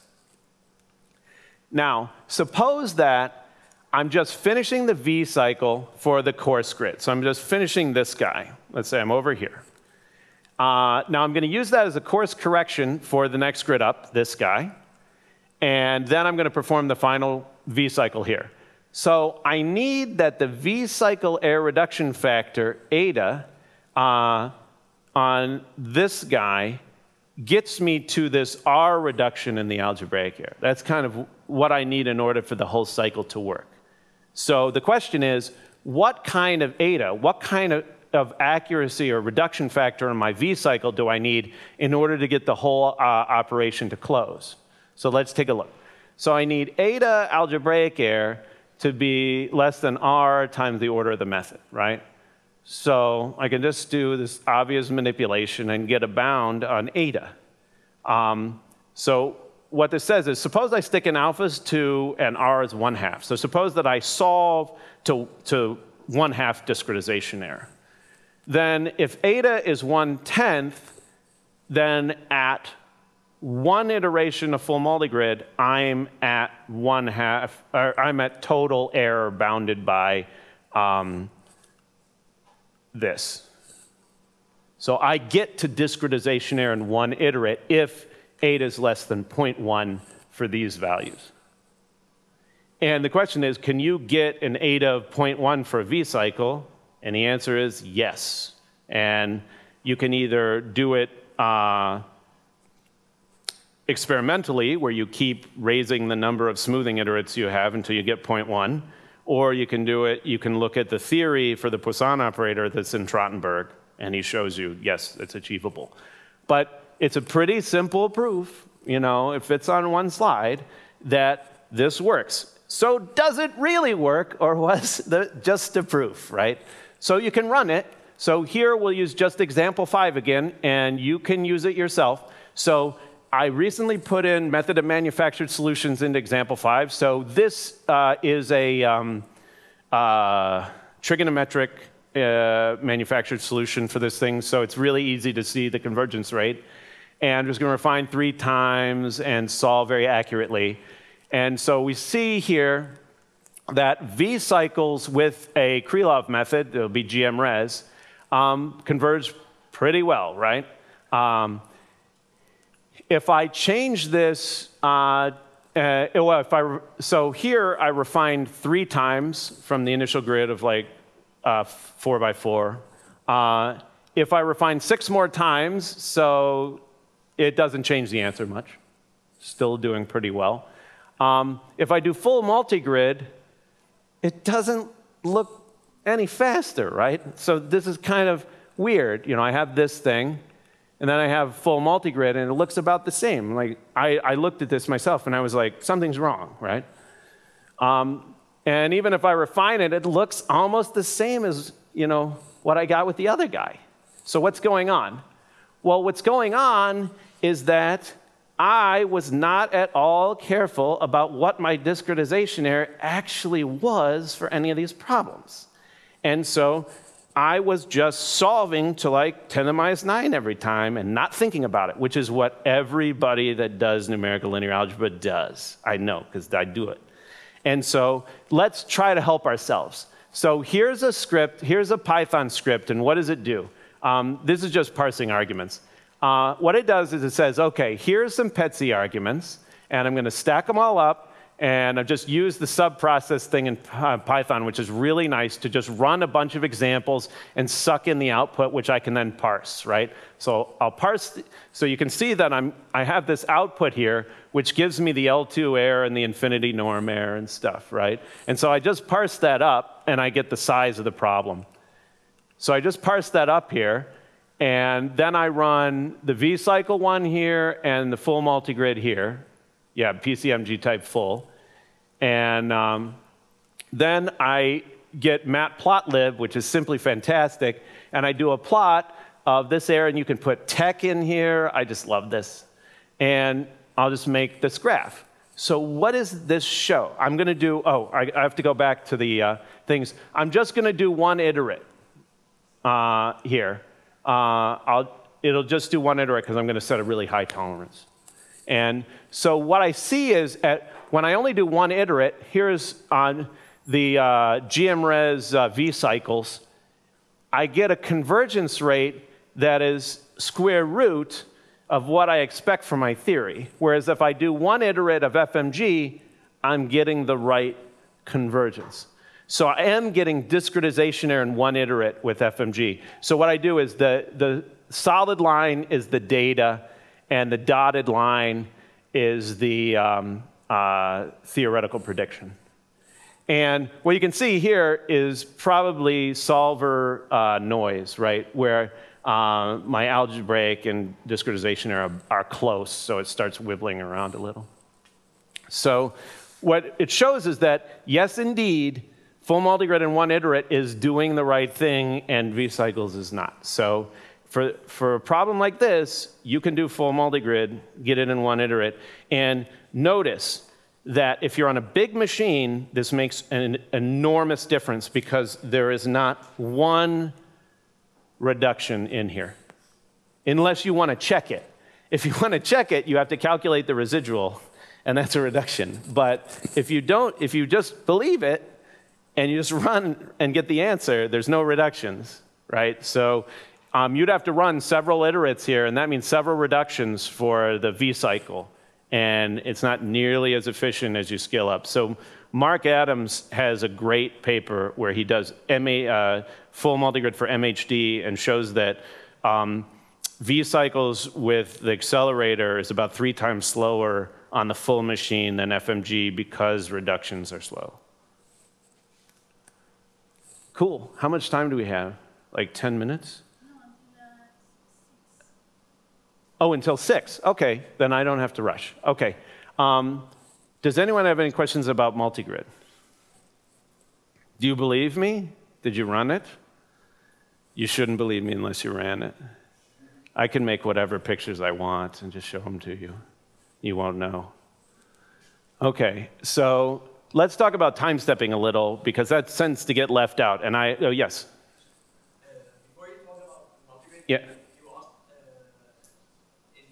Now, suppose that I'm just finishing the V cycle for the coarse grid. So I'm just finishing this guy. Let's say I'm over here. Uh, now I'm going to use that as a coarse correction for the next grid up, this guy. And then I'm going to perform the final V cycle here. So I need that the V cycle air reduction factor, eta, uh, on this guy gets me to this R reduction in the algebraic error. That's kind of what I need in order for the whole cycle to work. So the question is, what kind of eta, what kind of, of accuracy or reduction factor in my V cycle do I need in order to get the whole uh, operation to close? So let's take a look. So I need eta algebraic error to be less than R times the order of the method, right? So I can just do this obvious manipulation and get a bound on eta. Um, so what this says is suppose I stick in alphas to and R is one half. So suppose that I solve to, to one half discretization error. Then if eta is one tenth, then at one iteration of full multigrid, I'm at one half, or I'm at total error bounded by um, this. So I get to discretization error in one iterate if eta is less than 0.1 for these values. And the question is, can you get an 8 of 0.1 for a V cycle? And the answer is yes. And you can either do it uh, experimentally, where you keep raising the number of smoothing iterates you have until you get 0.1, or you can do it, you can look at the theory for the Poisson operator that's in Trottenberg, and he shows you, yes, it's achievable. But it's a pretty simple proof, you know, it fits on one slide, that this works. So does it really work, or was the, just a proof, right? So you can run it. So here we'll use just example five again, and you can use it yourself. So I recently put in method of manufactured solutions into example five. So this uh, is a um, uh, trigonometric uh, manufactured solution for this thing. So it's really easy to see the convergence rate. And I'm going to refine three times and solve very accurately. And so we see here that V cycles with a Krylov method, it'll be GMRes, um, converge pretty well, right? Um, if I change this, uh, uh, well, if I, so here I refined three times from the initial grid of like uh, four by four. Uh, if I refine six more times, so it doesn't change the answer much. Still doing pretty well. Um, if I do full multi-grid, it doesn't look any faster, right? So this is kind of weird. You know, I have this thing, and then I have full multi-grid, and it looks about the same. Like, I, I looked at this myself, and I was like, something's wrong, right? Um, and even if I refine it, it looks almost the same as, you know, what I got with the other guy. So what's going on? Well, what's going on is that I was not at all careful about what my discretization error actually was for any of these problems. And so I was just solving to like 10 to the minus 9 every time and not thinking about it, which is what everybody that does numerical linear algebra does. I know because I do it. And so let's try to help ourselves. So here's a script, here's a Python script, and what does it do? Um, this is just parsing arguments. Uh, what it does is it says, okay, here's some PETSc arguments, and I'm going to stack them all up, and I've just used the subprocess thing in uh, Python, which is really nice to just run a bunch of examples and suck in the output, which I can then parse, right? So I'll parse, so you can see that I'm, I have this output here, which gives me the L2 error and the infinity norm error and stuff, right? And so I just parse that up, and I get the size of the problem. So I just parse that up here, and then I run the V-cycle one here and the full multigrid here. Yeah, PCMG type full. And um, then I get matplotlib, which is simply fantastic, and I do a plot of this error, and you can put TeX in here. I just love this. And I'll just make this graph. So what does this show? I'm going to do, oh, I, I, have to go back to the uh, things. I'm just going to do one iterate uh, here uh, it'll just do one iterate because I'm going to set a really high tolerance. And so what I see is at, when I only do one iterate, here's on the uh, GMRes uh, V cycles, I get a convergence rate that is square root of what I expect from my theory. Whereas if I do one iterate of FMG, I'm getting the right convergence. So I am getting discretization error in one iterate with FMG. So what I do is the, the solid line is the data, and the dotted line is the um, uh, theoretical prediction. And what you can see here is probably solver uh, noise, right? Where uh, my algebraic and discretization are, are close, so it starts wibbling around a little. So what it shows is that, yes, indeed, Full multigrid in one iterate is doing the right thing, and vCycles is not. So for, for a problem like this, you can do full multigrid, get it in one iterate, and notice that if you're on a big machine, this makes an enormous difference because there is not one reduction in here, unless you want to check it. If you want to check it, you have to calculate the residual, and that's a reduction. But if you don't, if you just believe it, and you just run and get the answer, there's no reductions, right? So um, you'd have to run several iterates here, and that means several reductions for the V cycle. And it's not nearly as efficient as you scale up. So Mark Adams has a great paper where he does MA, uh, full multigrid for MHD and shows that um, V cycles with the accelerator is about three times slower on the full machine than FMG because reductions are slow. Cool. How much time do we have? Like 10 minutes? Oh, until 6. Okay, then I don't have to rush. Okay. Um, does anyone have any questions about multigrid? Do you believe me? Did you run it? You shouldn't believe me unless you ran it. I can make whatever pictures I want and just show them to you. You won't know. Okay, so let's talk about time stepping a little because that tends to get left out. And I, oh, yes? Uh, before you talk about multigrid, Yeah. you asked uh,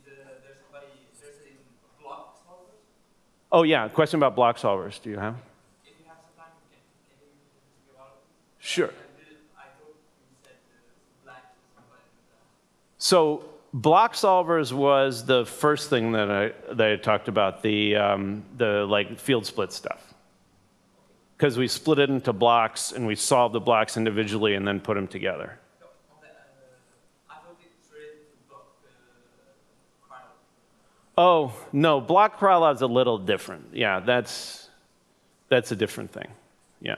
the, there's somebody interested in block solvers. Oh, yeah, question about block solvers. Do you have? If you have some time, can, can you speak about it? Sure. I, did, you said black. So block solvers was the first thing that I, that I talked about, the, um, the like field split stuff. Because we split it into blocks and we solved the blocks individually and then put them together. Oh, no, block is a little different. Yeah, that's, that's a different thing. Yeah.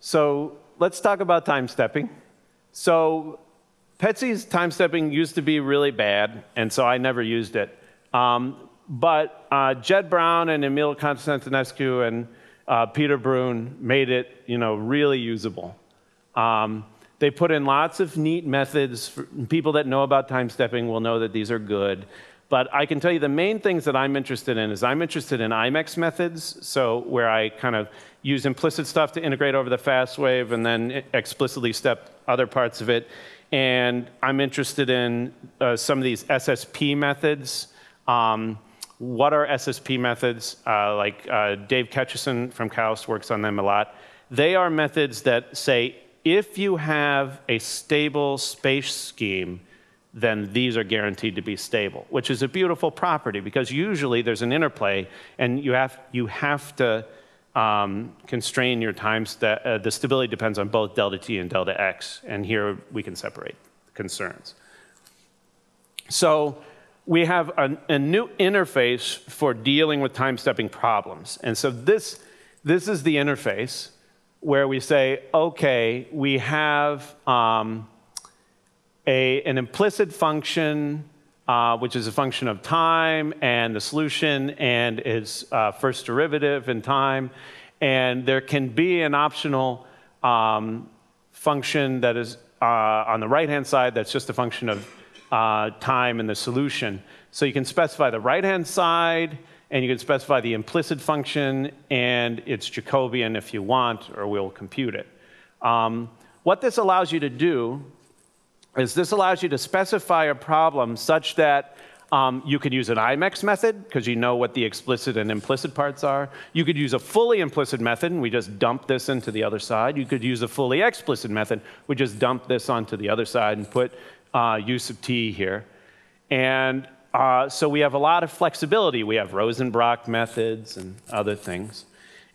So let's talk about time stepping. So PETSc's time stepping used to be really bad, and so I never used it. Um, but uh, Jed Brown and Emil Constantinescu and uh, Peter Brune made it, you know, really usable. Um, they put in lots of neat methods. For, people that know about time stepping will know that these are good. But I can tell you the main things that I'm interested in is I'm interested in IMEX methods, so where I kind of use implicit stuff to integrate over the fast wave and then explicitly step other parts of it. And I'm interested in uh, some of these SSP methods. Um, what are SSP methods? Uh, like uh, Dave Ketcheson from KAUST works on them a lot. They are methods that say if you have a stable space scheme, then these are guaranteed to be stable, which is a beautiful property because usually there's an interplay and you have, you have to um, constrain your time. Sta- uh, the stability depends on both delta t and delta x, and here we can separate concerns. So we have a, a new interface for dealing with time stepping problems. And so this, this is the interface where we say, okay, we have um, a, an implicit function, uh, which is a function of time and the solution and its uh, first derivative in time. And there can be an optional um, function that is uh, on the right-hand side that's just a function of uh, time and the solution. So you can specify the right-hand side, and you can specify the implicit function and its Jacobian if you want, or we'll compute it. Um, what this allows you to do is this allows you to specify a problem such that um, you could use an IMEX method because you know what the explicit and implicit parts are. You could use a fully implicit method, and we just dump this into the other side. You could use a fully explicit method. We just dump this onto the other side and put uh, use of t here. And uh, so we have a lot of flexibility. We have Rosenbrock methods and other things.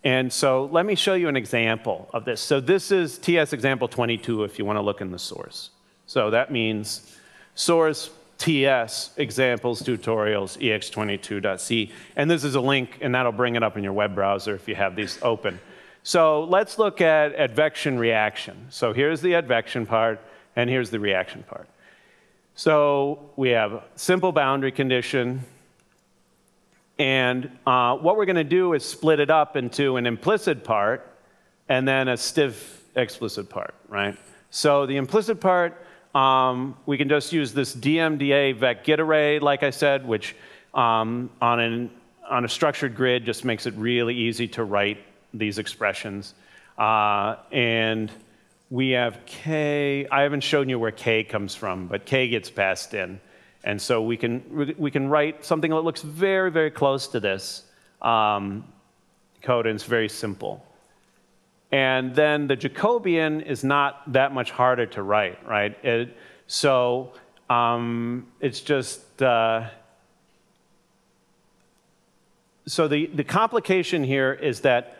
And so let me show you an example of this. So this is TS example 22 if you want to look in the source. So that means source TS examples tutorials ex22.c. And this is a link, and that'll bring it up in your web browser if you have these open. So let's look at advection reaction. So here's the advection part, and here's the reaction part. So we have a simple boundary condition. And uh, what we're going to do is split it up into an implicit part and then a stiff explicit part, right? So the implicit part, um, we can just use this DMDA vec get array, like I said, which um, on, an, on a structured grid just makes it really easy to write these expressions. Uh, and we have k, I haven't shown you where k comes from, but k gets passed in. And so we can, we can write something that looks very, very close to this um, code, and it's very simple. And then the Jacobian is not that much harder to write, right? It, so um, it's just, uh, so the, the complication here is that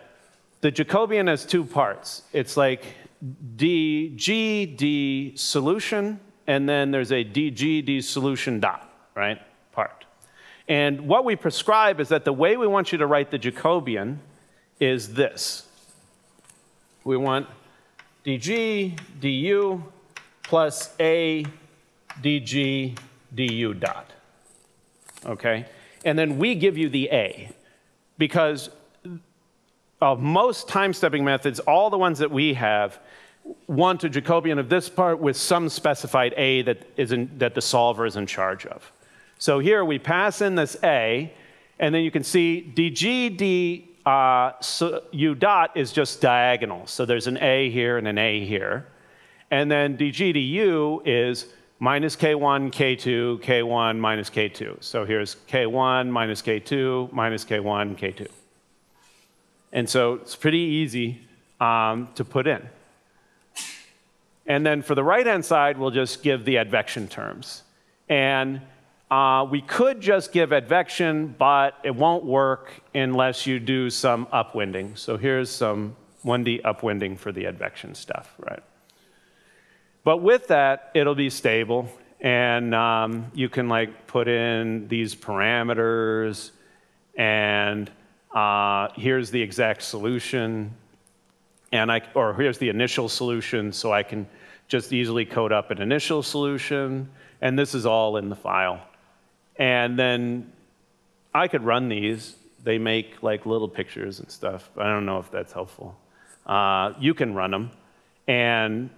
the Jacobian has two parts. It's like d, g, d solution, and then there's a dg, d solution dot, right, part. And what we prescribe is that the way we want you to write the Jacobian is this we want dg du plus a dg du dot. Okay? And then we give you the a because of most time stepping methods, all the ones that we have want a Jacobian of this part with some specified a that, is in, that the solver is in charge of. So here we pass in this a, and then you can see dg d uh, so u dot is just diagonal. So there's an a here and an a here. And then dg du is minus k1, k2, k1, minus k2. So here's k1 minus k2 minus k1, k2. And so it's pretty easy um, to put in. And then for the right-hand side, we'll just give the advection terms. And uh, we could just give advection, but it won't work unless you do some upwinding. So here's some 1D upwinding for the advection stuff, right? But with that, it'll be stable, and um, you can like put in these parameters, and uh, here's the exact solution, and I, or here's the initial solution, so I can just easily code up an initial solution, and this is all in the file. And then I could run these. They make like little pictures and stuff. I don't know if that's helpful. Uh, you can run them, and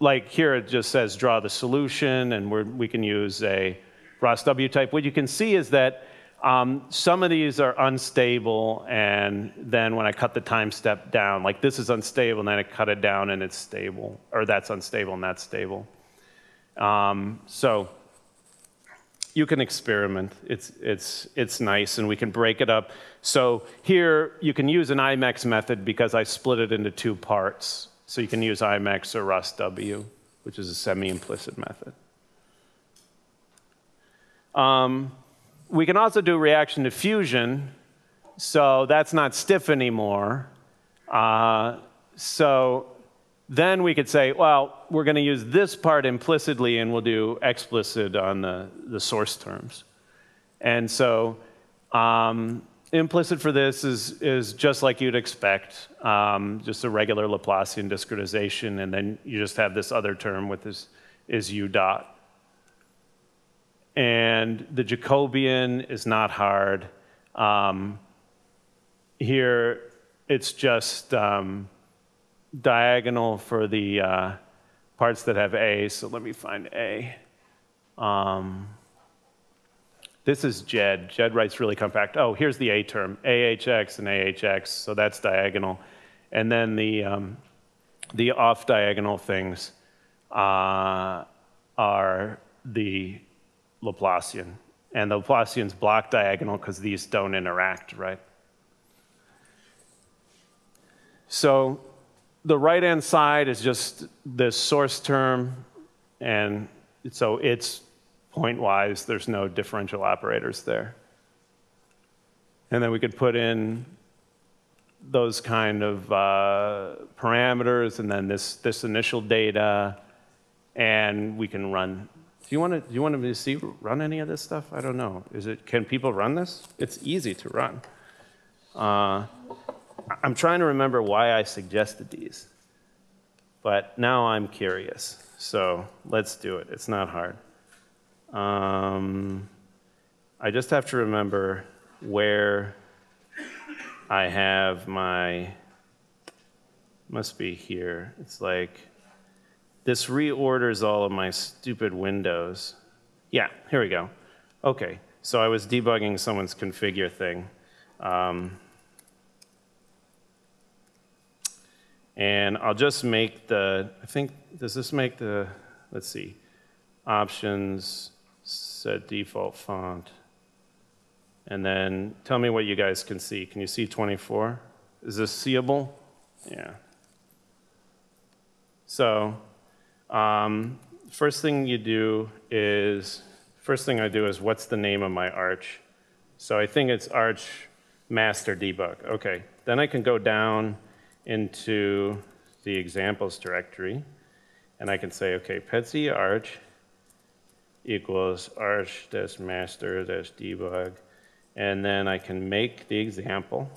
like here it just says draw the solution, and we we can use a Ross W type. What you can see is that um, some of these are unstable, and then when I cut the time step down, like this is unstable, and then I cut it down and it's stable, or that's unstable and that's stable. Um, so you can experiment. It's, it's, it's nice, and we can break it up. So here you can use an IMEX method because I split it into two parts. So you can use IMEX or Ross W, which is a semi-implicit method. Um, we can also do reaction diffusion, so that's not stiff anymore. Uh, so then we could say, well, we're going to use this part implicitly and we'll do explicit on the, the source terms. And so um, implicit for this is, is just like you'd expect, um, just a regular Laplacian discretization, and then you just have this other term with this is u dot. And the Jacobian is not hard. Um, here, it's just um, diagonal for the uh, parts that have A. So let me find A. Um, this is Jed. Jed writes really compact. Oh, here's the A term, AHX and AHX, so that's diagonal. And then the, um, the off diagonal things uh, are the Laplacian. And the Laplacian's block diagonal because these don't interact, right? So the right-hand side is just this source term, and so it's point-wise, there's no differential operators there. And then we could put in those kind of uh, parameters, and then this, this initial data, and we can run do you want to do you want to see run any of this stuff? I don't know. Is it can people run this? It's easy to run. Uh, I'm trying to remember why I suggested these, but now I'm curious. So let's do it. It's not hard. Um, I just have to remember where I have my. Must be here. It's like this reorders all of my stupid windows. Yeah, here we go. Okay, so I was debugging someone's configure thing. Um, and I'll just make the, I think, does this make the, let's see, options, set default font. And then tell me what you guys can see. Can you see 24? Is this seeable? Yeah. So um, first thing you do is, first thing I do is what's the name of my arch? So I think it's arch master debug. Okay, then I can go down into the examples directory and I can say, okay, PETSc arch equals arch dash master dash debug. And then I can make the example.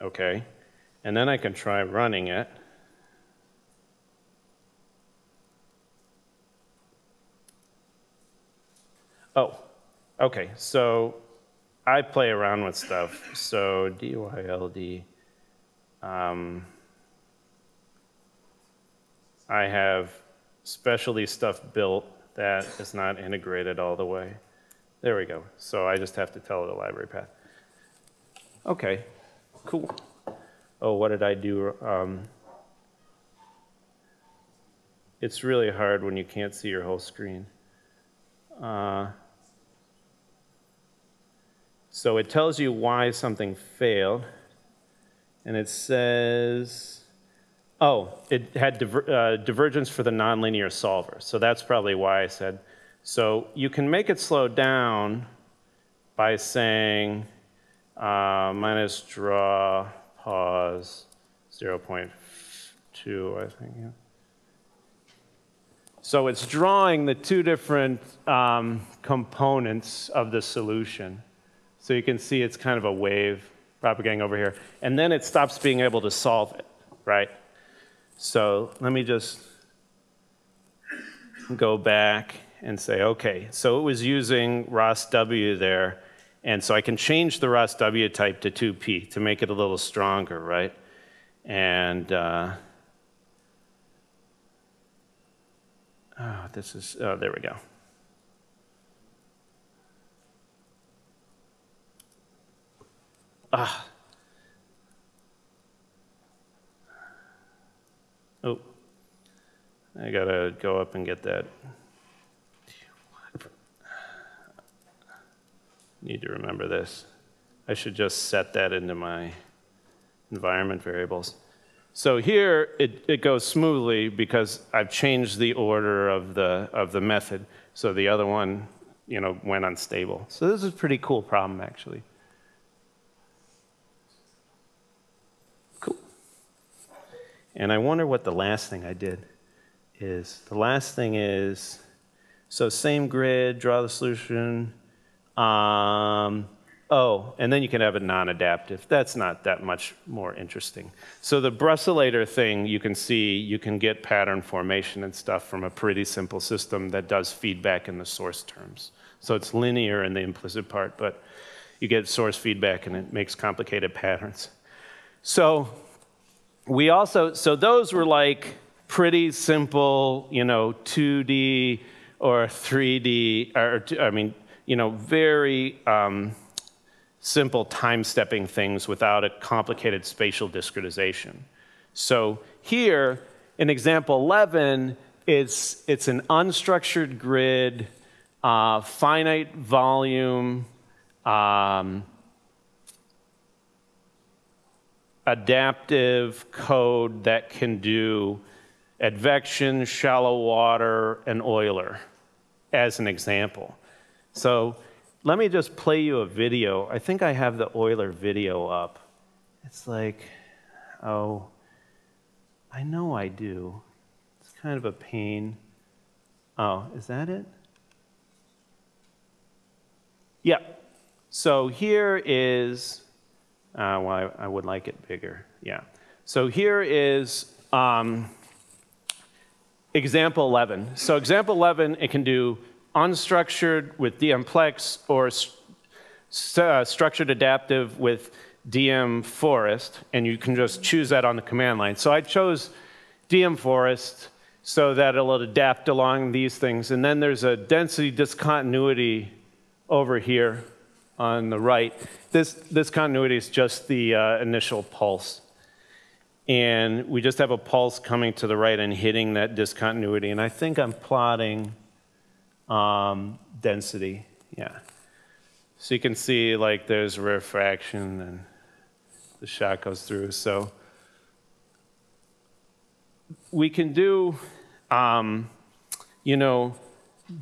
Okay. And then I can try running it. Oh, okay. So I play around with stuff. So DYLD. Um, I have specialty stuff built that is not integrated all the way. There we go. So I just have to tell it a library path. Okay, cool. Oh, what did I do? Um, it's really hard when you can't see your whole screen. Uh, so it tells you why something failed. And it says, oh, it had diver, uh, divergence for the nonlinear solver. So that's probably why I said. So you can make it slow down by saying uh, minus draw pause 0.2, I think. Yeah. So it's drawing the two different um, components of the solution. So you can see it's kind of a wave propagating over here. And then it stops being able to solve it, right? So let me just go back and say, okay, so it was using ROS W there, and so I can change the ROS W type to 2P to make it a little stronger, right? And uh, oh, this is, oh, there we go. Ah. Oh. I gotta go up and get that. Need to remember this. I should just set that into my environment variables. So here it, it goes smoothly because I've changed the order of the, of the method. So the other one, you know, went unstable. So this is a pretty cool problem actually. And I wonder what the last thing I did is. The last thing is, so same grid, draw the solution. Um, oh, and then you can have a non-adaptive. That's not that much more interesting. So the Brusselator thing, you can see, you can get pattern formation and stuff from a pretty simple system that does feedback in the source terms. So it's linear in the implicit part, but you get source feedback and it makes complicated patterns. So we also, so those were like pretty simple, you know, 2D or 3D, or I mean, you know, very um, simple time stepping things without a complicated spatial discretization. So here, in example 11, it's, it's an unstructured grid, uh, finite volume, um, adaptive code that can do advection, shallow water, and Euler as an example. So let me just play you a video. I think I have the Euler video up. It's like, oh, I know I do. It's kind of a pain. Oh, is that it? Yeah. So here is uh, well, I, I, would like it bigger. Yeah. So here is um, example 11. So example 11, it can do unstructured with dmplex or st uh, structured adaptive with dm forest, and you can just choose that on the command line. So I chose dm forest so that it'll adapt along these things. And then there's a density discontinuity over here on the right. This, this continuity is just the uh, initial pulse. And we just have a pulse coming to the right and hitting that discontinuity. And I think I'm plotting um, density, yeah. So you can see like there's refraction and the shot goes through. So we can do, um, you know,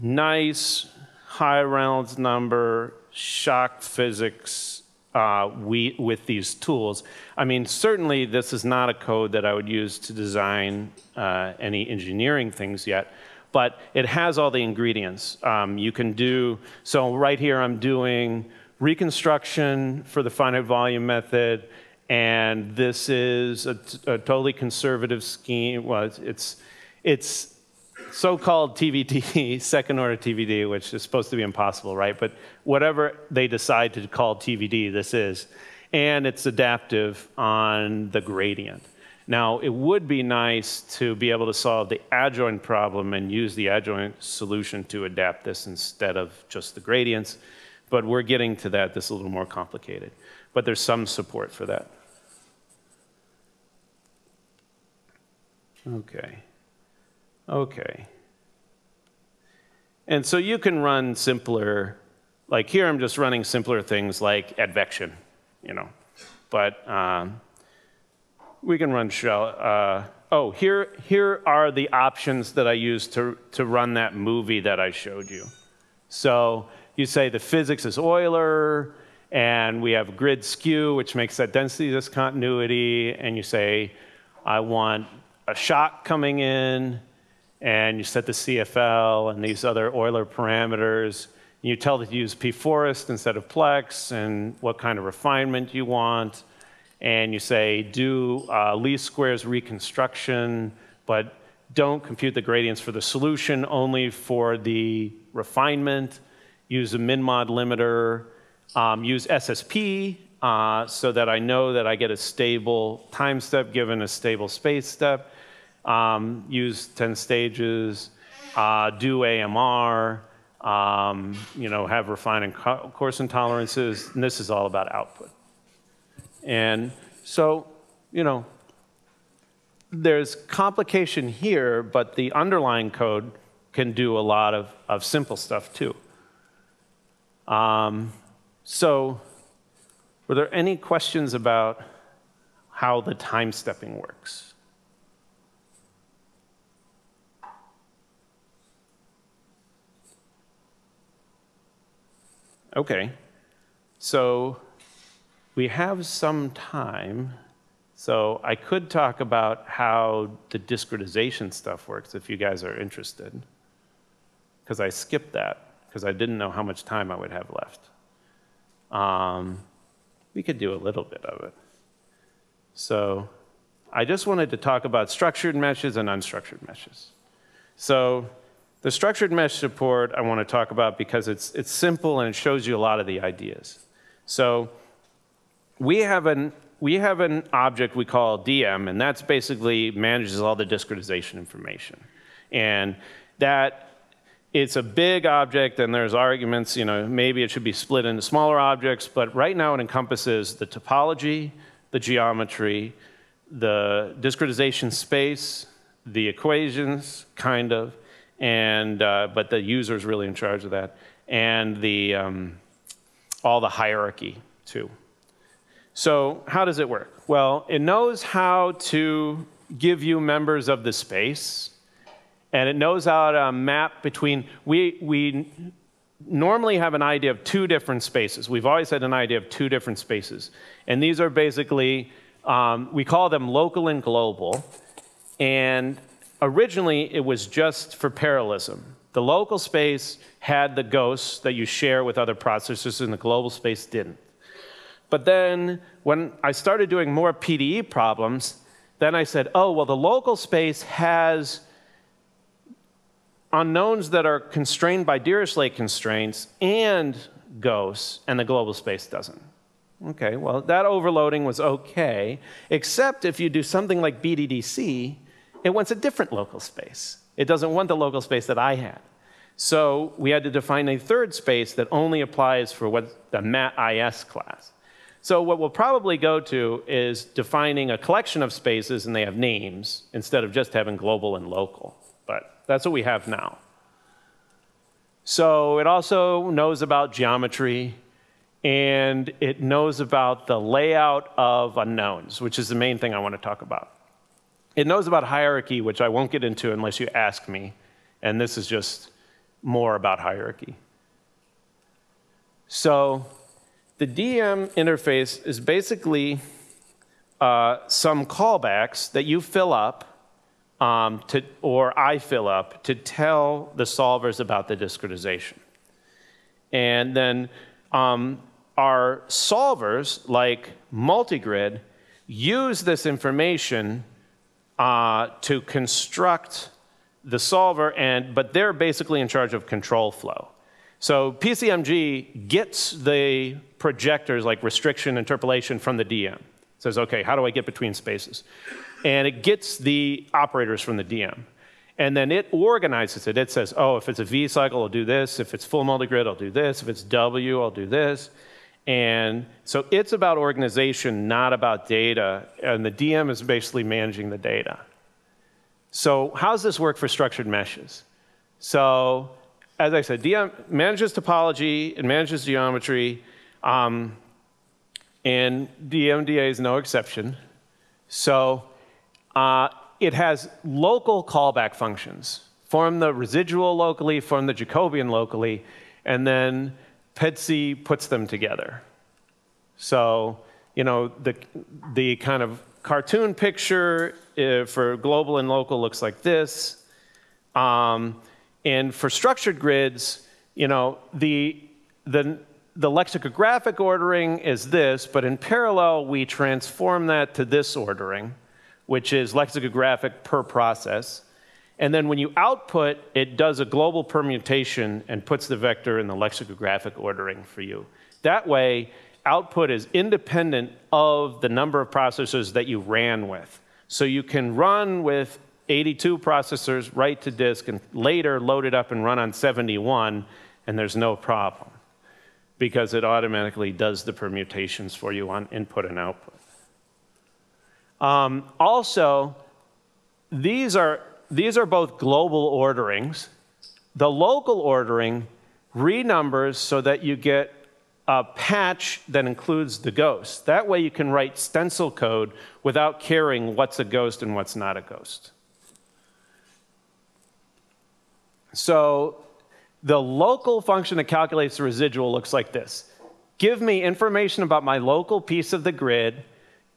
nice high Reynolds number shock physics uh, we, with these tools. I mean, certainly this is not a code that I would use to design uh, any engineering things yet, but it has all the ingredients. Um, you can do, so right here I'm doing reconstruction for the finite volume method And this is a, totally conservative scheme. Well, it's, it's so-called TVD, second order TVD, which is supposed to be impossible, right? But whatever they decide to call TVD, this is. And it's adaptive on the gradient. Now, it would be nice to be able to solve the adjoint problem and use the adjoint solution to adapt this instead of just the gradients, but we're getting to that. This is a little more complicated, but there's some support for that. Okay. Okay. And so you can run simpler, like here I'm just running simpler things like advection, you know, but um, we can run shell. Uh, oh, here, here are the options that I use to, to run that movie that I showed you. So you say the physics is Euler, and we have grid skew, which makes that density discontinuity, and you say, I want a shock coming in, and you set the CFL and these other Euler parameters. You tell it to use p4est instead of plex, and what kind of refinement you want and you say do uh, least squares reconstruction, but don't compute the gradients for the solution, only for the refinement. Use a min-mod limiter. Um, use SSP uh, so that I know that I get a stable time step given a stable space step. Um, use 10 stages. Uh, do AMR. Um, you know, have refining coarse intolerances. And this is all about output. And so, you know, there's complication here, but the underlying code can do a lot of, of simple stuff too. Um, so, were there any questions about how the time stepping works? Okay, so we have some time, so I could talk about how the discretization stuff works if you guys are interested. Because I skipped that, because I didn't know how much time I would have left. Um, we could do a little bit of it. So I just wanted to talk about structured meshes and unstructured meshes. So the structured mesh support I want to talk about because it's, it's simple and it shows you a lot of the ideas. So we have an we have an object we call DM, and that's basically manages all the discretization information. And that it's a big object, and there's arguments, you know, maybe it should be split into smaller objects, but right now it encompasses the topology, the geometry, the discretization space, the equations, kind of, and uh, but the user is really in charge of that, and the um, all the hierarchy too. So how does it work? Well, it knows how to give you members of the space, and it knows how to map between, we, we normally have an idea of two different spaces. We've always had an idea of two different spaces. And these are basically, um, we call them local and global. And originally, it was just for parallelism. The local space had the ghosts that you share with other processors, and the global space didn't. But then when I started doing more PDE problems, then I said, oh, well, the local space has unknowns that are constrained by Dirichlet constraints and ghosts, and the global space doesn't. Okay, well, that overloading was okay, except if you do something like BDDC, it wants a different local space. It doesn't want the local space that I had. So we had to define a third space that only applies for what the MAT-IS class. So what we'll probably go to is defining a collection of spaces and they have names instead of just having global and local. But that's what we have now. So it also knows about geometry and it knows about the layout of unknowns, which is the main thing I want to talk about. It knows about hierarchy, which I won't get into unless you ask me. And this is just more about hierarchy. So the DM interface is basically uh, some callbacks that you fill up um, to, or I fill up to tell the solvers about the discretization. And then um, our solvers, like multigrid, use this information uh, to construct the solver, and but they're basically in charge of control flow. So PCMG gets the projectors like restriction, interpolation from the DM. Says, okay, how do I get between spaces? And it gets the operators from the DM. And then it organizes it. It says, oh, if it's a V cycle, I'll do this. If it's full multigrid, I'll do this. If it's W, I'll do this. And so it's about organization, not about data. And the DM is basically managing the data. So how does this work for structured meshes? So as I said, DM manages topology, it manages geometry, um, and DMDA is no exception. So uh, it has local callback functions. Form the residual locally, form the Jacobian locally, and then PETSc puts them together. So, you know, the, the kind of cartoon picture uh, for global and local looks like this. Um, and for structured grids, you know, the, the, the lexicographic ordering is this, but in parallel, we transform that to this ordering, which is lexicographic per process. And then when you output, it does a global permutation and puts the vector in the lexicographic ordering for you. That way, output is independent of the number of processors that you ran with. So you can run with 82 processors, write to disk, and later load it up and run on 71, and there's no problem because it automatically does the permutations for you on input and output. Um, also, these are, these are both global orderings. The local ordering renumbers so that you get a patch that includes the ghost. That way you can write stencil code without caring what's a ghost and what's not a ghost. So the local function that calculates the residual looks like this. Give me information about my local piece of the grid.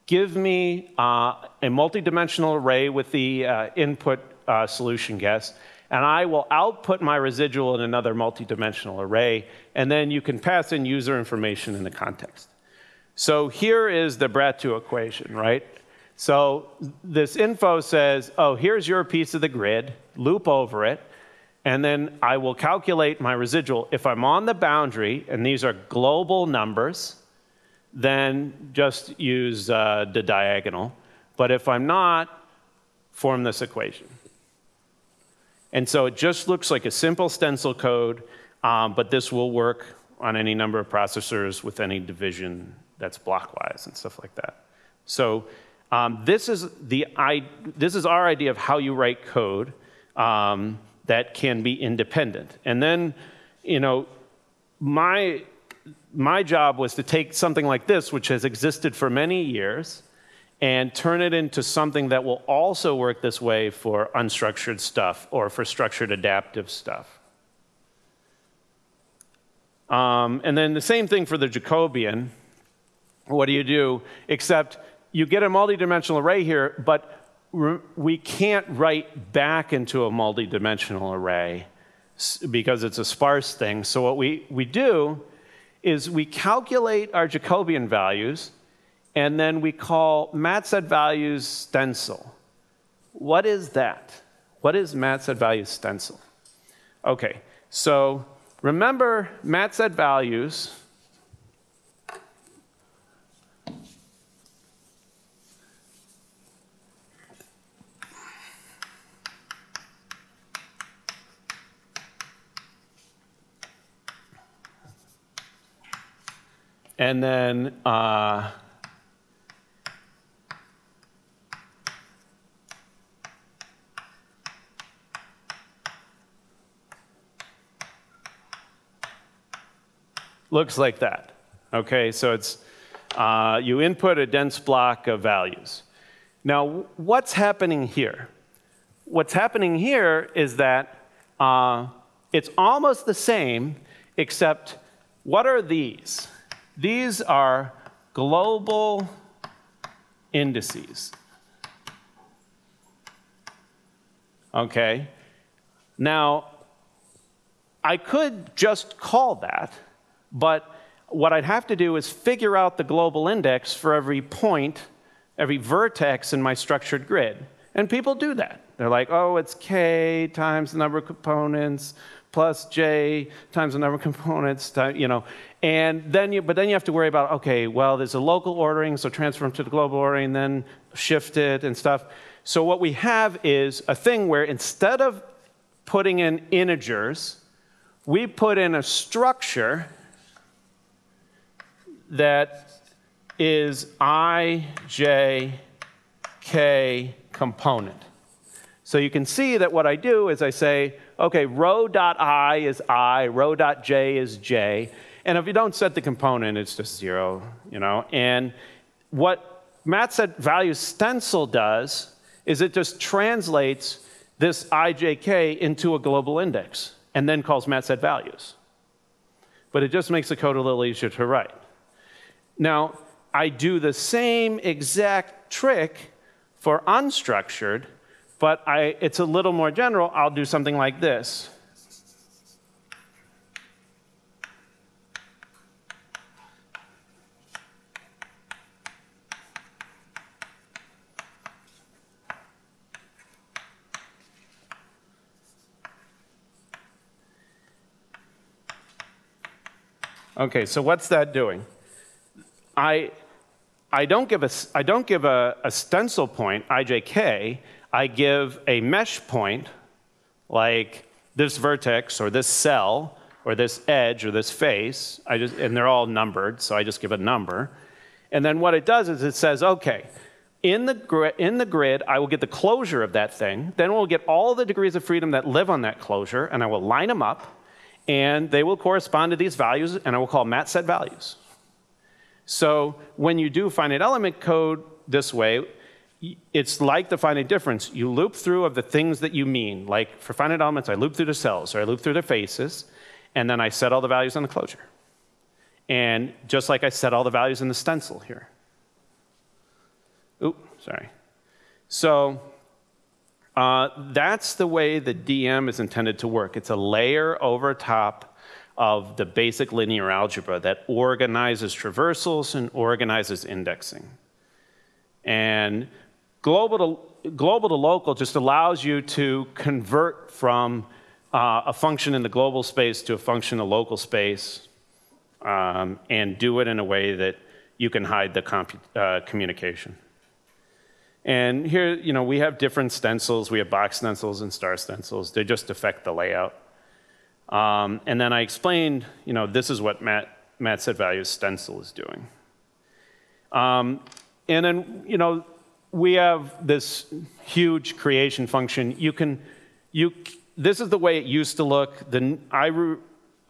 Give me uh, a multidimensional array with the uh, input uh, solution guess and I will output my residual in another multidimensional array, and then you can pass in user information in the context. So here is the Bratu equation, right? So this info says, oh, here's your piece of the grid, loop over it, and then I will calculate my residual. If I'm on the boundary, and these are global numbers, then just use uh, the diagonal. But if I'm not, form this equation. And so it just looks like a simple stencil code, um, but this will work on any number of processors with any division that's blockwise and stuff like that. So um, this, is the, I, this is our idea of how you write code um, that can be independent. And then, you know, my, my job was to take something like this, which has existed for many years, and turn it into something that will also work this way for unstructured stuff or for structured adaptive stuff. Um, and then the same thing for the Jacobian. What do you do? Except you get a multidimensional array here, but we can't write back into a multidimensional array because it's a sparse thing. So what we, we do is we calculate our Jacobian values and then we call mat values stencil. What is that? What is mat values stencil? Okay, so remember mat values. And then uh, looks like that. Okay, so it's uh, you input a dense block of values. Now, what's happening here? What's happening here is that uh, it's almost the same, except what are these? These are global indices. Okay? Now, I could just call that but what I'd have to do is figure out the global index for every point every vertex in my structured grid. And people do that. They're like, oh, it's k times the number of components plus j times the number of components, you know. And then you, but then you have to worry about, okay, well, there's a local ordering, so transfer them to the global ordering, then shift it and stuff. So what we have is a thing where instead of putting in integers, we put in a structure that is i, j, k component. So you can see that what I do is I say, okay, row.i is i, row.j is j, and if you don't set the component, it's just zero, you know? And what Mat set value stencil does is it just translates this ijk into a global index and then calls Mat set values. But it just makes the code a little easier to write. Now, I do the same exact trick for unstructured, but I, it's a little more general. I'll do something like this. Okay, so what's that doing? I, I don't give, a, I don't give a, a stencil point, ijk, I give a mesh point, like this vertex or this cell or this edge or this face, I just, and they're all numbered, so I just give a number. And then what it does is it says, okay, in the, in the grid, I will get the closure of that thing. Then we'll get all the degrees of freedom that live on that closure, and I will line them up, and they will correspond to these values, and I will call mat set values. So when you do finite element code this way, it's like the finite difference. You loop through of the things that you mean. Like for finite elements, I loop through the cells, or I loop through the faces, and then I set all the values on the closure. And just like I set all the values in the stencil here. Oop, sorry. So uh, that's the way the DM is intended to work. It's a layer over top of the basic linear algebra that organizes traversals and organizes indexing. And global to, global to local just allows you to convert from uh, a function in the global space to a function in the local space um, and do it in a way that you can hide the uh, communication. And here, you know, we have different stencils. We have box stencils and star stencils. They just affect the layout. Um, and then I explained, you know, this is what Matt, Mat set values stencil is doing. Um, and then, you know, we have this huge creation function. You can, you, this is the way it used to look. The, I,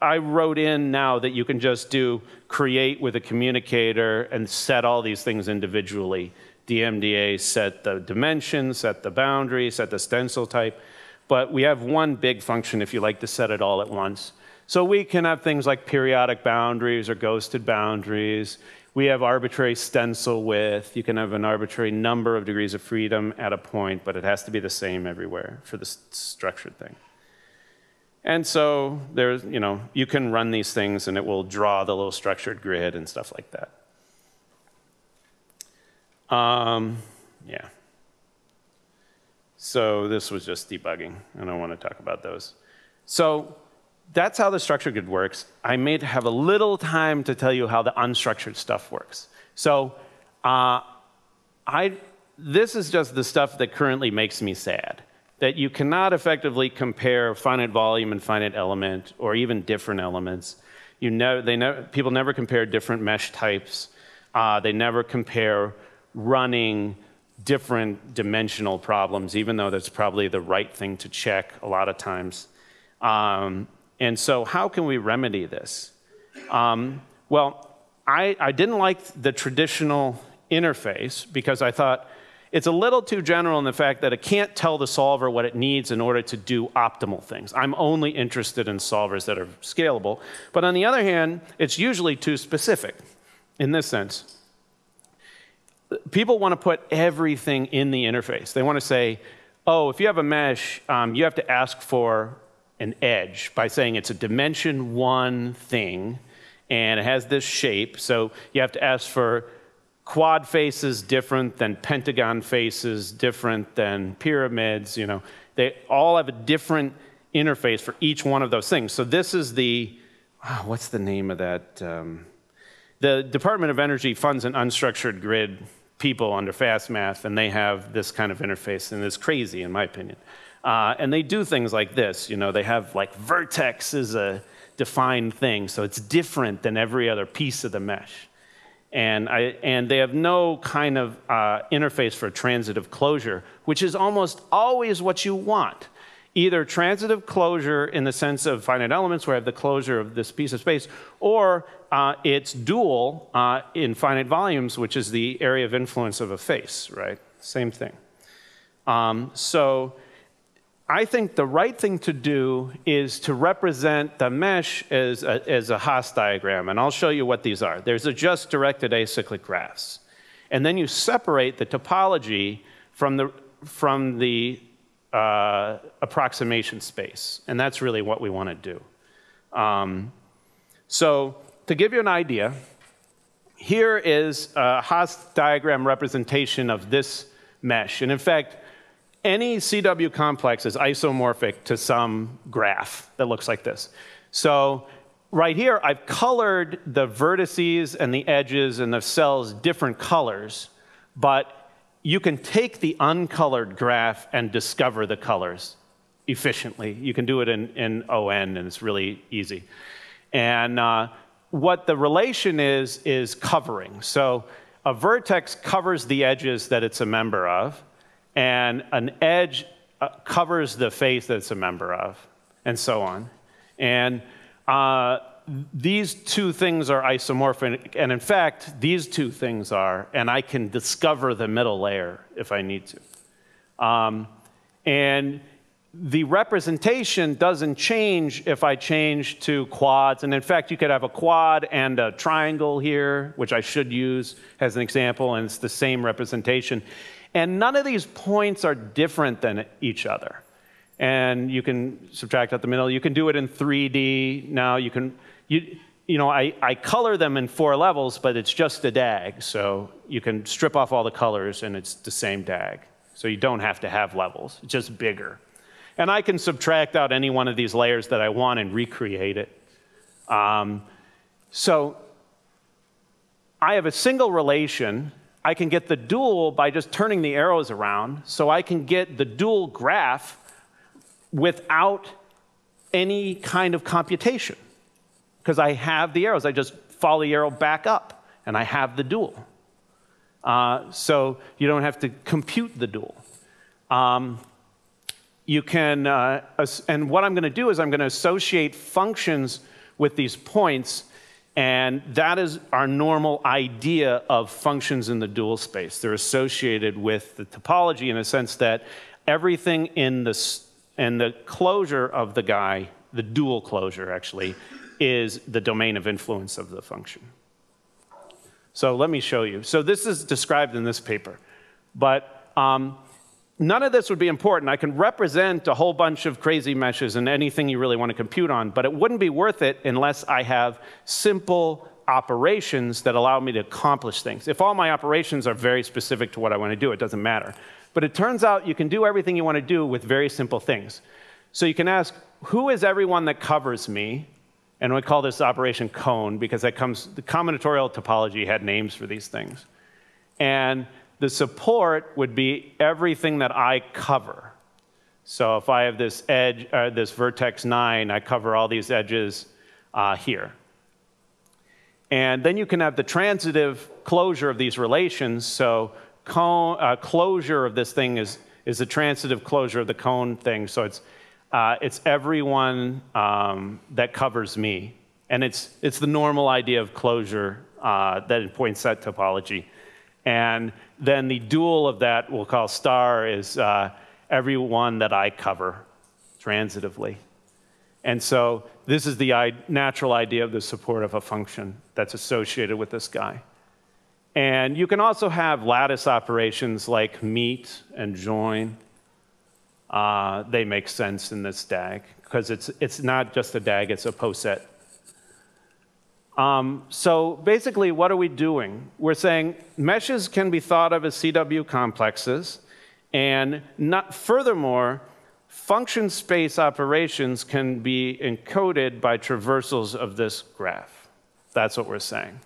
I wrote in now that you can just do create with a communicator and set all these things individually. DMDA set the dimensions, set the boundary, set the stencil type. But we have one big function if you like to set it all at once. So we can have things like periodic boundaries or ghosted boundaries. We have arbitrary stencil width. You can have an arbitrary number of degrees of freedom at a point, but it has to be the same everywhere for the structured thing. And so there's, you know, you can run these things and it will draw the little structured grid and stuff like that. Um, yeah. So this was just debugging. And I want to talk about those. So that's how the structured grid works. I may have a little time to tell you how the unstructured stuff works. So uh, I, this is just the stuff that currently makes me sad. That you cannot effectively compare finite volume and finite element, or even different elements. You know, they never, people never compare different mesh types. Uh, they never compare running different dimensional problems, even though that's probably the right thing to check a lot of times. Um, and so how can we remedy this? Um, well, I, I didn't like the traditional interface because I thought it's a little too general in the fact that it can't tell the solver what it needs in order to do optimal things. I'm only interested in solvers that are scalable. But on the other hand, it's usually too specific in this sense people want to put everything in the interface. They want to say, oh, if you have a mesh, um, you have to ask for an edge by saying it's a dimension one thing and it has this shape. So you have to ask for quad faces different than pentagon faces, different than pyramids, you know. They all have a different interface for each one of those things. So this is the, oh, what's the name of that? Um, the Department of Energy funds an unstructured grid people under FASTMath, and they have this kind of interface, and it's crazy in my opinion. Uh, and they do things like this, you know, they have like vertex is a defined thing, so it's different than every other piece of the mesh. And, I, and they have no kind of uh, interface for transitive closure, which is almost always what you want either transitive closure in the sense of finite elements, where I have the closure of this piece of space, or uh, it's dual uh, in finite volumes, which is the area of influence of a face, right? Same thing. Um, so I think the right thing to do is to represent the mesh as a, as a Hasse diagram, and I'll show you what these are. There's a just directed acyclic graphs. And then you separate the topology from the, from the uh, approximation space. And that's really what we want to do. Um, so to give you an idea, here is a Hasse diagram representation of this mesh. And in fact, any CW complex is isomorphic to some graph that looks like this. So right here, I've colored the vertices and the edges and the cells different colors, but you can take the uncolored graph and discover the colors efficiently. You can do it in, in ON, and it's really easy. And uh, what the relation is, is covering. So a vertex covers the edges that it's a member of, and an edge uh, covers the face that it's a member of, and so on. And uh, these two things are isomorphic, and in fact, these two things are, and I can discover the middle layer if I need to. Um, and the representation doesn't change if I change to quads. And in fact, you could have a quad and a triangle here, which I should use as an example, and it's the same representation. And none of these points are different than each other. And you can subtract out the middle. You can do it in 3D now. You can you, you know, I, I color them in four levels, but it's just a DAG. So you can strip off all the colors and it's the same DAG. So you don't have to have levels, it's just bigger. And I can subtract out any one of these layers that I want and recreate it. Um, so I have a single relation. I can get the dual by just turning the arrows around. So I can get the dual graph without any kind of computation because I have the arrows. I just follow the arrow back up, and I have the dual. Uh, so you don't have to compute the dual. Um, you can, uh, and what I'm going to do is I'm going to associate functions with these points, and that is our normal idea of functions in the dual space. They're associated with the topology in a sense that everything in the, in the closure of the guy, the dual closure actually, is the domain of influence of the function. So let me show you. So this is described in this paper, but um, none of this would be important. I can represent a whole bunch of crazy meshes and anything you really want to compute on, but it wouldn't be worth it unless I have simple operations that allow me to accomplish things. If all my operations are very specific to what I want to do, it doesn't matter. But it turns out you can do everything you want to do with very simple things. So you can ask, who is everyone that covers me? And we call this Operation Cone because that comes, the combinatorial topology had names for these things. And the support would be everything that I cover. So if I have this edge, uh, this vertex 9, I cover all these edges uh, here. And then you can have the transitive closure of these relations. So cone, uh, closure of this thing is, is the transitive closure of the cone thing. So it's uh, it's everyone um, that covers me. And it's, it's the normal idea of closure uh, that in point set topology. And then the dual of that we'll call star is uh, everyone that I cover transitively. And so this is the natural idea of the support of a function that's associated with this guy. And you can also have lattice operations like meet and join uh, they make sense in this DAG because it's, it's not just a DAG, it's a poset. Um, so basically, what are we doing? We're saying meshes can be thought of as CW complexes, and not, furthermore, function space operations can be encoded by traversals of this graph. That's what we're saying.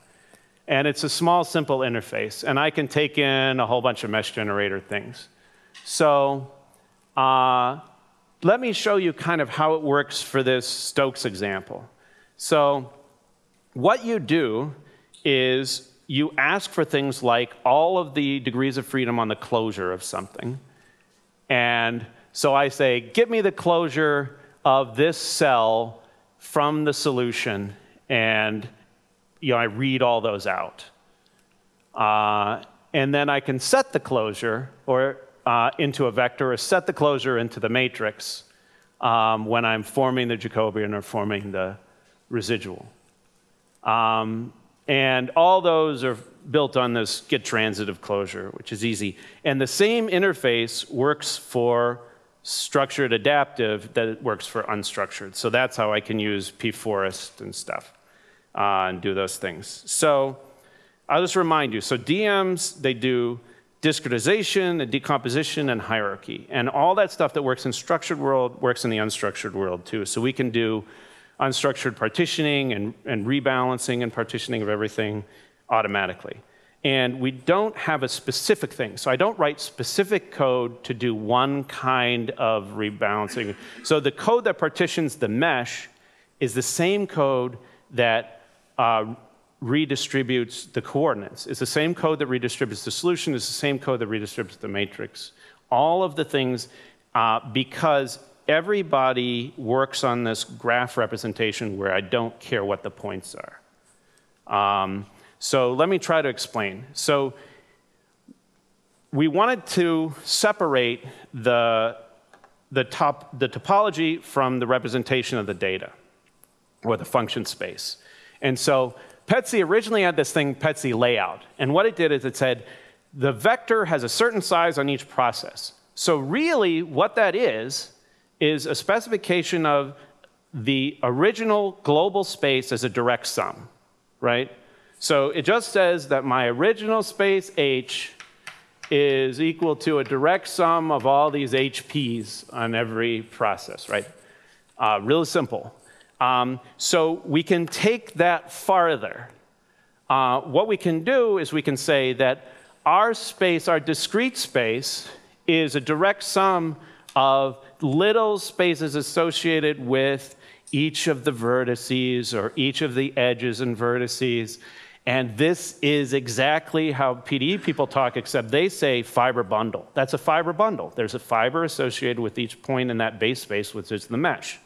And it's a small, simple interface, and I can take in a whole bunch of mesh generator things. So uh, let me show you kind of how it works for this Stokes example. So what you do is you ask for things like all of the degrees of freedom on the closure of something. And so I say, give me the closure of this cell from the solution, and you know, I read all those out. Uh, and then I can set the closure or uh, into a vector or set the closure into the matrix um, when I'm forming the Jacobian or forming the residual. Um, and all those are built on this get transitive closure, which is easy. And the same interface works for structured adaptive that it works for unstructured. So that's how I can use p4est and stuff uh, and do those things. So I'll just remind you. So DMs, they do discretization and decomposition and hierarchy. And all that stuff that works in structured world works in the unstructured world too. So we can do unstructured partitioning and, and rebalancing and partitioning of everything automatically. And we don't have a specific thing. So I don't write specific code to do one kind of rebalancing. So the code that partitions the mesh is the same code that uh, redistributes the coordinates. It's the same code that redistributes the solution. It's the same code that redistributes the matrix. All of the things, uh, because everybody works on this graph representation where I don't care what the points are. Um, so let me try to explain. So we wanted to separate the, the, top, the topology from the representation of the data, or the function space. And so PETSc originally had this thing, PETSc layout. And what it did is it said, the vector has a certain size on each process. So really, what that is, is a specification of the original global space as a direct sum, right? So it just says that my original space H is equal to a direct sum of all these HPs on every process, right? Uh, really simple. Um, so we can take that farther. Uh, what we can do is we can say that our space, our discrete space, is a direct sum of little spaces associated with each of the vertices or each of the edges and vertices. And this is exactly how PDE people talk, except they say fiber bundle. That's a fiber bundle. There's a fiber associated with each point in that base space, which is the mesh.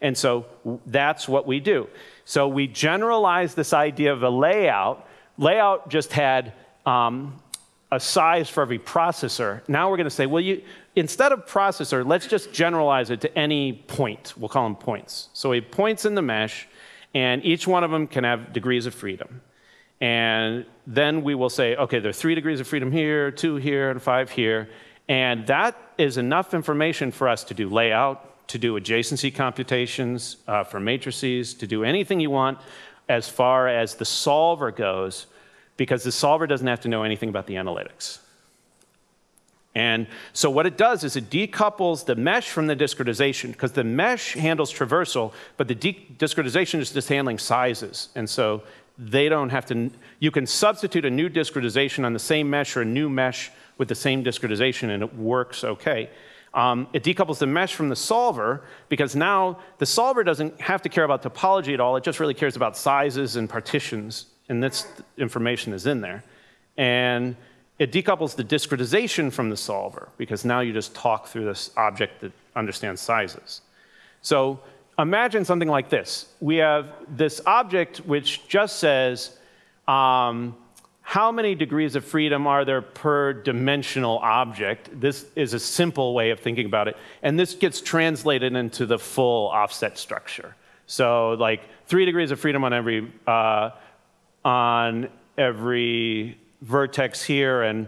And so that's what we do. So we generalize this idea of a layout. Layout just had um, a size for every processor. Now we're going to say, well, you, instead of processor, let's just generalize it to any point. We'll call them points. So we have points in the mesh, and each one of them can have degrees of freedom. And then we will say, okay, there are three degrees of freedom here, two here, and five here. And that is enough information for us to do layout, to do adjacency computations uh, for matrices, to do anything you want as far as the solver goes because the solver doesn't have to know anything about the analytics. And so what it does is it decouples the mesh from the discretization, because the mesh handles traversal, but the discretization is just handling sizes. And so they don't have to, you can substitute a new discretization on the same mesh or a new mesh with the same discretization and it works okay. Um, it decouples the mesh from the solver because now the solver doesn't have to care about topology at all. It just really cares about sizes and partitions and this information is in there. And it decouples the discretization from the solver because now you just talk through this object that understands sizes. So imagine something like this. We have this object which just says, um, how many degrees of freedom are there per dimensional object? This is a simple way of thinking about it. And this gets translated into the full offset structure. So like three degrees of freedom on every uh, on every vertex here and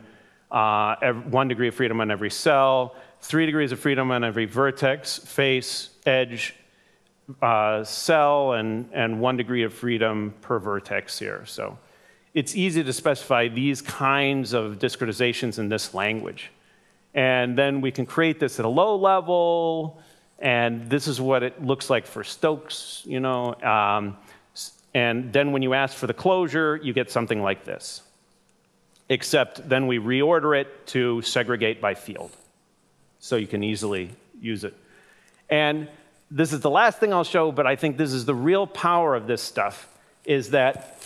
uh, one degree of freedom on every cell, three degrees of freedom on every vertex, face, edge, uh, cell and, and one degree of freedom per vertex here. So it's easy to specify these kinds of discretizations in this language. And then we can create this at a low level, and this is what it looks like for Stokes, you know. Um, and then when you ask for the closure, you get something like this. Except then we reorder it to segregate by field. So you can easily use it. And this is the last thing I'll show, but I think this is the real power of this stuff, is that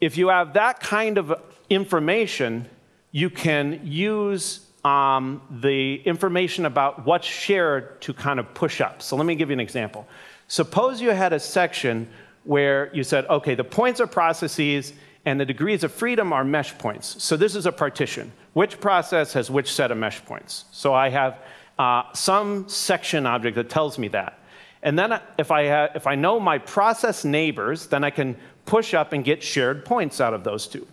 if you have that kind of information, you can use um, the information about what's shared to kind of push up. So let me give you an example. Suppose you had a section where you said, okay, the points are processes and the degrees of freedom are mesh points. So this is a partition. Which process has which set of mesh points? So I have uh, some section object that tells me that. And then if I, if I know my process neighbors, then I can push up and get shared points out of those two.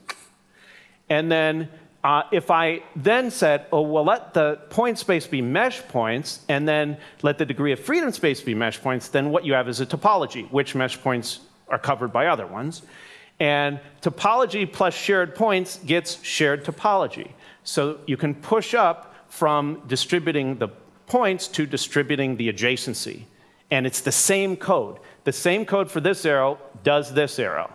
And then uh, if I then said, oh, well, let the point space be mesh points, and then let the degree of freedom space be mesh points, then what you have is a topology, which mesh points are covered by other ones. And topology plus shared points gets shared topology. So you can push up from distributing the points to distributing the adjacency. And it's the same code. The same code for this arrow does this arrow.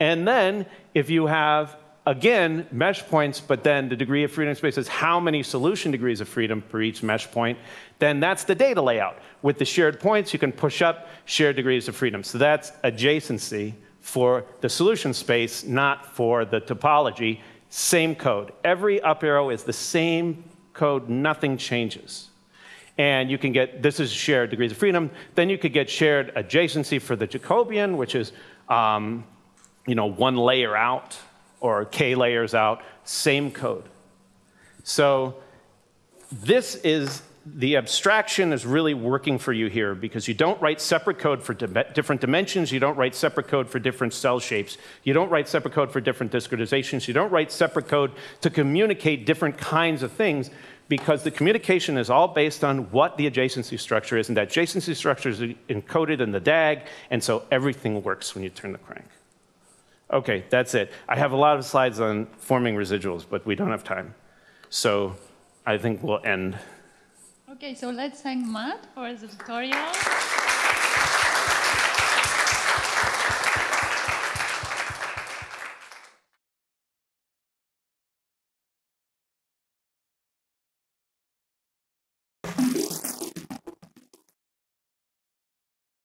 And then if you have, again, mesh points, but then the degree of freedom space is how many solution degrees of freedom for each mesh point, then that's the data layout. With the shared points, you can push up shared degrees of freedom. So that's adjacency for the solution space, not for the topology. Same code. Every up arrow is the same code, nothing changes. And you can get, this is shared degrees of freedom. Then you could get shared adjacency for the Jacobian, which is, um, you know, one layer out or k layers out, same code. So this is the abstraction is really working for you here because you don't write separate code for different dimensions, you don't write separate code for different cell shapes, you don't write separate code for different discretizations, you don't write separate code to communicate different kinds of things because the communication is all based on what the adjacency structure is, and that adjacency structure is encoded in the DAG, and so everything works when you turn the crank. Okay, that's it. I have a lot of slides on forming residuals, but we don't have time. So I think we'll end. Okay, so let's thank Matt for the tutorial.